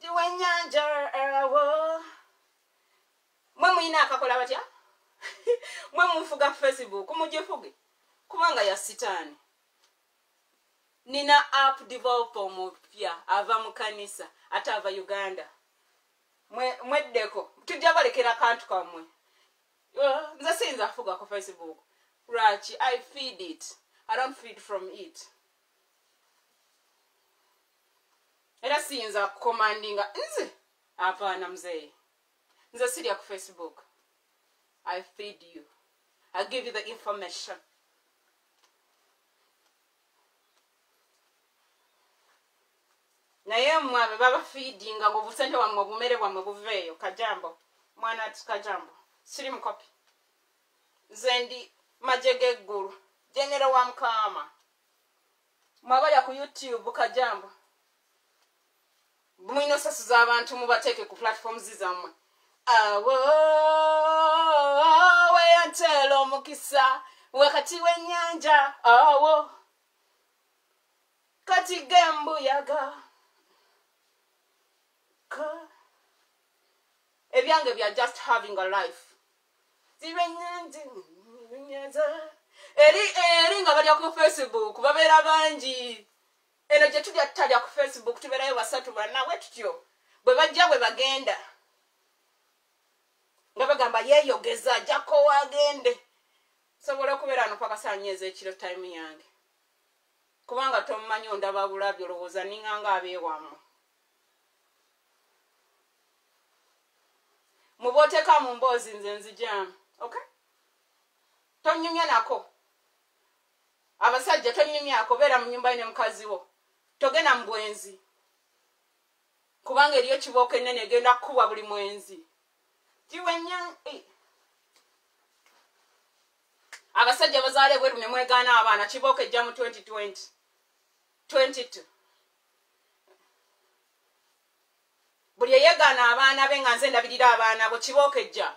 Tiwenyanja awo. Mwe muyina akakola batya? Mwe mufuga facebook mugifuge? Kubanga ya sitaani. Nina app developer omupya ava mu kanisa ate ava uganda. Mweddeko tujja balekera kantu kammwe nze siyinza kufuga ku facebook. Lwaki i feed it. I don't feed from it. Era siyinza kukomandinga nze? Apaana muzeeyi nze sirya ku facebook. I feed you. I give you the information. Naye mmwe abe babafiidinga ngaobusente bwammwe obumere bwammwe buveeyo. Kajambo. Mwana ati kajambo siri mukopi nze ndi maje geggulu jenero wa mukama mwabalya ku youtube kajambo. Mwina osasuza abantu mubateeke ku platforms zammwe awo weyanteela omukisa wakati w'ennyanja awo. Kati gembuyaga ebyange bya just having a life zibenyanza eri eri nga balya ku facebook babeera bangi. Eno gye tulya tutalya ku facebook tubeerayo basatu bannawe tutyo. Bwe bajja bwe bagenda. Nga bagamba yeeyogeza ajjako wagende. Sobola okubeera no paka saanyeeza ekiro time yange. Kubanga tomumanyi ondaba bulabyo olowooza ninganga abeewamu mubooteka mu mboozi nze nzijamu okay? Tonyumya nako abasajja tonyumyako beera mu nyumba ne mukazi wo. Togenda mu bwenzi. Kubanga eriyo kibooko enene egenda kukubwa buli mwenzi. Kiwenya eh. abasajja bazaale bweru ne mwegaana abaana kibooko ejja mu 2020 22 buli eyegaana abaana be nga nze ndabirira abaana bo kibooko ejja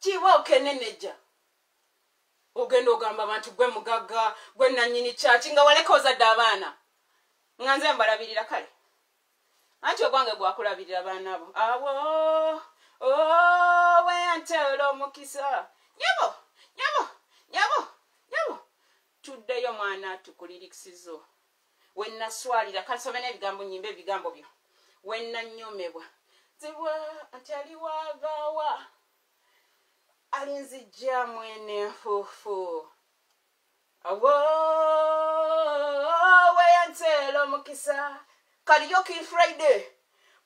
kibooko enene ejja ogenda ogamba abantu gwe mugagga gwe nanyini kyaki nga waleka ozadde abaana. Nga nze mbalabirira kale. Anti ogwange gwakulabirira baana bo? Awo weyantela omukisa. Nyabo nyabo nyabo nyabo. Tuddeyo mwana tukulirikisizo wenaswalira kansome n'ebigambo nyimba ebigambo byo. Wenanyomebwa zibwa nti aliwagawa alinzijja mwene nfuufu. Awo weyantela omukisa. Kaliyo ki friday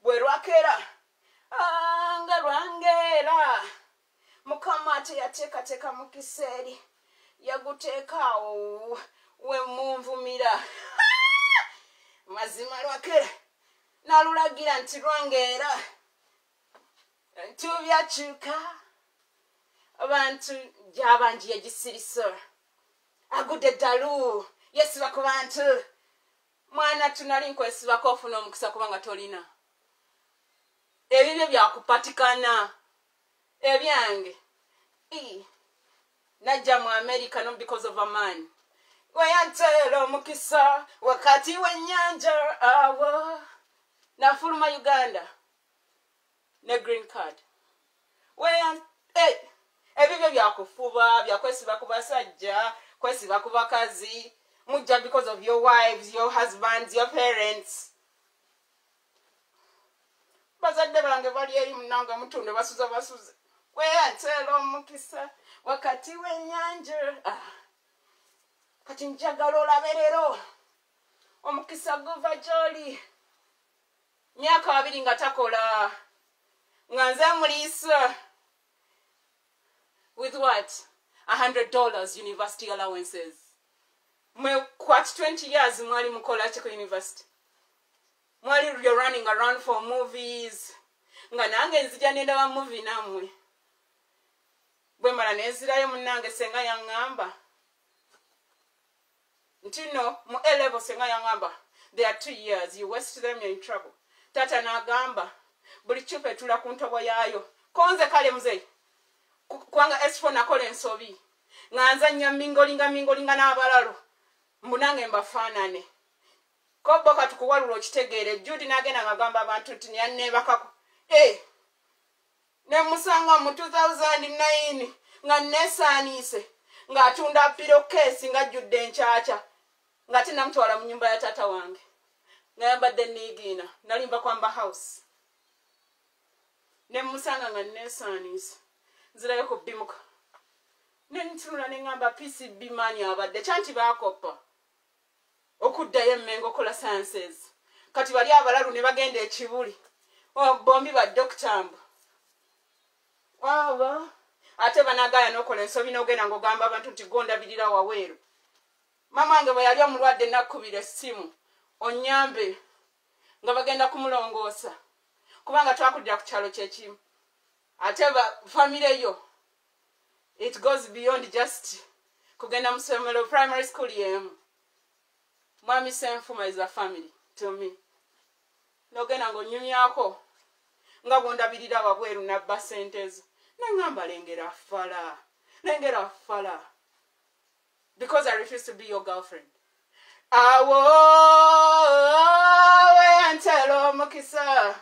bwe lwakera nga lwangeera. Mukama teyateekateeka mukisa eri. Yaguteekaawo wemunvumira mazima lwakera nalulagira nti lwangeera. Ntubyakyuka abantu gyabangi yegisirisa agudde eddalu yesiba ku bantu. Mwana tunali nkwesibako ofuna omukisa kubanga tolina. Ebibyo byakupatikana. Ebyange. Najja mu america no because of a man. Weyantera omukisa wakati w'ennyanja. Awo. Nafuluma uganda. Ne green card. Weya- eh, ebibyo byakufuba byakwesiba ku basajja kwesiba ku bakazi mujja because of your wives your husbands your parents. Bazadde bange bali eri munange mutunde basuza basuze. Weyantera omukisa wakati w'ennyanja. Ah. kati njagala olaberero omukisa guva gy'oli. Myaka abiri nga takola. Nga nze muliisa with what? A hundred dollars university allowances. Mwe kwat 20 years mwali mukola ki ku university. Mwali you're running around for movies. Nga nange nzija nendaba movie nammwe bwe mala nenzirayo munange senga yaŋŋamba nti no mu elevo senga yaŋŋamba there are two years. You waste them you're in trouble. Tata n'agamba buli cupa etula ku ntobo yaayo. Konze kale muzeyi kubanga esfo nakola ensobi. Nga nzanya mingolinga mingolinga n'abalalo mbunange mbafaanane. Kobo katukuwalula okitegeere judi nagenda ngagamba abantu nti niyanebakako e nemusanga mu 2009 nga nesaaniise ng'atunda pirokesi ng'ajjudde enkyakya nga tinamutwala mu nyumba ya taata wange. Nga yambadde niigiina nalimba kwamba house. Nemusanga nga nesaaniise nzirayo ku bimuka nentunula neŋŋamba pcb maani abadde. Kyanti baakoppa okuddayo emmengo okola sciences. Kati bali abalalu ne bagenda ekibuli. Bombi badoktambu waaba. Ate banagaya nokola ensobi nogenda ngaogamba abantu nti gondabirira waweeru mama wange bwe yali omulwadde nakkubira essimu onyambe nga bagenda kumulongoosa. Kubanga twakulira ku kyalo kyekimu ate famire yo. It goes beyond just kugenda mu ssomero primary school yemu. Mwami senfuma is a family to me. Nogenda ngaonyumyako nga bwondabirira wabweru nabba sente zo neŋŋamba lengera fala lengera fala. Because i refuse to be your girlfriend. Awo weyantera omukisa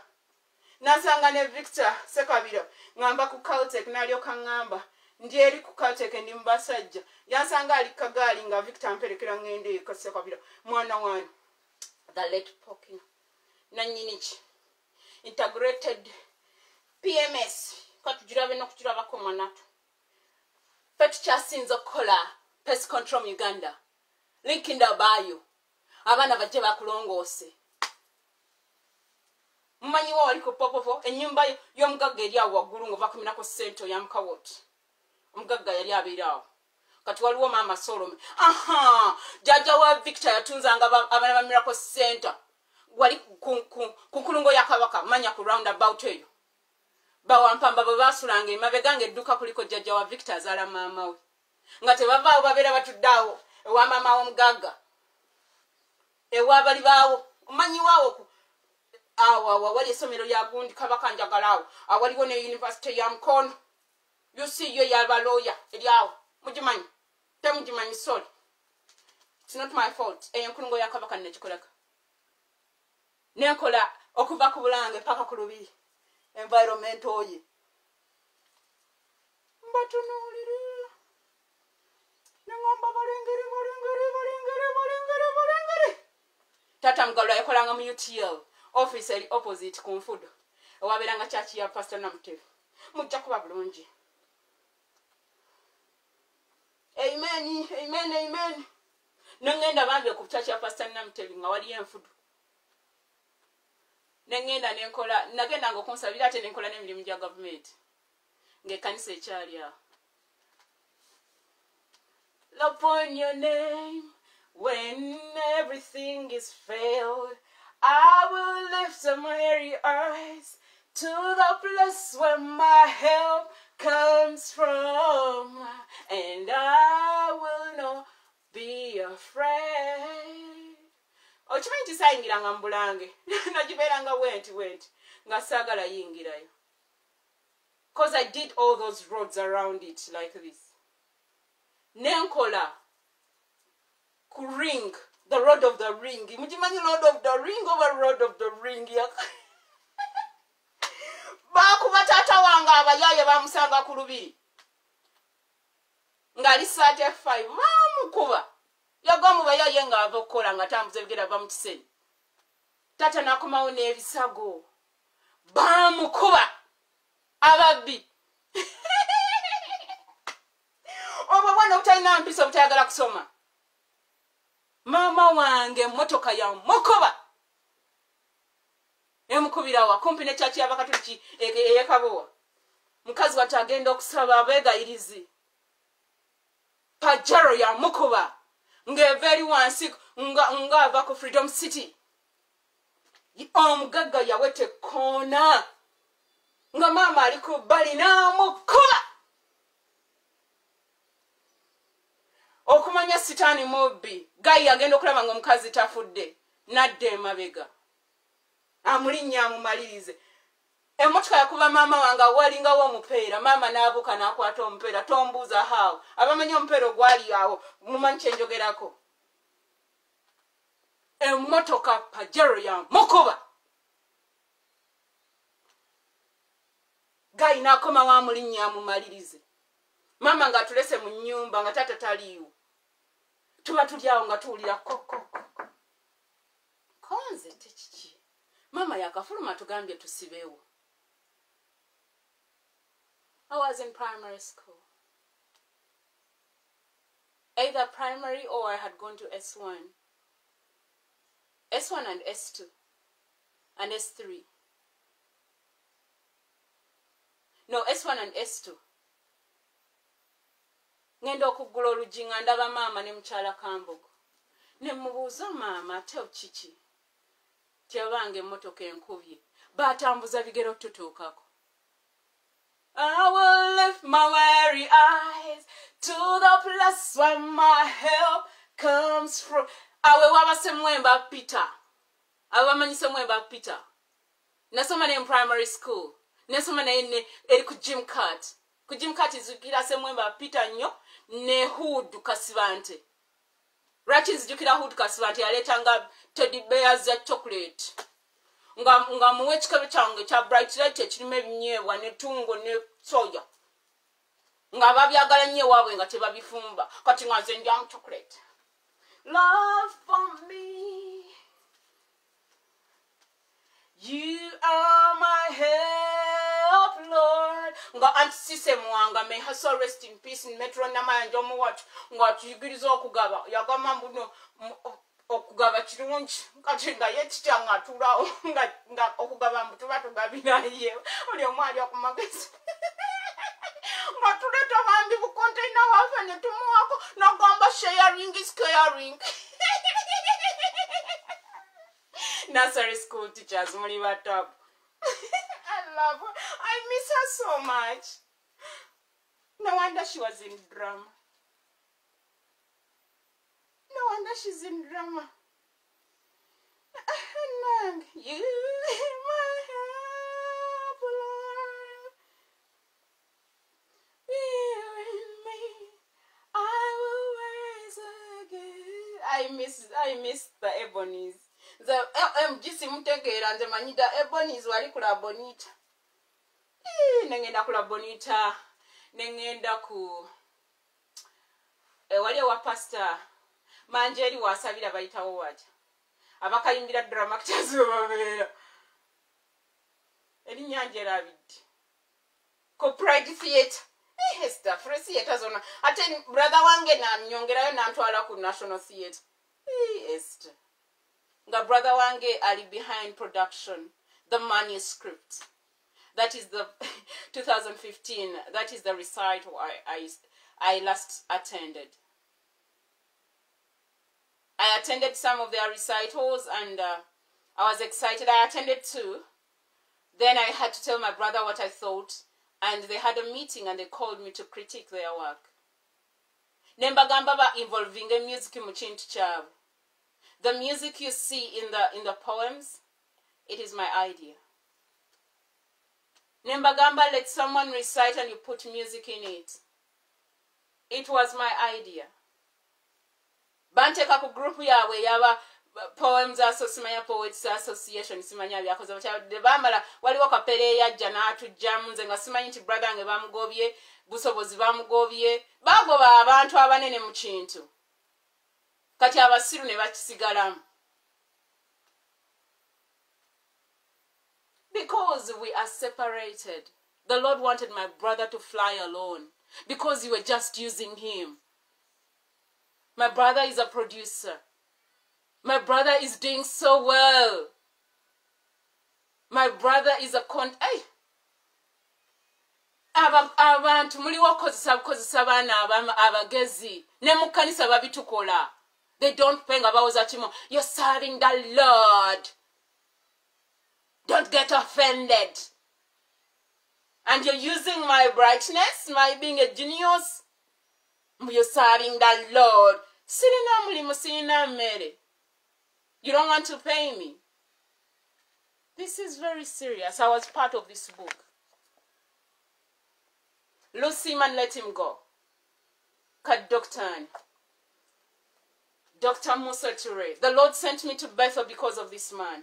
nasanga ne victor sekabiro ŋŋamba ku caltech nalyoka ŋŋamba ndi eri ku caltech ndi mu basajja yansanga ali kagaali nga victor amperekera ŋŋenda eka sekabiro mwana wani the late poking nanyini ki? Integrated pms katugirabe nokukirabako mwanatu fe tukyasinza okukola pest control mu uganda. Linkinda baayo abaana bajje bakulongoose mumanyiwo wali ku popovo enyumba y'omugagga eri awo waggulu ngaova kuminako sente oyamukawot omugagga yali abeera awo. Kati waliwo maama solome aha! Jajja wa victor yatunzanga aba- abaana ba miracle center wali ku- ku ku nkulungo ya kabaka. Manya ku roundabout eyo. Bawampamba bwe basulanga emabega nga edduka kuliko jjajja wa victor azaala maama we. Nga tebavaawo babeera batudde awo ewa maama womugagga. Ewa bali baawo. Omanyiwaawo awo awo wali essomero lya gundi kabaka njagala awo awaliwo ne univesity ya mukono usi yo yabalooya eri awo mugimanyi. Temugimanyi sorry. Its not my fault. Eyo enkulungo ya kabaka negikoleka nenkola okuva ku bulange paka ku lubiri. Environment oye. Mbatunuulira neŋamba balengere balengere balengere balengere balengere tata mugalwa yakolanga mu utl office eri opposite ku nfudo ewabeeranga kyaki ya pastor namutevu mujja kuba bulungi. Amen amen amen. Neŋŋenda bambye ku kyaki ya pastor namutevi nga waliyo enfudo. Neŋŋenda nenkola nagendanga okunsabira ate nenkola n'emirimu gya gavumenti. Ng'ekkanisa ekyali awo. Upon your name when everything is failed. I will lift my weary eyes to the place where my help comes from, and I will not be afraid. okimanyi tisayingiranga mu bulange nagibeeranga wenti wenti. Nga saagala yingirayo. Cause i did all those roads around it like this. Nenkola ku ring the road of the ring. Mukimanyi road of the ring oba road of the ring. Bakuba taata wange abayaaye bamusanga ku lubiri ng'ali saati f5 bamukuba yagwa mu bayaaye ng'ava okukola nga tambuza ebigere ava mu kiseni taata nakomawo n'ebisago. Bamukuba ababbi. Obwo bwana obutalina mpisa obutayagala kusoma maama wange emotoka ya mukuba emukubirawa kumpi nekyaki yabakatuliki eyekabowa mukazi wati agenda okusaba abeegayirizi. Pajaro ya mukuba ng'eva eri wansi ng'ava ku freedom city. Omugagga yaweta ekkoona nga maama ali ku bbali n'amukuba okumanya sitaani mubbi gayi agenda okulaba nga omukazi tafudde nadda emabega. Amulinnya amumalirize. Emotoka yakuba maama wange awalingawo omupeera maama n'abuuka n'akwata omupeera tombuuza haawo abamanyi omupeera ogwali awo mumanyi kyenjogerako emotoka pajero ya mukuba. Gayi n'akomawo amulinnya amumalirize. Maama ng'atulese mu nnyumba nga tata taliiwo tuba tuli awo nga tuwulira kokoko konze tekiki maama yakafuluma tugambye tusibewo I was in primary school. Either primary or I had gone to S1. S1 and S2 and S3. No, S1 and S2. Ngenda okuggula oluggi nga ndaba maama ne mukyala kambogo ne mubuuza maama ate kiki tyabanga emmotoka enkubye baatambuza bigero okututuukako I will lift my weary eyes to the place where my help comes from. Awe waba semwemba Peter. Awe wamanyi semwemba Peter. Nasoma ne primary school. Nasoma naye eri ku Jim Cat. Ku Jim Cat izukira semwemba Peter nnyo ne Hood Kasibante. Lwaki nzijukira Hood Kasibante? Yaleetanga teddy bears za chocolate. nga nga muwe ekikebe kyange kya bright light ekirimu ebinyeebwa ne tungo ne soya. Nga babyagala nnyo ewaabwe nga tebabifumba. Kati nga nze ndyamu chocolate. Love for me. You are my help nga antisystem wanga may her soul rest in peace metro namayanja omuwatu nga tuyigiriza okugaba yagamba mbuno okugaba kirungi kati nga ye kitya nga atulawo nga okugaba mbu tuba tugabiraye oli omu ali okumagezi nga tuleta bambi bukontaina waffe ne tumuwako nogamba sharing is caring nursery school teachers muli batabu love her i miss her so much no wonder she was in drama no wonder she's in drama you my help, Lord. Here in me, I will rise again. I miss, I miss the ebonies. nze mg simutegeera nze manyida ebonies wali ku labonita Ii, nengenda ku labonita nengenda ku ewali ewa pasita manje eri wasabira bayitawo watya abakayimbira dramaktazi we babeera erinnya nje erabidde ku pride theatre. Hester fre theatre zonna ate brother wange nanyongerayo nantwala ku national theatre. Hester nga brother wange ali behind production the manuscript that is the 2015 that is the recital I, I, I last attended I attended some of their recitals and uh, I was excited. I attended two. Then I had to tell my brother what I thought, and they had a meeting and they called me to critique their work. nembagamba ba involving music mu kintu the music you see in the in the poems it is my idea nembagamba let someone recite and you put music in it. It was my idea. Banteeka ku gurupu yaabwe eyaba poems simanya poets association simanya byakoze bakyabadde bamala waliwo kapere eyajja n'atujjamu nze nga simanyi nti brother nge bamugobye busobozi bamugobye. Bagoba abantu abanene mu kintu. Kati abasiru ne bakisigalamu because we are separated. The lord wanted my brother to fly alone because you were just using him. My brother is a producer. My brother is doing so well. My brother is a con hey! Aba- abantu muliwo okozesa bukozesa baana abama- abagezi. Ne mu kkanisa babitukola. They don't pay nga bawoza kimo you're serving the lord don't get offended. And you're using my brightness my being a genius. You're serving the lord. You don't want to pay me. This is very serious. I was part of this book. Lose him and let him go. Kat doctor. Dr musa ture the lord sent me to bethel because of this man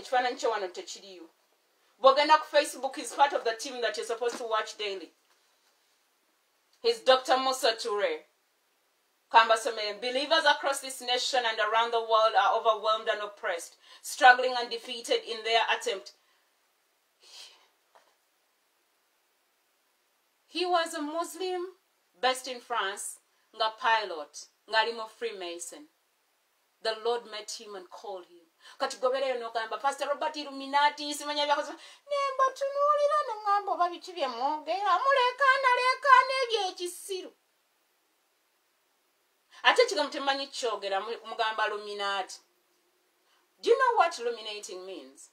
ekifaananyi kye wano tekiriyo bw'ogenda ku facebook is part of the team that you're supposed to watch daily He's Dr. Musa Toure. Kambasome, believers across this nation and around the world are overwhelmed and oppressed, struggling and defeated in their attempt. He was a Muslim based in France, nga pilot, mo Freemason. The Lord met him and called him. Kati gobereyo nogamba pastor robert illuminati simanya byakoze nemba tunuulira neŋŋamba oba biki bye mwogera? Mulekaanaleekaana ebyekisiru ate ekigambo temumanyi kyogera mu- mugamba luminati do you know what illuminating means?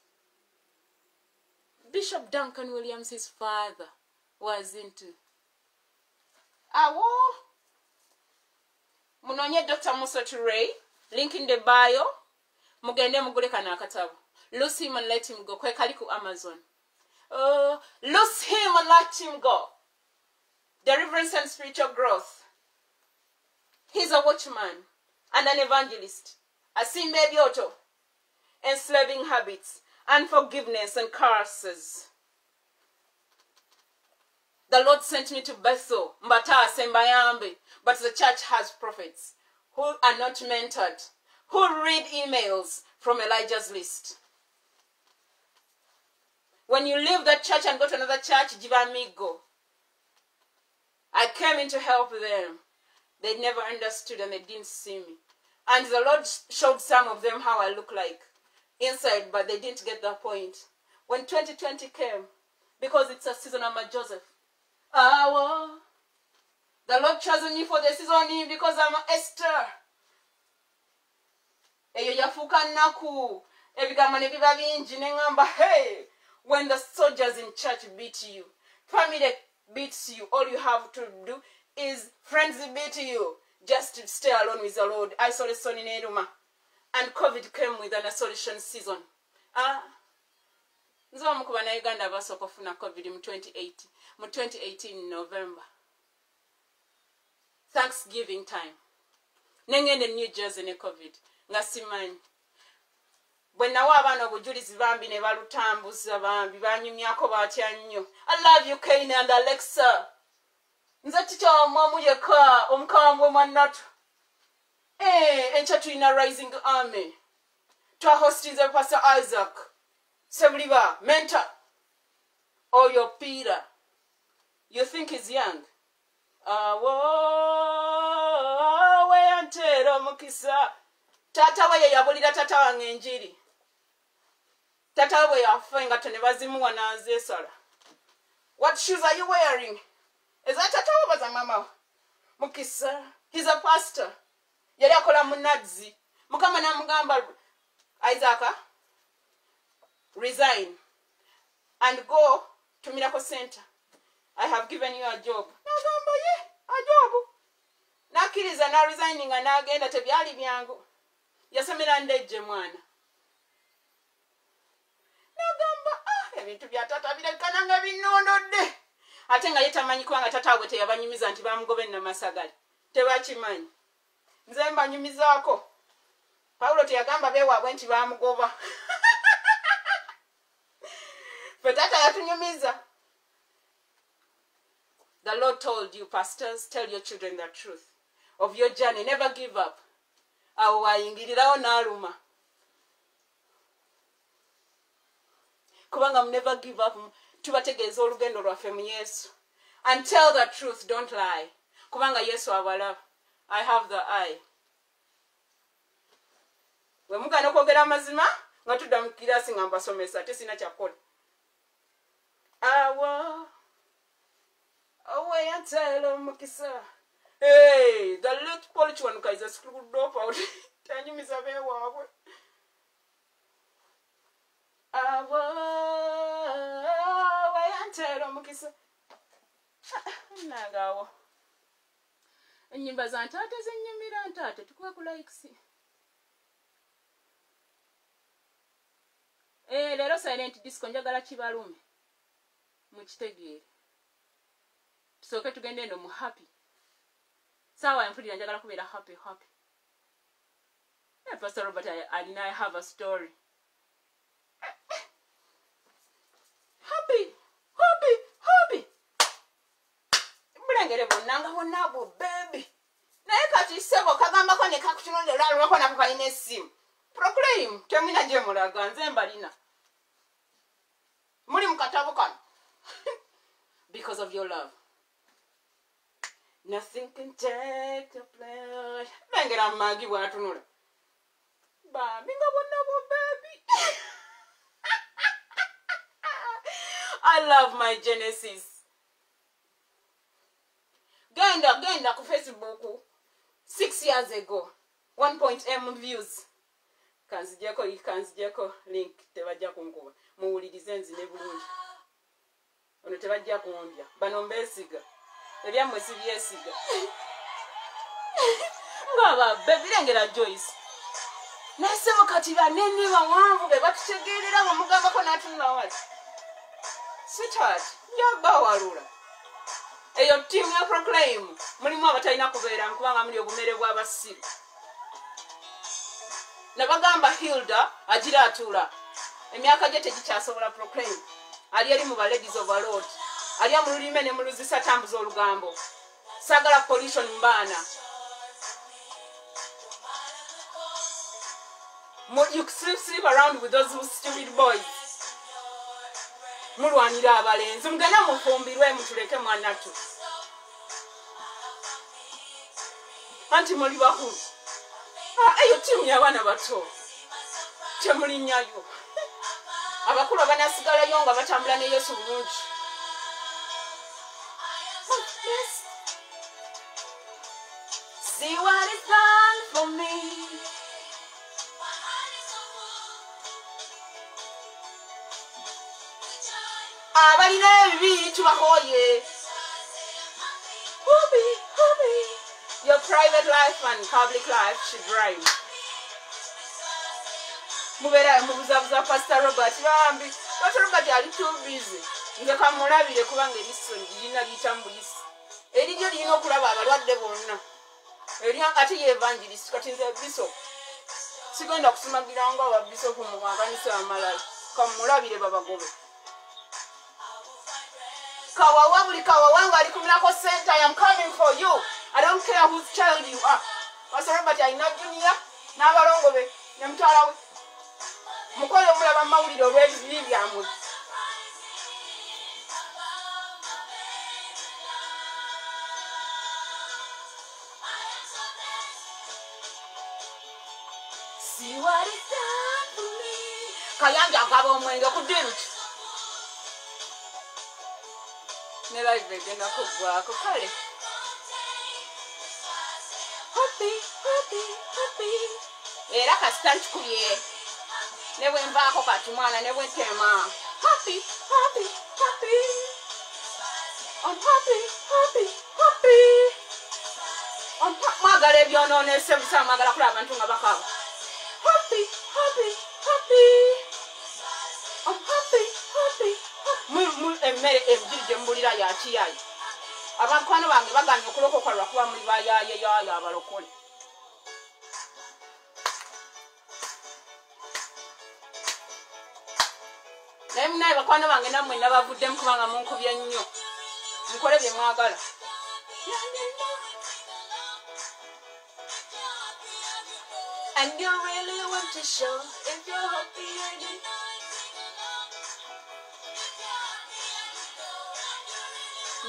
Bishop duncan williams his father was into awo munoonye dr musa turay link in the bio mugende mugule kano akatabo lose him and let him go. Kwe kali ku amazon. Uh, lose him and let him go. Deliverance and spiritual growth. He's a watchman and an evangelist asimba ebyoto enslaving habits unforgiveness and curses. The lord sent me to bethel mbataase mbayambe but the church has prophets who are not mentored who read emails from elijah's list? When you leave that church and go to another church give amigo. I came in to help them. They never understood and they didn't see me. And the lord showed some of them how i look like inside but they didn't get the point. When 2020 came because it's a season of my joseph awo the lord chosen me for the season because i'm esther eyo yafuuka nnaku. Ebigambo ne biba bingi ne ŋŋamba hey when the soldiers in church beat you family beats you all you have to do is friends beat you. Just to stay alone with the lord. Isolation neruma and covid came with an isolation season. Ah, nze omu ku bannayuganda abasooka ofuna covid mu 2018 mu 2018 november. Thanksgiving time. Nengenda e new jersey ne covid nga simanyi. Bwe nawa abaana obujulizi bambi ne balutambuza bambi banyumyako batya nnyo. I love you kane and alexa. Nze tikyawamu omu yekka omukambwe mwannatu. Eh, enkya tulina rising army. Twahostinze pastor isaac sebuliba mentor. Oyo peter you think is young? Awo weyanteera omukisa taata we ye yabulira taata wange enjiri. Taata we bwe yafe nga tone bazimuwa nazeesala. What shoes are you wearing? Eza taata we baza mama mukisa he's a pastor. Yali akola mu nadzi mukama namugamba isaac resign and go to miracle center. I have given you a job. Nagamba ye a job? Nakkiriza naresigninga nagenda tebyali byangu yasomera ndejje mwana. Nagamba ah, ebintu bya tata birekana nga binondodde. Ate nga ye tamanyi kubanga tataabwe teyabanyumiza nti bamugobe namasagale tebakimanyi. Nze mbanyumizaako. Pawulo teyagamba beewaabwe nti bamugoba fe tata yatunyumiza. The lord told you pastors tell your children the truth. Of your journey never give up awo wayingirirawo n'aluma. Kubanga mu never give up tubategeeza olugendo lwaffe mu yesu. And tell the truth don't lie. Kubanga yesu abalaba. I have the eye. Bwe mugana okwogera amazima nga tudda mu kirasi nga mbasomesa ate sina kyakola. Awo oweyantala omukisa. Hey, the late Paul up out. Tanyumiza bewaabwe. Abo wayantera omukisa. Nagawo. Ennyimba za ntaate zennyumira ntaate tukuba ku likes. Eh, leero silent disco njagala kibalume. Mukitegeere. Tusooke tugende eno mu happy. Saawa empulira njagala kubeera happy happy. Eh, pastor robert alina i have a story. Happy happy happy. Bulengere bonna nga bonna abo bebi naye kati sebo kagambako ne kakutunulira olwalwako nako kalina essimu. Proclaim temwina gye mulaga nze mbalina. Muli mu katabo kano. Because of your love Nothing can take the place. Lengera magi bwatunula. Bambi nga bonna bo baby. I love my Genesis. Genda genda ku Facebook. Six years ago. 1.m views. Kanzijeko kanzijeko link tebajja kunkuba. Muwulirize nzine bulungi. Ono tebajja kundya. Bano mbeesiga. Ebyammwe sibyesiga ngaababbe birengera joyce. Nasebo kati banene bawanvu be batutegeerera bwemugambako natunula wali sweetheart njabawalula eyo tiimu ya proclaim mulimu abatalina kubeera nkubanga muli obumere bw'abasiru nabagamba hilda agira atula emyaka gye tegikyasobola proclaim. Ali eri mu baladies of a lord alya mu lulime ne muluzisa tambuza olugambo. Saagala pollution Mu- you sleep, sleep around with those stupid boys. Mulwanira abalenzi. Mugende mufumbirwe mutuleke mwanatu anti muli bakulu. Ah, eyo tiimu y'abaana bato. Temulinnyayo abakulu abanasigalayo nga batambula ne yesu bulungi See what it's done for me. abalina ebibi tubakooye Hubi, hubi. your private life and public life should rhyme. Mubeera mubuzabuza pastor robert bambi pastor robert ali too busy. Nge kamulabire kubanga eriso lirina liyita mu buyisi eriryo lirina okulaba abalwadde bonna eri ate yevangelist kati nze biso sigenda kusumagira nga ababisopu mu makanisa amalala. Kamulabire babagobe. Kawawa buli kawawa nga alikumilako center i am coming for you. I don't care whose child you are. Pastor robert alina junior n'abalongo be ne mutwala we. Mukole omulaba mu mawulire olw'ebibibi byamwe kayanja akaba omwenge ku diruki ne live egenda kuggwako kale. Era kasita nkikubye ne bwe nvaako kati mwana ne bwe ntema happy happy happy. I'm happy happy happy. Mwagala ebyonoonese busa mwagala kulaba abantu nga bakaba emmere ebiri gye mbulira yakiyayi abakwano bange baganye okulokoka lwakuba muli bayaye yayo abalokole. Naye munaye bakwano bange nammwe nabavuddemu kubanga munkubye nnyo. Mukole bye mwagala. And you really want to show if you're happy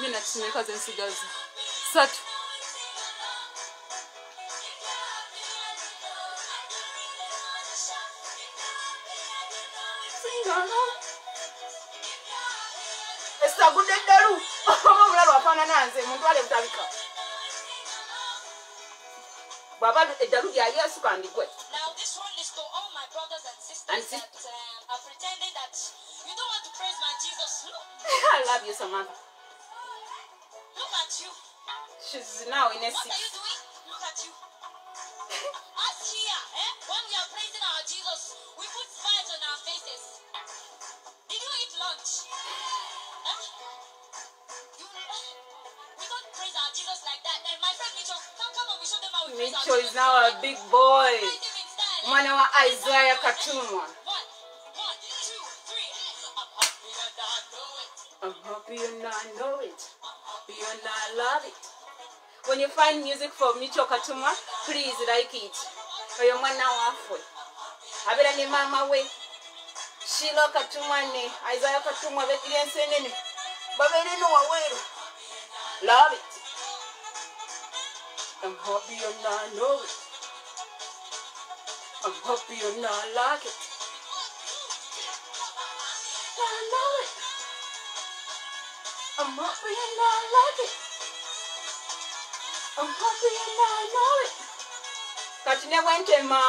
mina chineka zensigazi sathu esitagude eddalu oba obulalu afaanana nze muntu ali butabika bw'aba eddalu lyali asuka ndigwe I love you, Samantha. She's now in a What are you doing? Look at you. Us here, eh? When we are praising our Jesus, we put smiles on our faces. Did you eat lunch? Huh? You, we don't praise our Jesus like that. And my friend Mitchell, come, come on, we show them how we praise our Mitchell is now a big boy Praise him in style, eh? mwana wa isaiah katumwa One, one, two, three. I'm happy and I know it. I'm happy and I know. Happy and I love it. When you find music for Micho Katuma, please like it. Oyo mwana waffe. Abeera ne maama we. Shilo Katuma ne Katuma beddira ensenene. Babeere no waweeru. Love it. I'm happy and I know it. I'm happy and I like it. I know it. I'm happy and I like it. I'm happy and I know it. Kati ne bwentema.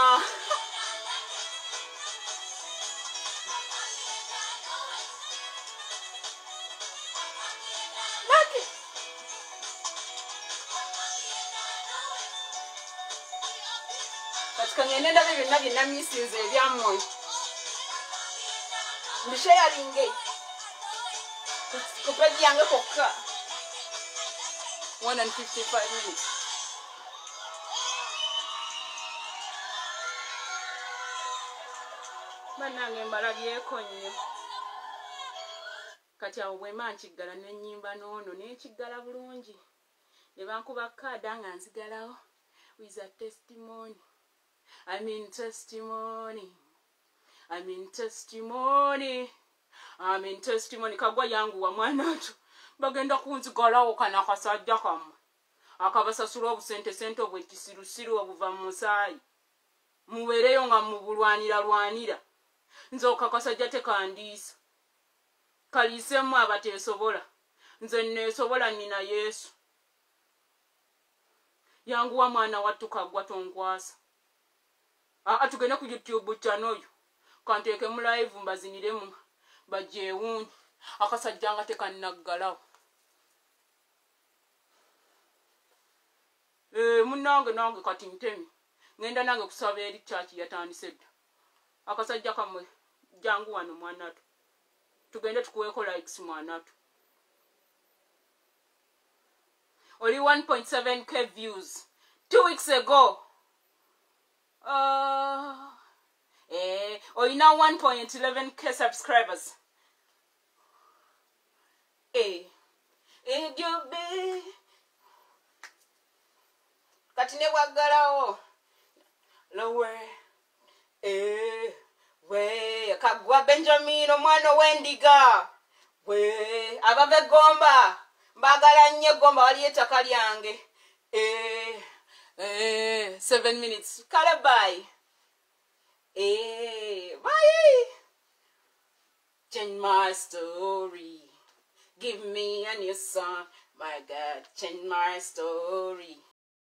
Like it. Kati kangende ndabe byonna bye namisinze ebyammwe. Mbisharinge. ku peji yange kokka 155 minutes. Bannange mbalabyeko nnyo kati awo bwema nkiggala nenyimba noono nenkiggala bulungi. Ne bankuba kaada nga nzigalawo with a testimony. I mean testimony. I mean testimony. I mean testimony. Kagwa yanguwa mwanatu bagenda kunzigalawo kana akasajja kammwe. Akabasasula obusentesente obwekisirusiru obuva mu musaayi. Mubeereyo nga mubulwanira lwanira. Nze okakasajja tekandiisa. Kaliisemu abateesobola. Nze neesobola nina yesu. Yanguwa mwana wattukagwa tonkwasa. Aa tugende ku youtube chanoyo kanteeke mu live mbaziniremu. Bajewuunyi akasajja nga tekannaggalawo munnange nange kati ntemi. Ngenda nange kusaba eri kyaki yatandise dda. Akasajja kamwe jangu wano mwanatu. Tugende tukuweeko likes mwanatu. Oli 1.7 k views. Two weeks ago. Uh, eh, olina 1.11 k subscribers. Eh, edyobe kati ne bwaggalawo? Lowe eh, we kagwa benjamin omwana ow'endiga. We abava egomba mbagala nnyo egomba waliyo ettaka lyange. Eh, eh, seven minutes. Kale bay eh, bye change my story. Give me a new song. My god change my story